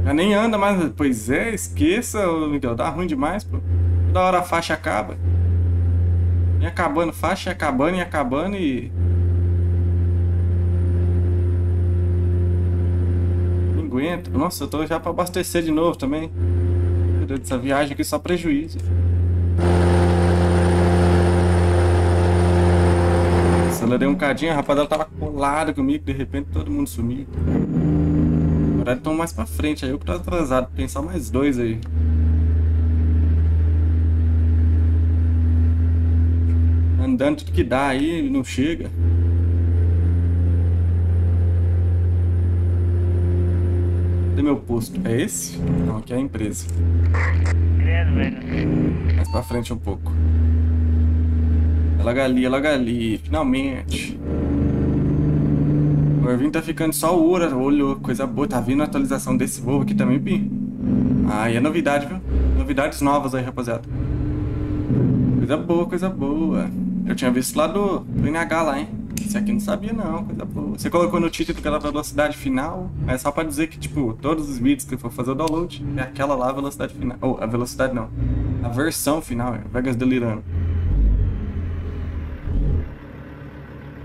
Já nem anda mais. Pois é, esqueça, Miguel, dá ruim demais, pô. Toda hora a faixa acaba. E acabando, faixa e acabando e acabando e. Não aguento. Nossa, eu tô já pra abastecer de novo também. Meu Deus, essa viagem aqui só prejuízo. Acelerei um cadinho, a rapaziada tava colada comigo, de repente todo mundo sumiu. Na verdade, estão mais pra frente, aí eu que tô atrasado. Tem só mais dois aí. Andando tudo que dá aí, não chega. Cadê meu posto? É esse? Não, aqui é a empresa. Credo, Vegas. Mais pra frente um pouco. Ela ali, ela ali, finalmente. O Irving tá ficando só o Ura, olho, coisa boa. Tá vindo a atualização desse voo aqui também, Pim. Aí é novidade, viu? Novidades novas aí, rapaziada. Coisa boa, coisa boa. Eu tinha visto lá do, do NH lá, hein? Esse aqui não sabia não, coisa boa. Você colocou no título aquela velocidade final, é só pra dizer que, tipo, todos os vídeos que for fazer o download, é aquela lá a velocidade final. Ou, a velocidade não. A versão final, é Vegas delirando.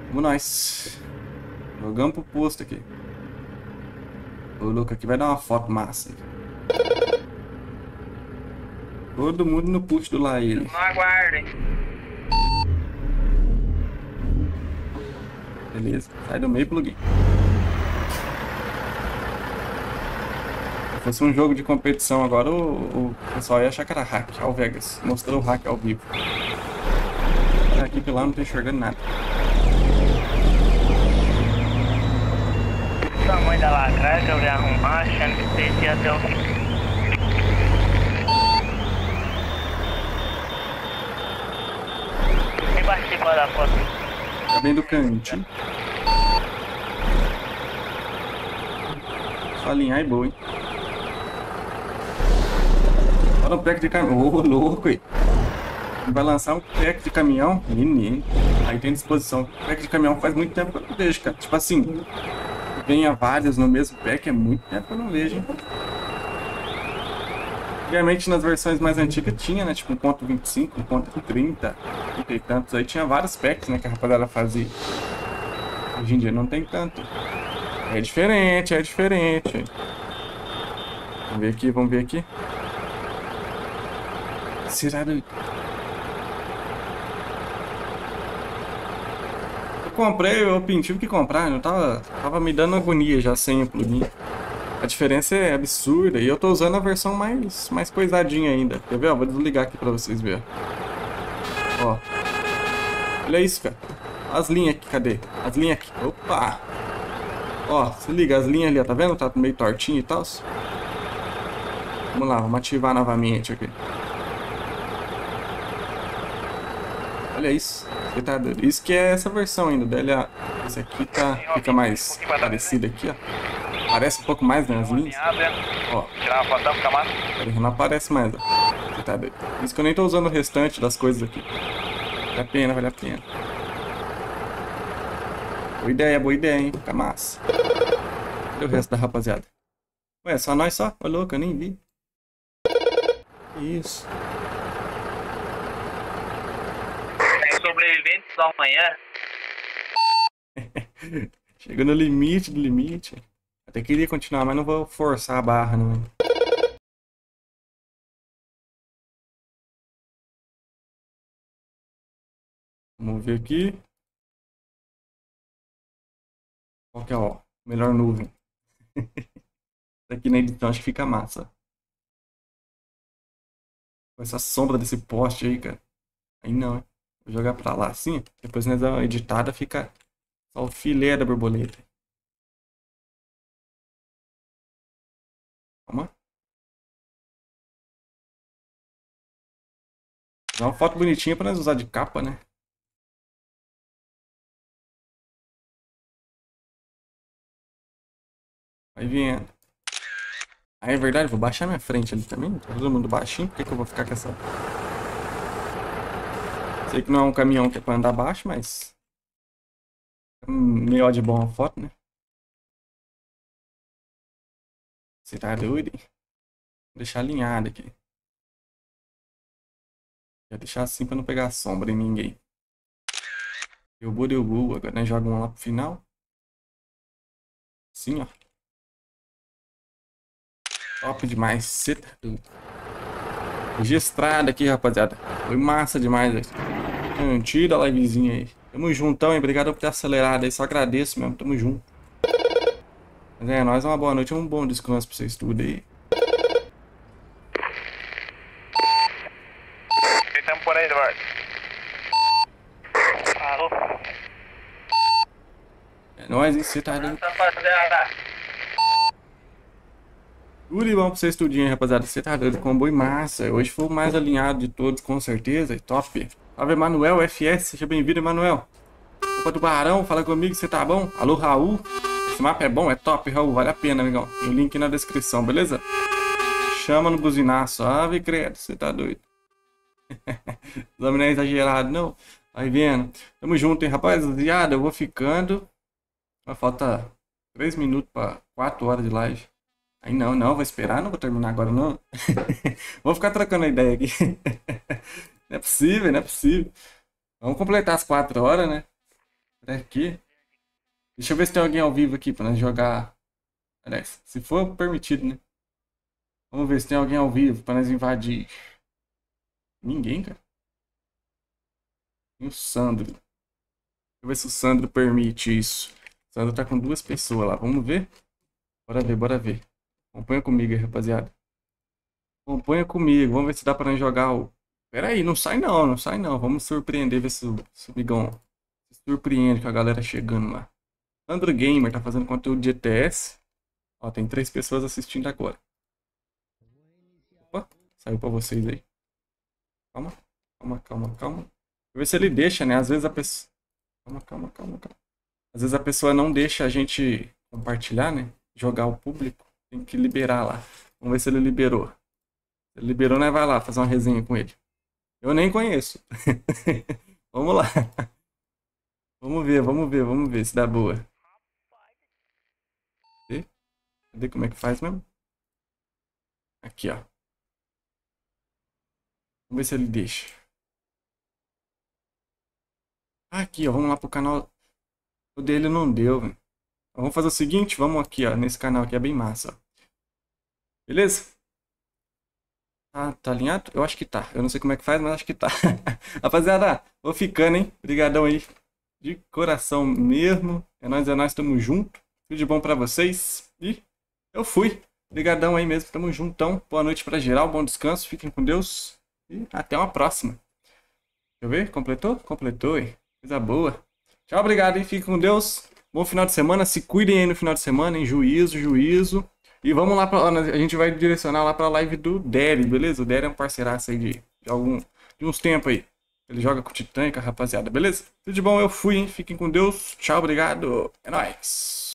Vamos nós. Jogamos pro posto aqui. O louco aqui vai dar uma foto massa. Todo mundo no push do lá ele. Não aguardem. Beleza. Sai do meio, plugin. Se fosse um jogo de competição agora, o, o pessoal ia achar que era hack. Ó, o Vegas. Mostrou o hack ao vivo. Aqui pelo lá não tô enxergando nada. O tamanho da lacraia que eu ia arrumar, achando que vocês iam até o fim. Participar da foto. Tá bem do cantinho. Só alinhar e boa, hein? Olha o pack de caminhão. Ô, louco, hein? Vai lançar um pack de caminhão? Menino. Aí tem disposição. Pack de caminhão faz muito tempo que eu não vejo, cara. Tipo assim, venha vários no mesmo pack, é muito tempo que eu não vejo, hein? Antigamente nas versões mais antigas tinha, né? Tipo 1.25, 1.30, 30 e tantos. Aí tinha vários packs, né? Que a rapaziada fazia. Hoje em dia não tem tanto. É diferente, é diferente. Vamos ver aqui, vamos ver aqui. Será do... Eu comprei, eu tive que comprar, não tava, tava me dando agonia já sem o plugin. A diferença é absurda e eu tô usando a versão mais, mais coisadinha ainda. Quer ver? Ó, vou desligar aqui pra vocês verem. Ó. Olha isso, cara. As linhas aqui, cadê? As linhas aqui. Opa! Ó, se liga, as linhas ali, ó, tá vendo? Tá meio tortinho e tal. Vamos lá, vamos ativar novamente aqui. Olha isso. Doido. Isso que é essa versão ainda. Dela, esse aqui tá, fica mais parecido aqui, ó. Aparece um pouco mais nas linhas. Ó. Ele não aparece mais, ó. Doido. Isso que eu nem tô usando o restante das coisas aqui. Vale a pena, vale a pena. Boa ideia, boa ideia, hein? Fica massa. Cadê o resto da rapaziada? Ué, só nós só? Ô louco, eu nem vi. Isso. Do amanhã. Chega no limite do limite. Até queria continuar, mas não vou forçar a barra, não. Vamos ver aqui. Qual que é a melhor nuvem? aqui na edição acho que fica massa. Com essa sombra desse poste aí, cara. Aí não, hein? Vou jogar pra lá assim. Depois nessa editada fica só o filé da borboleta. Calma. Dá uma foto bonitinha pra nós usar de capa, né? Vai vendo. Aí é verdade, vou baixar minha frente ali também. Tá todo mundo baixinho. Por que, que eu vou ficar com essa. Sei que não é um caminhão que é pra andar baixo, mas. Melhor de bom a foto, né? Você tá doido? Vou deixar alinhado aqui. Vou deixar assim pra não pegar sombra em ninguém. Eu vou, deu vou. Agora nós jogamos lá pro final. Assim, ó. Top demais. Cê tá doido. Registrado aqui, rapaziada. Foi massa demais. Hum, tira a livezinha aí. Tamo juntão, hein? Obrigado por ter acelerado aí. Só agradeço mesmo. Tamo junto. Mas é, nós uma boa noite um bom descanso pra vocês tudo aí. Estamos por aí, Eduardo. Alô? É nóis, hein? Você tá dando... Tudo de bom pra vocês tudinho, rapaziada. Você tá doido, comboio massa. Hoje foi o mais alinhado de todos, com certeza. Top. Salve, Emanuel FS. Seja bem-vindo, Emanuel. Opa do Barão, fala comigo, você tá bom? Alô, Raul. Esse mapa é bom, é top, Raul. Vale a pena, amigão. Tem o link na descrição, beleza? Chama no buzinaço. Ave credo, você tá doido. Os homens não é exagerado, não. Aí vendo. Tamo junto, hein, rapaziada. Eu vou ficando. Falta 3 minutos pra 4 horas de live. Aí não, não, vou esperar, não vou terminar agora não. vou ficar trocando a ideia aqui. não é possível, não é possível. Vamos completar as 4 horas, né? Aqui. Deixa eu ver se tem alguém ao vivo aqui pra nós jogar. Aliás, se for permitido, né? Vamos ver se tem alguém ao vivo pra nós invadir. Ninguém, cara. Tem o Sandro. Deixa eu ver se o Sandro permite isso. O Sandro tá com duas pessoas lá. Vamos ver? Bora ver, bora ver. Acompanha comigo rapaziada. Acompanha comigo. Vamos ver se dá pra nós jogar o... Pera aí, não sai não, não sai não. Vamos surpreender, ver se o, se o Migão se surpreende com a galera chegando lá. Sandro Gamer tá fazendo conteúdo de ETS. Ó, tem três pessoas assistindo agora. Opa, saiu pra vocês aí. Calma, calma, calma, calma. Deixa eu ver se ele deixa, né? Às vezes a pessoa... Calma, calma, calma, calma. Às vezes a pessoa não deixa a gente compartilhar, né? Jogar o público. Tem que liberar lá. Vamos ver se ele liberou. Se ele liberou, né? Vai lá fazer uma resenha com ele. Eu nem conheço. vamos lá. Vamos ver, vamos ver, vamos ver se dá boa. Cadê? Cadê como é que faz mesmo? Aqui, ó. Vamos ver se ele deixa. Aqui, ó. Vamos lá pro canal. O dele não deu, velho. Vamos fazer o seguinte, vamos aqui, ó, nesse canal aqui, é bem massa. Beleza? Ah, tá alinhado? Eu acho que tá. Eu não sei como é que faz, mas acho que tá. Rapaziada, vou ficando, hein? Obrigadão aí. De coração mesmo. É nóis, é nóis, tamo junto. Tudo de bom pra vocês. E eu fui. Obrigadão aí mesmo, tamo juntão. Boa noite pra geral, bom descanso, fiquem com Deus. E até uma próxima. Deixa eu ver, completou? Completou, hein? Coisa boa. Tchau, obrigado, hein? Fiquem com Deus. Bom final de semana, se cuidem aí no final de semana, em juízo, juízo. E vamos lá, pra, a gente vai direcionar lá pra live do Derry, beleza? O Derry é um parceiraço aí de, de, algum, de uns tempos aí. Ele joga com o Titã e com a rapaziada, beleza? Tudo de bom, eu fui, hein? Fiquem com Deus. Tchau, obrigado. É nóis.